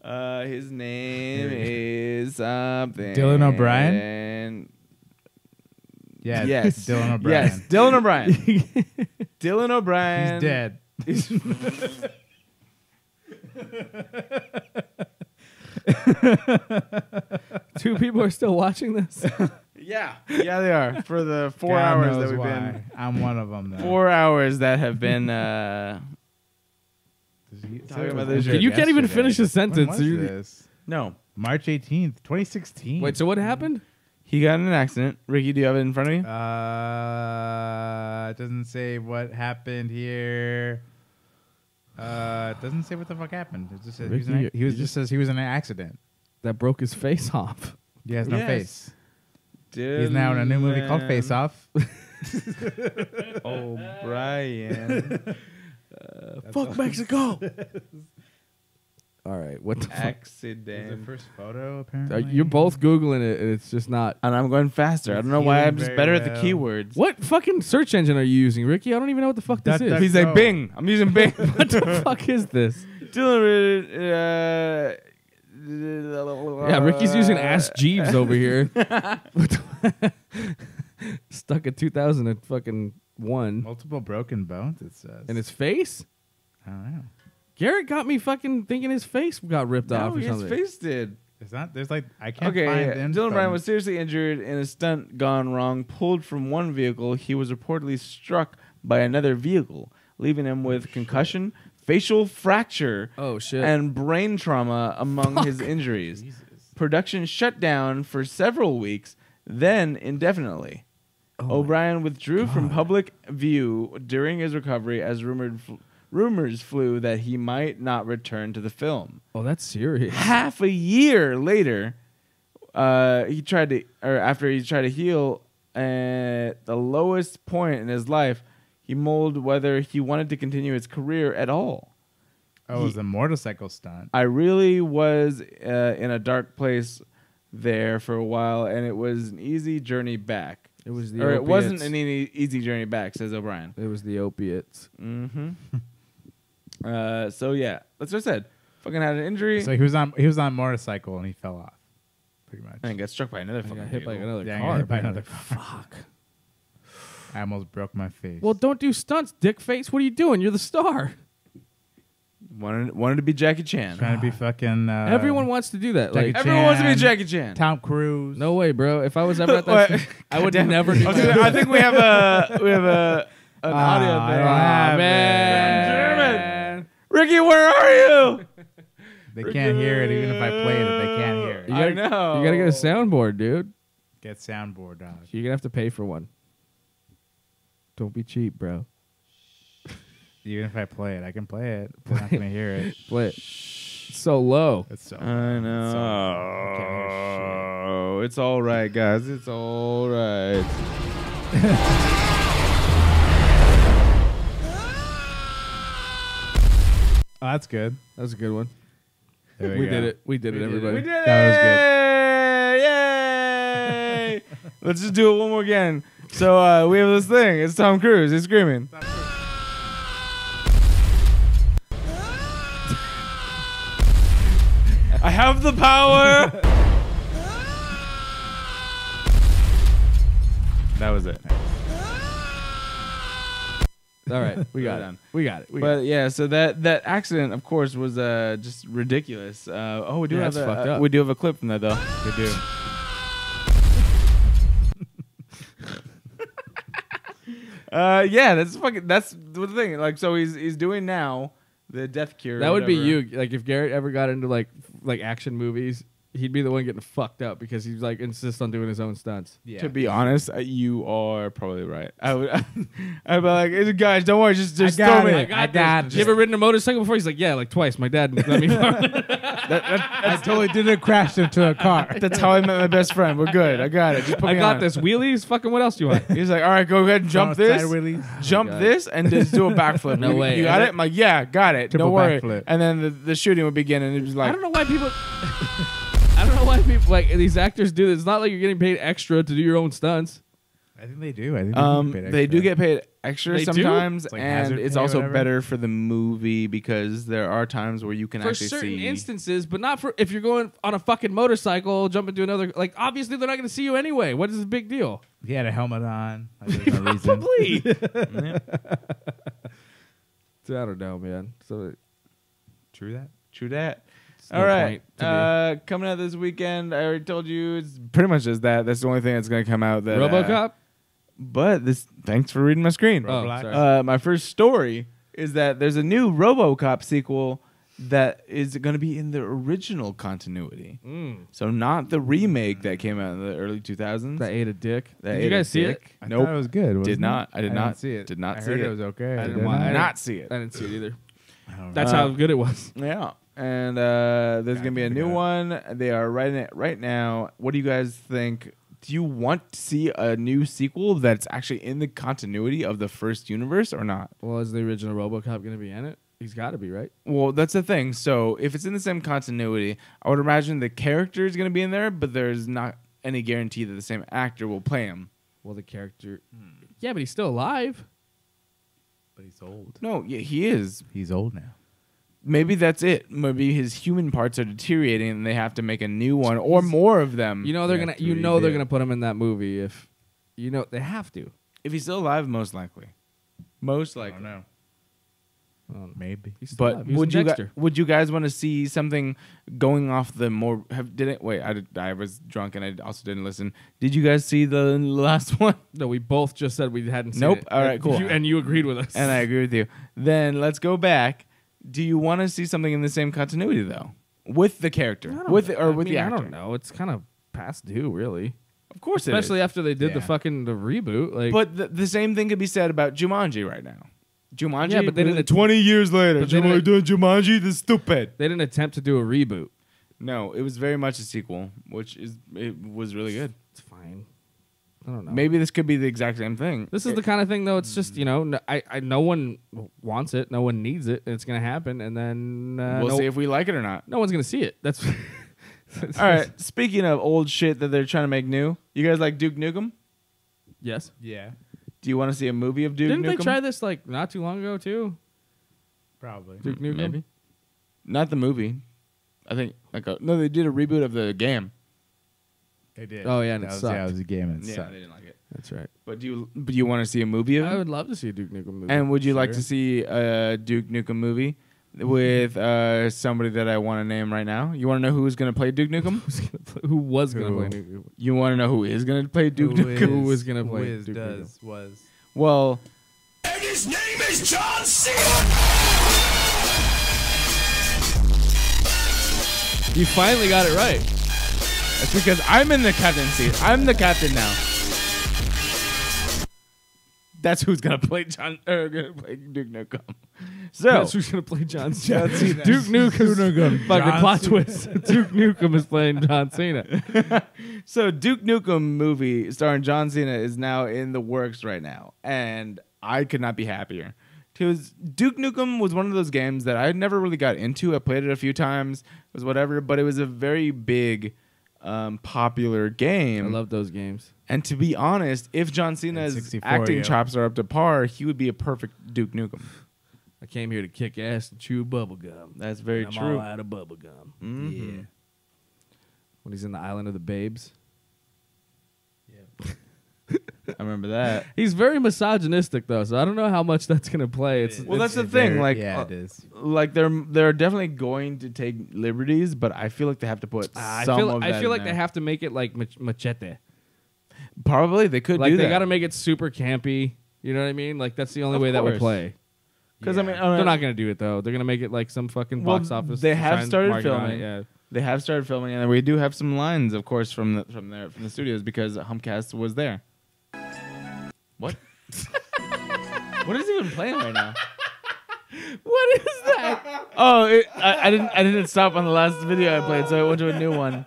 Uh, his name is something. Dylan O'Brien? Yeah. Yes. Dylan O'Brien. Yes, Dylan O'Brien. Dylan O'Brien. He's dead. Two people are still watching this. Yeah, yeah, they are for the four God hours knows that we've why. been. I'm one of them. Though. Four hours that have been. Uh, Talking about this injured You can't even finish a When sentence. was You- this? no, March 18th, 2016. Wait, so what happened? he got in an accident. Ricky, do you have it in front of you? Uh, it doesn't say what happened here. Uh, it doesn't say what the fuck happened. It just says he was, in Ricky, a- he was you just says he was in an accident. That broke his face off. He has no Yes. face. He's now in a new movie called Face Off. O'Brien. Fuck Mexico. All right, what the fuck? accident. first photo, Uh, apparently. you're both googling it, and it's just not. And I'm going faster. I don't know why healing I'm just very better at the well. keywords. What fucking search engine are you using, Ricky? I don't even know what the fuck this Duck, is. duck, He's like go. Bing. I'm using Bing. what the fuck is this? Dylan. Uh, Yeah, Ricky's using ass Jeeves over here. Stuck at 2000 and fucking one Multiple broken bones, it says. in his face. I don't know. Garrett got me fucking thinking his face got ripped off No, or his something. face did. It's not. There's like I can't Okay, find yeah. them Dylan from- Bryan was seriously injured in a stunt gone wrong. Pulled from one vehicle, he was reportedly struck by another vehicle, leaving him with oh, concussion, facial fracture, Oh shit. and brain trauma among his injuries. Production shut down for several weeks, then indefinitely. Oh O'Brien withdrew from public view during his recovery as rumored fl- rumors flew that he might not return to the film. oh, that's serious. Half a year later, uh, he tried to, or after he tried to heal at the lowest point in his life, he mulled whether he wanted to continue his career at all. Oh, it was a motorcycle stunt. I really was uh, in a dark place there for a while, and it was an easy journey back. It was the or it wasn't an e- easy journey back, says O'Brien. It was the opiates. Mm-hmm. uh, so yeah, that's what I said. Fucking had an injury So he was on he was on motorcycle and he fell off, pretty much. and got struck by another I fucking got hit by another Yeah, car. hit by apparently. another Fuck. I almost broke my face. Well, don't do stunts, dick face. What are you doing? You're the star. Wanted wanted to be Jackie Chan. trying to be fucking. Uh, Everyone wants to do that. Jackie Like, Everyone wants to be Chan, Jackie Chan. Tom Cruise. no way, bro. If I was ever at What? that, sh- I would Goddamn. never do I, was gonna- that. I think we have a we have a an Ah, audio I there. don't have man. Ricky, where are you? They can't hear it even if I play it. They can't hear it. You I gotta, know. You gotta get a soundboard, dude. Get soundboard dog. You're gonna have to pay for one. Don't be cheap, bro. Even if I play it, I can play it. They're not gonna hear it. Play it. It's so low. It's so. I it's so- I can't know. It's all right, guys. It's all right. Oh, that's good. That was a good one. There We go. did it. We did it, We did everybody. We did it! That was Yay! Let's just do it one more again. So uh, we have this thing. It's Tom Cruise. He's screaming. I have the power. that was it. All right, we got it. We got it. We got But yeah, so that that accident, of course, was uh, just ridiculous. Uh, oh, we do Yeah, have a, fucked uh, up. we do have a clip from that though. We do. Uh, yeah, that's fucking. That's the thing. Like, so he's he's doing now the death cure. That would be whatever. you. Like if Garrett ever got into like like action movies, he'd be the one getting fucked up because he's like insists on doing his own stunts. Yeah. To be honest, uh, you are probably right. I would. I'd be like, "Hey, guys, don't worry, just just got throw it. me. I got got You ever ridden a motorcycle before? He's like, yeah, like twice. My dad let me. I totally didn't crash into a car. That's how I met my best friend. We're good. I got it. Just put I me got on. this wheelies. Fucking what else do you want? He's like, all right, go ahead and jump this, wheelies. jump God. this, and just do a backflip. No You- way. You got And it? then- I'm like, yeah, got it. Triple Don't worry. backflip. And then the, the shooting would begin, and it was like, I don't know why people. I don't know why people like these actors do this. It's not like you're getting paid extra to do your own stunts. I think they do. I think they, Um, get paid they do get paid extra They do? sometimes, It's like and it's pay or also whatever? better for the movie because there are times where you can for actually certain see. instances, but not for if you're going on a fucking motorcycle, jump into another. Like obviously they're not going to see you anyway. What is the big deal? He had a helmet on. Like, there's no reason. Probably. I don't know, man. So True that. True that. It's no All right, point to me. uh, coming out this weekend. I already told you it's pretty much just that. That's the only thing that's going to come out. That uh, RoboCop. but this. Thanks for reading my screen. Oh, sorry. Uh, my first story is that there's a new RoboCop sequel that is going to be in the original continuity. Mm. So not the remake that came out in the early 2000s. That ate a dick. That Did you guys see it? dick. I Nope. thought it was good. wasn't Did it? not. I did didn't see it. Did not I see heard it. it was okay. I didn't Did want- I not? didn't- see it. I didn't see it either. I don't know. That's Uh, how good it was. Yeah. And uh, there's gonna be a new figure one. They are writing it right now. What do you guys think? Do you want to see a new sequel that's actually in the continuity of the first universe or not? Well, is the original RoboCop going to be in it? He's got to be right. Well, that's the thing. So if it's in the same continuity, I would imagine the character is gonna be in there, but there's not any guarantee that the same actor will play him. Well, the character. Yeah, but he's still alive. But he's old. No, yeah, he is. He's old now. Maybe that's it. Maybe his human parts are deteriorating, and they have to make a new one or more of them. You know they're gonna. You know they're gonna put him in that movie if. You know they have to. if he's still alive, most likely. Most I likely. don't know. Maybe. He's But alive. Would you guys, would you guys want to see something going off the more? Have, didn't wait? I, did, I was drunk and I also didn't listen. Did you guys see the last one? No, we both just said we hadn't seen Nope. All right, cool. you- and you agreed with us. And I agree with you. Then let's go back. Do you want to see something in the same continuity though, with the character, with or I with the I don't know. It's kind of past due, really. Of course, it Especially is. after they did the Yeah. fucking the reboot. Like, But the, the same thing could be said about Jumanji right now. Jumanji, Yeah, but they didn't- Twenty years later, but they Jumanji, doing Jumanji, this stupid. they didn't attempt to do a reboot. No, it was very much a sequel, which is it was really good. It's fine. I don't know. Maybe this could be the exact same thing. This is the kind of thing, though. It's just you know, n- I, I no one wants it, no one needs it, and it's gonna happen, and then uh, we'll no, see if we like it or not. no one's gonna see it. That's All right. Speaking of old shit that they're trying to make new, you guys like Duke Nukem? Yes. Yeah. Do you want to see a movie of Duke Didn't Nukem? they try this like not too long ago too? Probably. Duke Nukem. Maybe. Not the movie. I think like a, no, they did a reboot of the game. They did. Oh, yeah, and that it was, sucked. Yeah, it was a game and it Yeah, sucked. they didn't like it. That's right. But do you but do you want to see a movie of it? I would love to see a Duke Nukem movie. and would you like to see a Duke Nukem movie with uh, somebody that I want to name right now? You want to know who's going to play Duke Nukem? Who's gonna play- who was gonna play Duke Nukem? You want to know who is going to play Duke Who Nukem? Who is- was gonna play Duke does, was. Well, And his name is John Cena! You finally got it right. That's because I'm in the captain seat. I'm the captain now. That's who's gonna play John or gonna play Duke Nukem. So That's who's gonna play John Cena. Cena. Duke Nukem. Fucking John plot twist. Duke Nukem is playing John Cena. So Duke Nukem movie starring John Cena is now in the works right now, and I could not be happier. Because Duke Nukem was one of those games that I never really got into. I played it a few times, it was whatever, but it was a very big, um, popular game. I love those games. and to be honest, if John Cena's acting yeah. chops are up to par, he would be a perfect Duke Nukem. I came here to kick ass and chew bubble gum. That's very I'm true. all out of bubble gum. Mhm. When he's in the island of the babes. I remember that. He's very misogynistic though, so I don't know how much that's gonna play. It's Well, that's the It's thing. very- Like, yeah, uh, it is. like they're they're definitely going to take liberties, but I feel like they have to put Ah, I some feel of I that feel like there. they have to make it like mach- machete. Probably they could Like do they that. got to make it super campy. You know what I mean? Like that's the only Of way that would play. because I mean They're not gonna do it though. They're gonna make it like some fucking Well, box office. they have started filming. it, Yeah. they have started filming, and we do have some lines, of course, from the from there from the studios because Humpcast was there. What? is even playing right now? What is that? Oh, it, I, I didn't I didn't stop on the last video I played, so I went to a new one.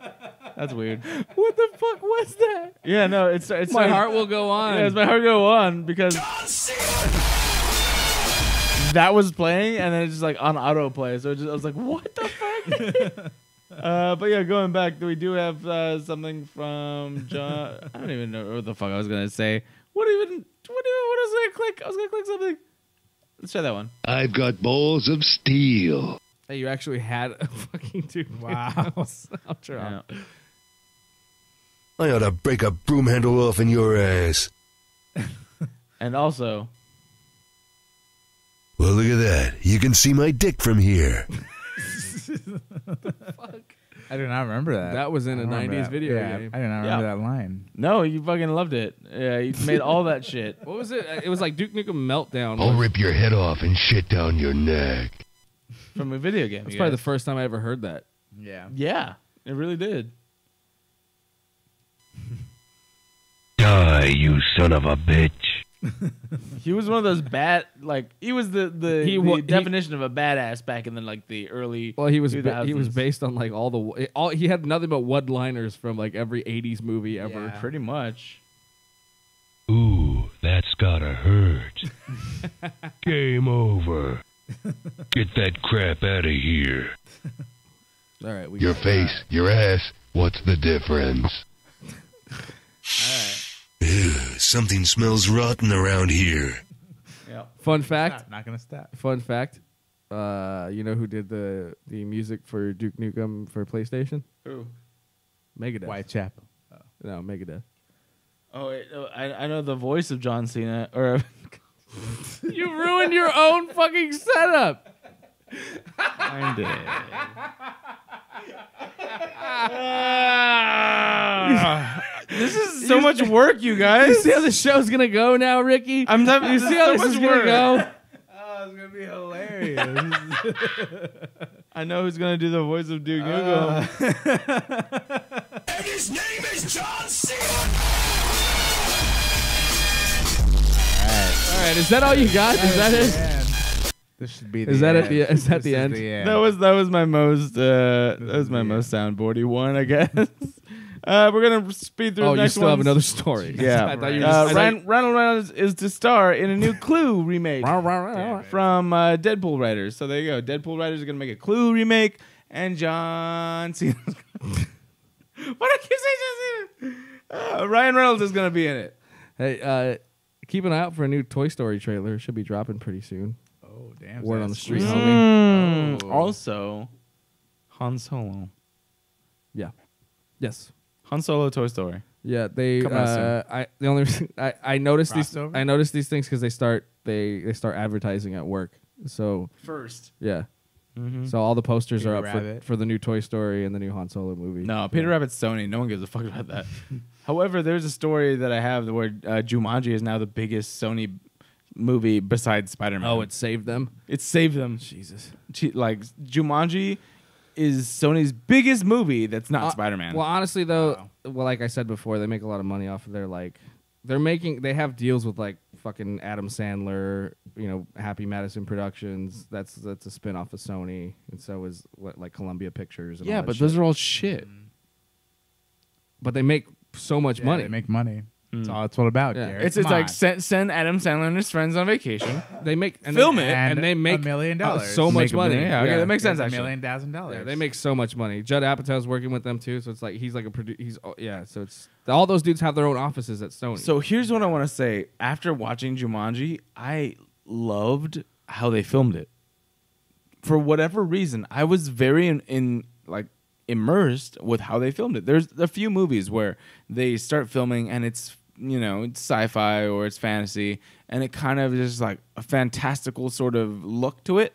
That's weird. what the fuck was that? Yeah, no, it's it's My heart will go on. Yeah, it's my heart go on because that was playing and then it's just like on autoplay. So it just, I was like, what the fuck? uh, but yeah, going back, we do have uh, something from John. I don't even know what the fuck I was gonna say. What even? What even? What was I gonna click? I was gonna click something. Let's try that one. I've got balls of steel. Hey, you actually had a fucking Duke. Wow. Nukem soundtrack. Yeah. I ought to break a broom handle off in your ass. And also, Well, look at that. You can see my dick from here. I do not remember that. That was in I a 90s that. video yeah, game. I do not Yeah. remember that line. no, you fucking loved it. Yeah, you made all that shit What was it? It was like Duke Nukem Meltdown. I'll rip your head off and shit down your neck. from a video game. That's you probably the first time I ever heard that. Yeah. yeah, it really did. Die, you son of a bitch. He was one of those bad, like he was the the, He the wa- he- definition of a badass back in the like the early. Well, he was ba- he was 2000s. based on like all the all he had nothing but one-liners from like every 80s movie ever. Yeah. pretty much. Ooh, that's gotta hurt. Game over. Get that crap out of here. All right, we Your got face, your ass, what's the difference? Ew, something smells rotten around here. Yeah. Fun fact, Not, not gonna stop. fun fact. Uh, you know who did the the music for Duke Nukem for PlayStation? Ooh. Megadeth. Whitechapel. No, Megadeth. Oh, wait, oh, I I know the voice of John Cena or you ruined your own fucking setup. I did. this is so much work, you You guys. see how the show's gonna go now, Ricky? I'm having you see how this is gonna go? Oh, it's gonna be hilarious. I know who's gonna do the voice of Duke Google. Uh. His name is John C. All right, is that all you got? Is that it? This should be. The Is that end. at the- is that This the end? That was that was my most uh, that was my Yeah. most soundboardy one, I guess. Uh, we're gonna speed through. Oh, the you next still have another story. Yeah, I thought you were uh, just- I thought Ryan, Ryan Reynolds is to star in a new Clue remake from uh, Deadpool writers. So there you go. Deadpool writers are gonna make a Clue remake, and John Cena's. Gonna... what I keep saying, John Cena. Uh, Ryan Reynolds is gonna be in it. Hey, uh, keep an eye out for a new Toy Story trailer. It should be dropping pretty soon. Oh damn! Word on the street, sweet. homie. Mm, Oh. Also, Han Solo. Yeah. Yes. Han Solo Toy Story. Yeah, they. Uh, I the only reason I I noticed these Crossover? I noticed these things because they start they they start advertising at work. So First. yeah, Mm-hmm. so all the posters Peter are up for, Rabbit. for the new Toy Story and the new Han Solo movie. No, Peter Rabbit's Sony. No one gives a fuck about that. However, there's a story that I have where uh, Jumanji is now the biggest Sony movie besides Spider-Man. Oh, it saved them. it saved them. Jesus. Che- Like Jumanji is Sony's biggest movie that's not Uh, Spider-Man. Well, honestly though, well, like I said before, they make a lot of money off of their like. They're making. They have deals with like fucking Adam Sandler. You know, Happy Madison Productions. That's that's a spin off of Sony, and so is what like Columbia Pictures. And yeah, all that but shit. those are all shit. But they make so much Yeah, money. They make money. That's Mm. all it's all about. Yeah. Garrett. It's it's Come like send, send Adam Sandler and his friends on vacation. They make and Film they, it. and, they make a million uh, dollars. so much Make a money. Yeah, okay, that makes sense. a Actually, million thousand dollars. Yeah, they make so much money. Judd Apatow's working with them too, so it's like he's like a produ- he's oh, yeah. So it's all those dudes have their own offices at Sony. So here's what I want to say. After watching Jumanji, I loved how they filmed it. For whatever reason, I was very in, in like immersed with how they filmed it. There's a few movies where they start filming and it's you know it's sci-fi or it's fantasy and it kind of is like a fantastical sort of look to it.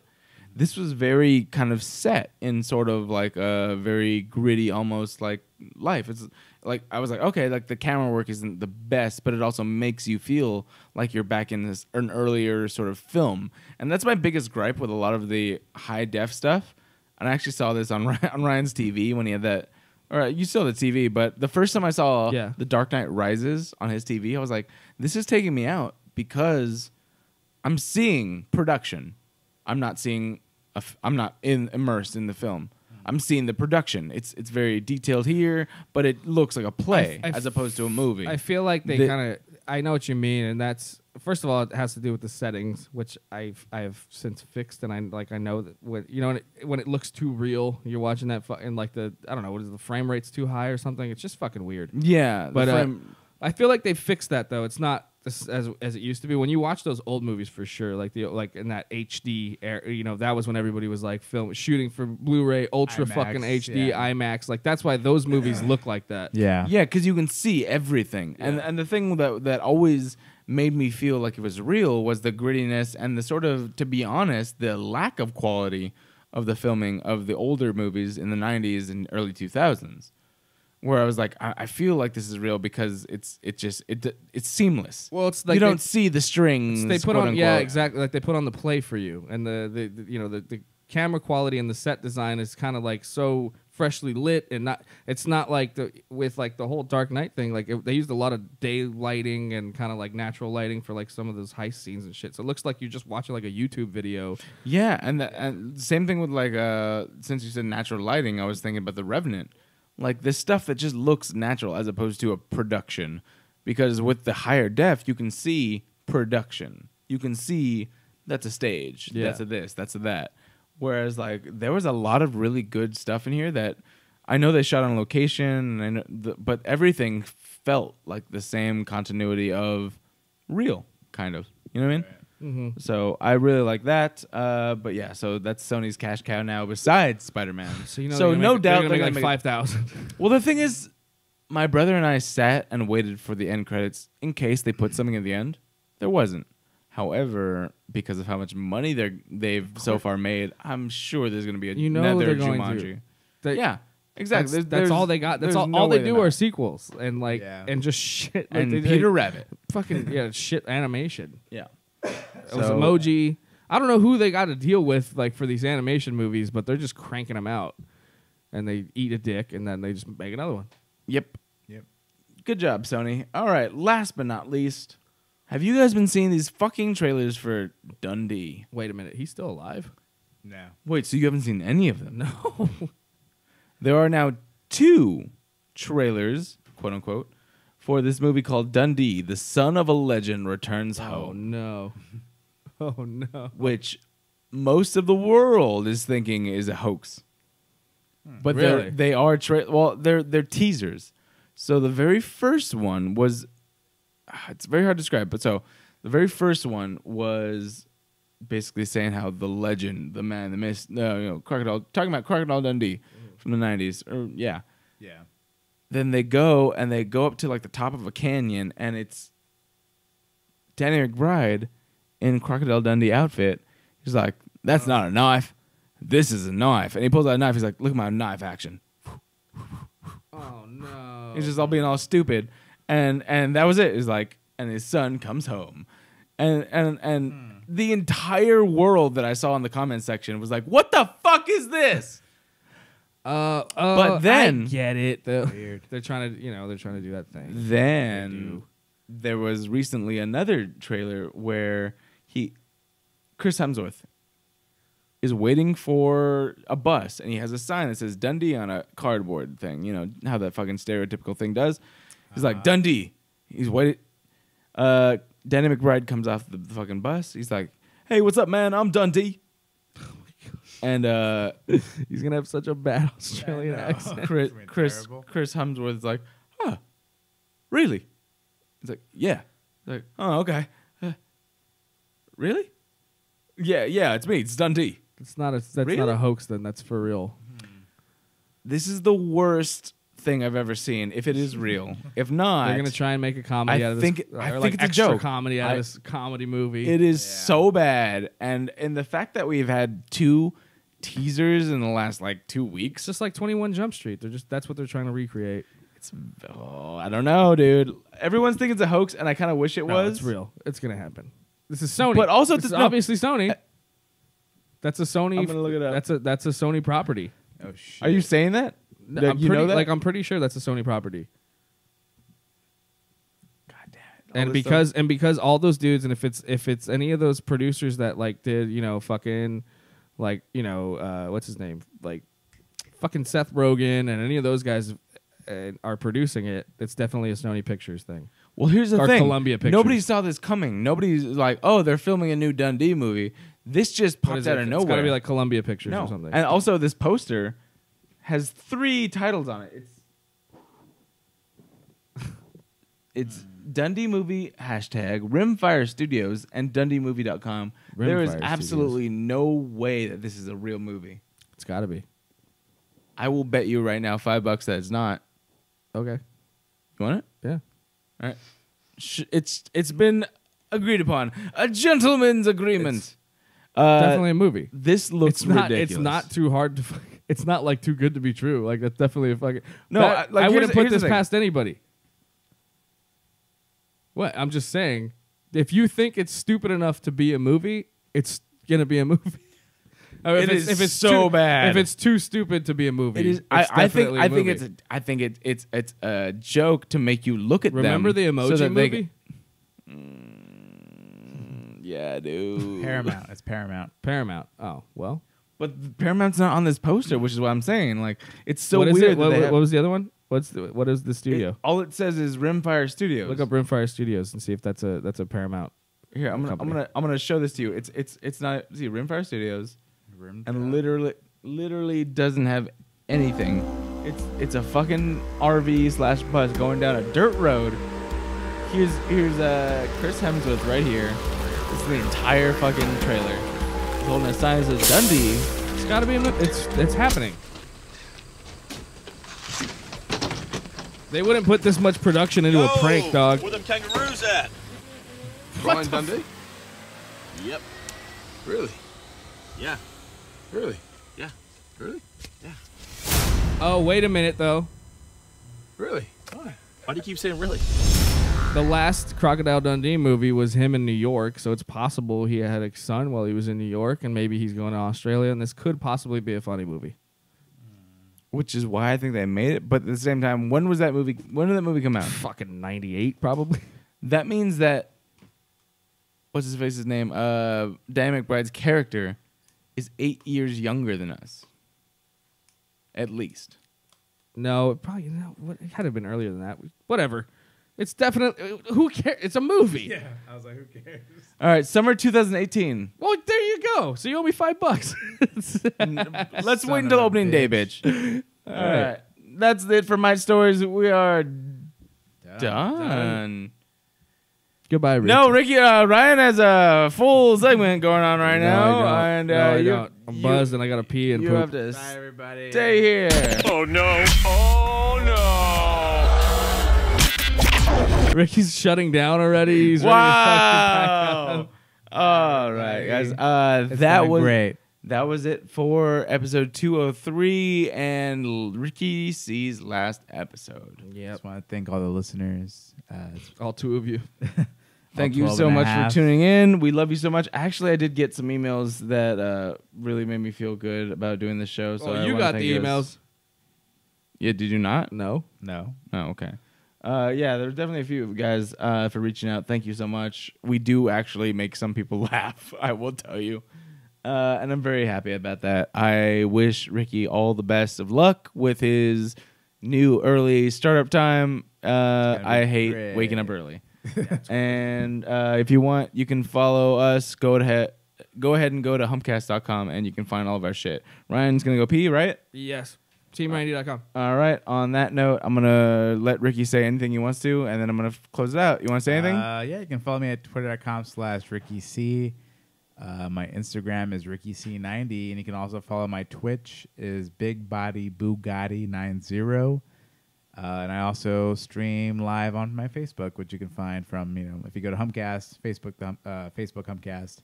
This was very kind of set in sort of like a very gritty, almost like life. It's like I was like, okay, like the camera work isn't the best, but it also makes you feel like you're back in this an earlier sort of film, and that's my biggest gripe with a lot of the high def stuff. And I actually saw this on on Ryan's TV when he had that. All right, you saw the TV, but the first time I saw Yeah. The Dark Knight Rises on his TV, I was like, this is taking me out because I'm seeing production. I'm not seeing. A f- I'm not in immersed in the film. Mm-hmm. I'm seeing the production. It's it's very detailed here, but it looks like a play I as opposed to a movie. I feel like they The- kind of. I know what you mean, and that's first of all, it has to do with the settings, which I've I have since fixed, and I like I know that when you know when it, when it looks too real, you're watching that fu- and like the I don't know what is it, the frame rate's too high or something. It's just fucking weird. yeah, the But uh, I feel like they fixed that though. It's not as, as as it used to be. When you watch those old movies, for sure, like the like in that HD era, you know, that was when everybody was like film shooting for Blu-ray, ultra IMAX, fucking HD, yeah. IMAX. Like that's why those movies look like that. Yeah. yeah, because you can see everything, and and the thing that that always made me feel like it was real was the grittiness and the sort of, to be honest, the lack of quality of the filming of the older movies in the '90s and early 2000s. Where I was like, I, I feel like this is real because it's it just it it's seamless. Well, it's like you don't see the strings. they put on yeah exactly like they put on the play for you and the, the, the you know the, the camera quality and the set design is kind of like so freshly lit and not it's not like the with like the whole dark knight thing like it, they used a lot of day lighting and kind of like natural lighting for like some of those heist scenes and shit. So it looks like you're just watching like a youtube video. Yeah, and the, and same thing with like uh since you said natural lighting, I was thinking about the Revenant, like this stuff that just looks natural as opposed to a production, because with the higher def you can see production, you can see that's a stage, Yeah. that's a this, that's a that, whereas like there was a lot of really good stuff in here that I know they shot on location, and I know the, but everything felt like the same continuity of real, kind of, you know what I mean? Mm-hmm. So I really like that. Uh, but yeah, so that's Sony's cash cow now. Besides Spider Man, so you know so gonna no make, doubt they're they're gonna make gonna like 5000 Well, the thing is, my brother and I sat and waited for the end credits in case they put something at the end. There wasn't. However, because of how much money they're they've so far made, I'm sure there's going to be a You know another they're going Jumanji. to. They- yeah, exactly. That's, There's- that's all they got. That's there's all. no all they way do they're are not. sequels and like Yeah. and just shit. Like and they- Peter they- Rabbit. Fucking yeah, shit animation. Yeah, It was So- emoji. I don't know who they got to deal with like for these animation movies, but they're just cranking them out, and they eat a dick, and then they just make another one. Yep. Yep. Good job, Sony. All right. Last but not least, have you guys been seeing these fucking trailers for Dundee? Wait a minute, he's still alive? No. Wait, so you haven't seen any of them? No. There are now two trailers, quote unquote, for this movie called Dundee: The Son of a Legend Returns oh Home, no. Oh no. which most of the world is thinking is a hoax. Hmm. But they're Really? they are tra- well, they're they're teasers. So the very first one was it's very hard to describe, but so the very first one was basically saying how the legend, the man, the myth, no, you know, crocodile, talking about Crocodile Dundee mm-hmm. from the '90s, or yeah. Yeah. Then they go and they go up to like the top of a canyon, and it's Danny McBride in Crocodile Dundee outfit. He's like, "That's uh-huh. not a knife. This is a knife." And he pulls out a knife. He's like, "Look at my knife action." Oh no. He's just all being all stupid, and and that was it. Is like, and his son comes home, and and and the entire world that I saw in the comment section was like, "What the fuck is this?" Uh, uh, But then- I get it. They're, Weird. they're trying to, you know, they're trying to do that thing. Then there was recently another trailer where he, Chris Hemsworth, is waiting for a bus and he has a sign that says Dundee on a cardboard thing. You know how that fucking stereotypical thing does. He's like Dundee. He's waiting. Uh, Danny McBride comes off the fucking bus. He's like, "Hey, what's up, man? I'm Dundee." And uh, He's gonna have such a bad Australian accent. Chris It's been Chris, terrible. Chris Hemsworth's like, huh, really? He's like, yeah. He's like, oh, okay. Uh, really? Yeah, yeah, it's me. It's Dundee. It's not a. That's not Really? a hoax. Then that's for real. This is the worst thing I've ever seen. If it is real, if not, They're gonna try and make a comedy I out of think- this. I think like it's a joke. comedy out I- of this comedy movie. It is so bad, and and the fact that we've had two teasers in the last like two It's weeks. just like Twenty One Jump Street. They're just that's what they're trying to recreate. It's oh, I don't know, dude. Everyone's thinking it's a hoax, and I kind of wish it No, was it's real. It's gonna happen. This is Sony. But also This th- is no. obviously Sony. Uh, that's a Sony. I'm gonna look it up. That's a that's a Sony property. Oh shit. Are you saying that? No, That I'm you pretty, know that? Like I'm pretty sure that's a Sony property. God damn it. All and this stuff- because and because all those dudes and if it's if it's any of those producers that like did you know fucking like you know uh, what's his name like fucking Seth Rogen and any of those guys uh, are producing it, it's definitely a Sony Pictures thing. Well, here's the Or thing. Columbia Pictures. Nobody saw this coming. Nobody's like, oh, they're filming a new Dundee movie. This just What popped is out it? of It's nowhere. got to be like Columbia Pictures no. or something. And also, this poster has three titles on it. It's it's Dundee movie hashtag Rimfire Studios and DundeeMovie.com. there is Rimfire absolutely no way that this is a real movie. it's got to be I will bet you right now five bucks that it's not. okay. You want it? Yeah. All right. Sh- It's it's been agreed upon. A gentleman's agreement. uh, definitely a movie. This looks It's not. ridiculous. It's not too hard to. fuck- It's not like too good to be true. Like that's definitely a fucking. No, that- I- like, I wouldn't put this past anybody. What I'm just saying, if you think it's stupid enough to be a movie, it's gonna be a movie. I mean, It if is it's, if it's so too, bad. If it's too stupid to be a movie, It is. it's I, I think. definitely a I think it's. A, I think it, it's. It's a joke to make you look at Remember them. the so emoji they movie? Mm, yeah, dude. Paramount? It's Paramount. Paramount. Oh well. But Paramount's not on this poster, which is what I'm saying. Like, it's so what is weird. it? What, what- have- what was the other one? What's the, what is the it- studio? all it says is Rimfire Studios. Look up Rimfire Studios and see if that's a that's a Paramount. Here, I'm gonna, I'm gonna, I'm gonna show this to you. It's, it's, it's not. See, Rimfire Studios, and literally, literally doesn't have anything. It's, it's a fucking RV slash bus going down a dirt road. Here's, here's uh Chris Hemsworth right here. This is the entire fucking trailer. He's holding a sign that Dundee. It's got to be. A, mo- it's it's happening. They wouldn't put this much production into a prank, dog. Where them kangaroos at? Brian Dundee? Yep. Really? Yeah. Really? Yeah. Really? Yeah. Oh, wait a minute though. Really? Why? Why do you keep saying really? The last Crocodile Dundee movie was him in New York, so it's possible he had a son while he was in New York, and maybe he's going to Australia, and this could possibly be a funny movie. Which is why I think they made it. But at the same time, when was that movie? When did that movie come out? Fucking '98, probably. That means that what's his face's name? Uh, Dan McBride's character is eight years younger than us, at least. No, it probably no. What, it had to have been earlier than that. Whatever. It's definitely who cares. It's a movie. Yeah, I was like, who cares? All right, summer 2018. Well, there you go. So you owe me five bucks. Let's Son wait until of a opening day, bitch. All right. right. That's it for my stories. We are Done. done. Goodbye, Rick. No, Ricky, uh, Ryan has a full segment going on right No, now, I don't. and uh, no, I you, don't. I'm you- buzzed and I gotta pee and you poop. have to Bye, everybody. stay here. Oh no. Oh Ricky's shutting down already. He's ready to Wow. All right, guys. Uh, that was great. that was it for episode 203 and Ricky C's last episode. Yep. Just want to thank all the listeners. Uh, All two of you. Thank you so much half. for tuning in. We love you so much. Actually, I did get some emails that uh, really made me feel good about doing the show. So oh, you got the you guys. emails. Yeah, did you not? No. No. Oh, okay. Uh, yeah, there's definitely a few guys uh, for reaching out. Thank you so much. We do actually make some people laugh. I will tell you, uh, and I'm very happy about that. I wish Ricky all the best of luck with his new early startup time. Uh, I hate great. waking up early. and uh, if you want, you can follow us. Go ahead, go ahead and go to humpcast.com, and you can find all of our shit. Ryan's gonna go pee, right? Yes. TeamRandy.com. All right. On that note, I'm gonna let Ricky say anything he wants to, and then I'm gonna f- close it out. You want to say anything? Uh, yeah, you can follow me at twitter.com slash Ricky C. Uh, my Instagram is Ricky C90, and you can also follow my Twitch is Big Body Bugatti 90. Uh, and I also stream live on my Facebook, which you can find from you know if you go to Humpcast Facebook uh, Facebook Humpcast,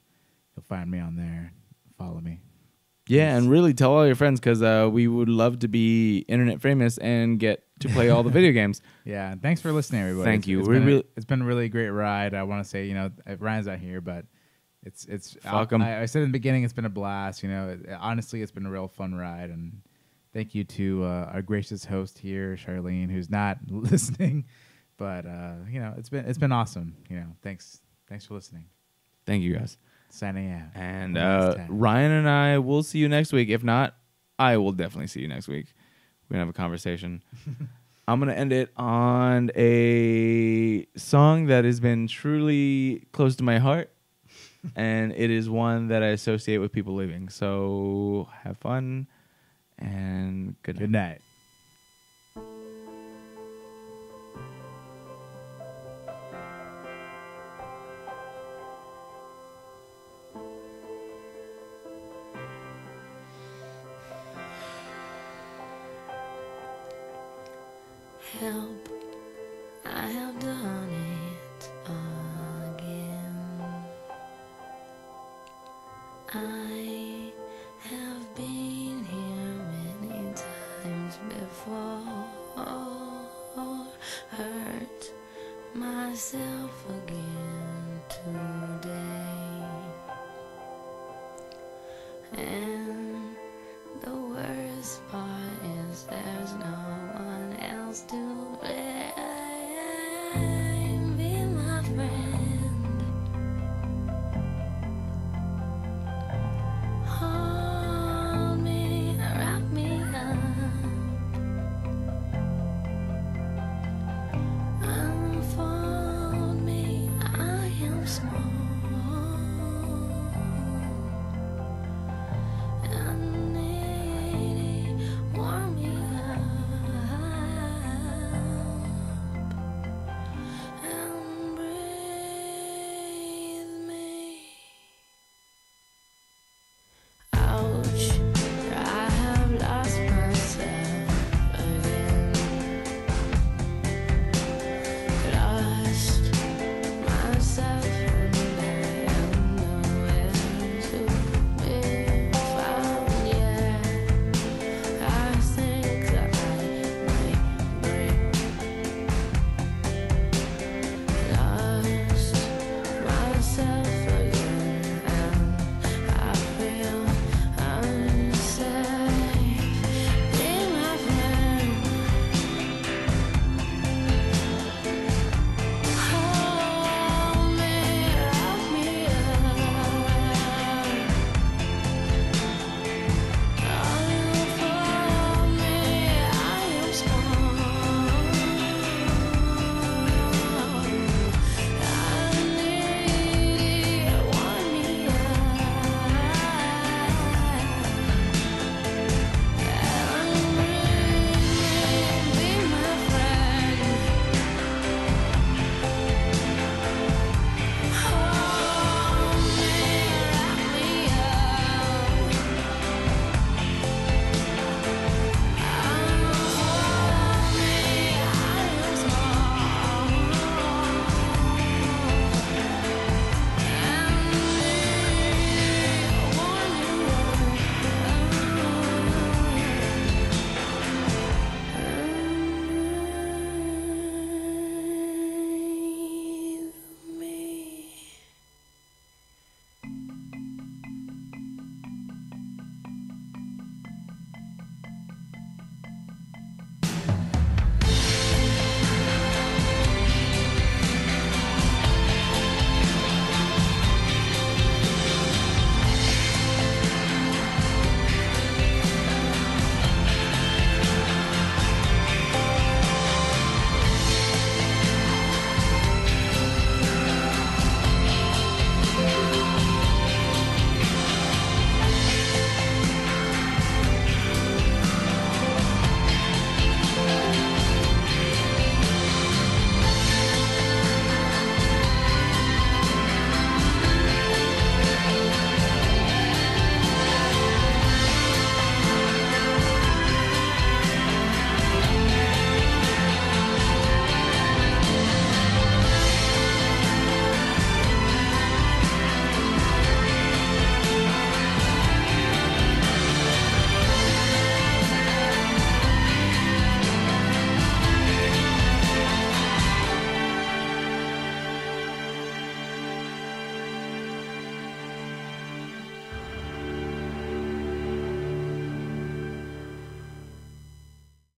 you'll find me on there. Follow me. Yeah, and really tell all your friends because uh, we would love to be internet famous and get to play all the video games. Yeah, and thanks for listening, everybody. Thank It's- you. It's been, a- it's been a really great ride. I want to say, you know, uh, Ryan's not here, but it's it's. 'em. I, I said in the beginning, it's been a blast. You know, it, honestly, it's been a real fun ride, and thank you to uh, our gracious host here, Charlene, who's not listening, but uh, you know, it's been it's been awesome. You know, thanks thanks for listening. Thank you guys. Signing out. And uh. Ryan and I will see you next week. If not, I will definitely see you next week. We're gonna have a conversation. I'm gonna end it on a song that has been truly close to my heart, and it is one that I associate with people leaving. So have fun and good night. Good night.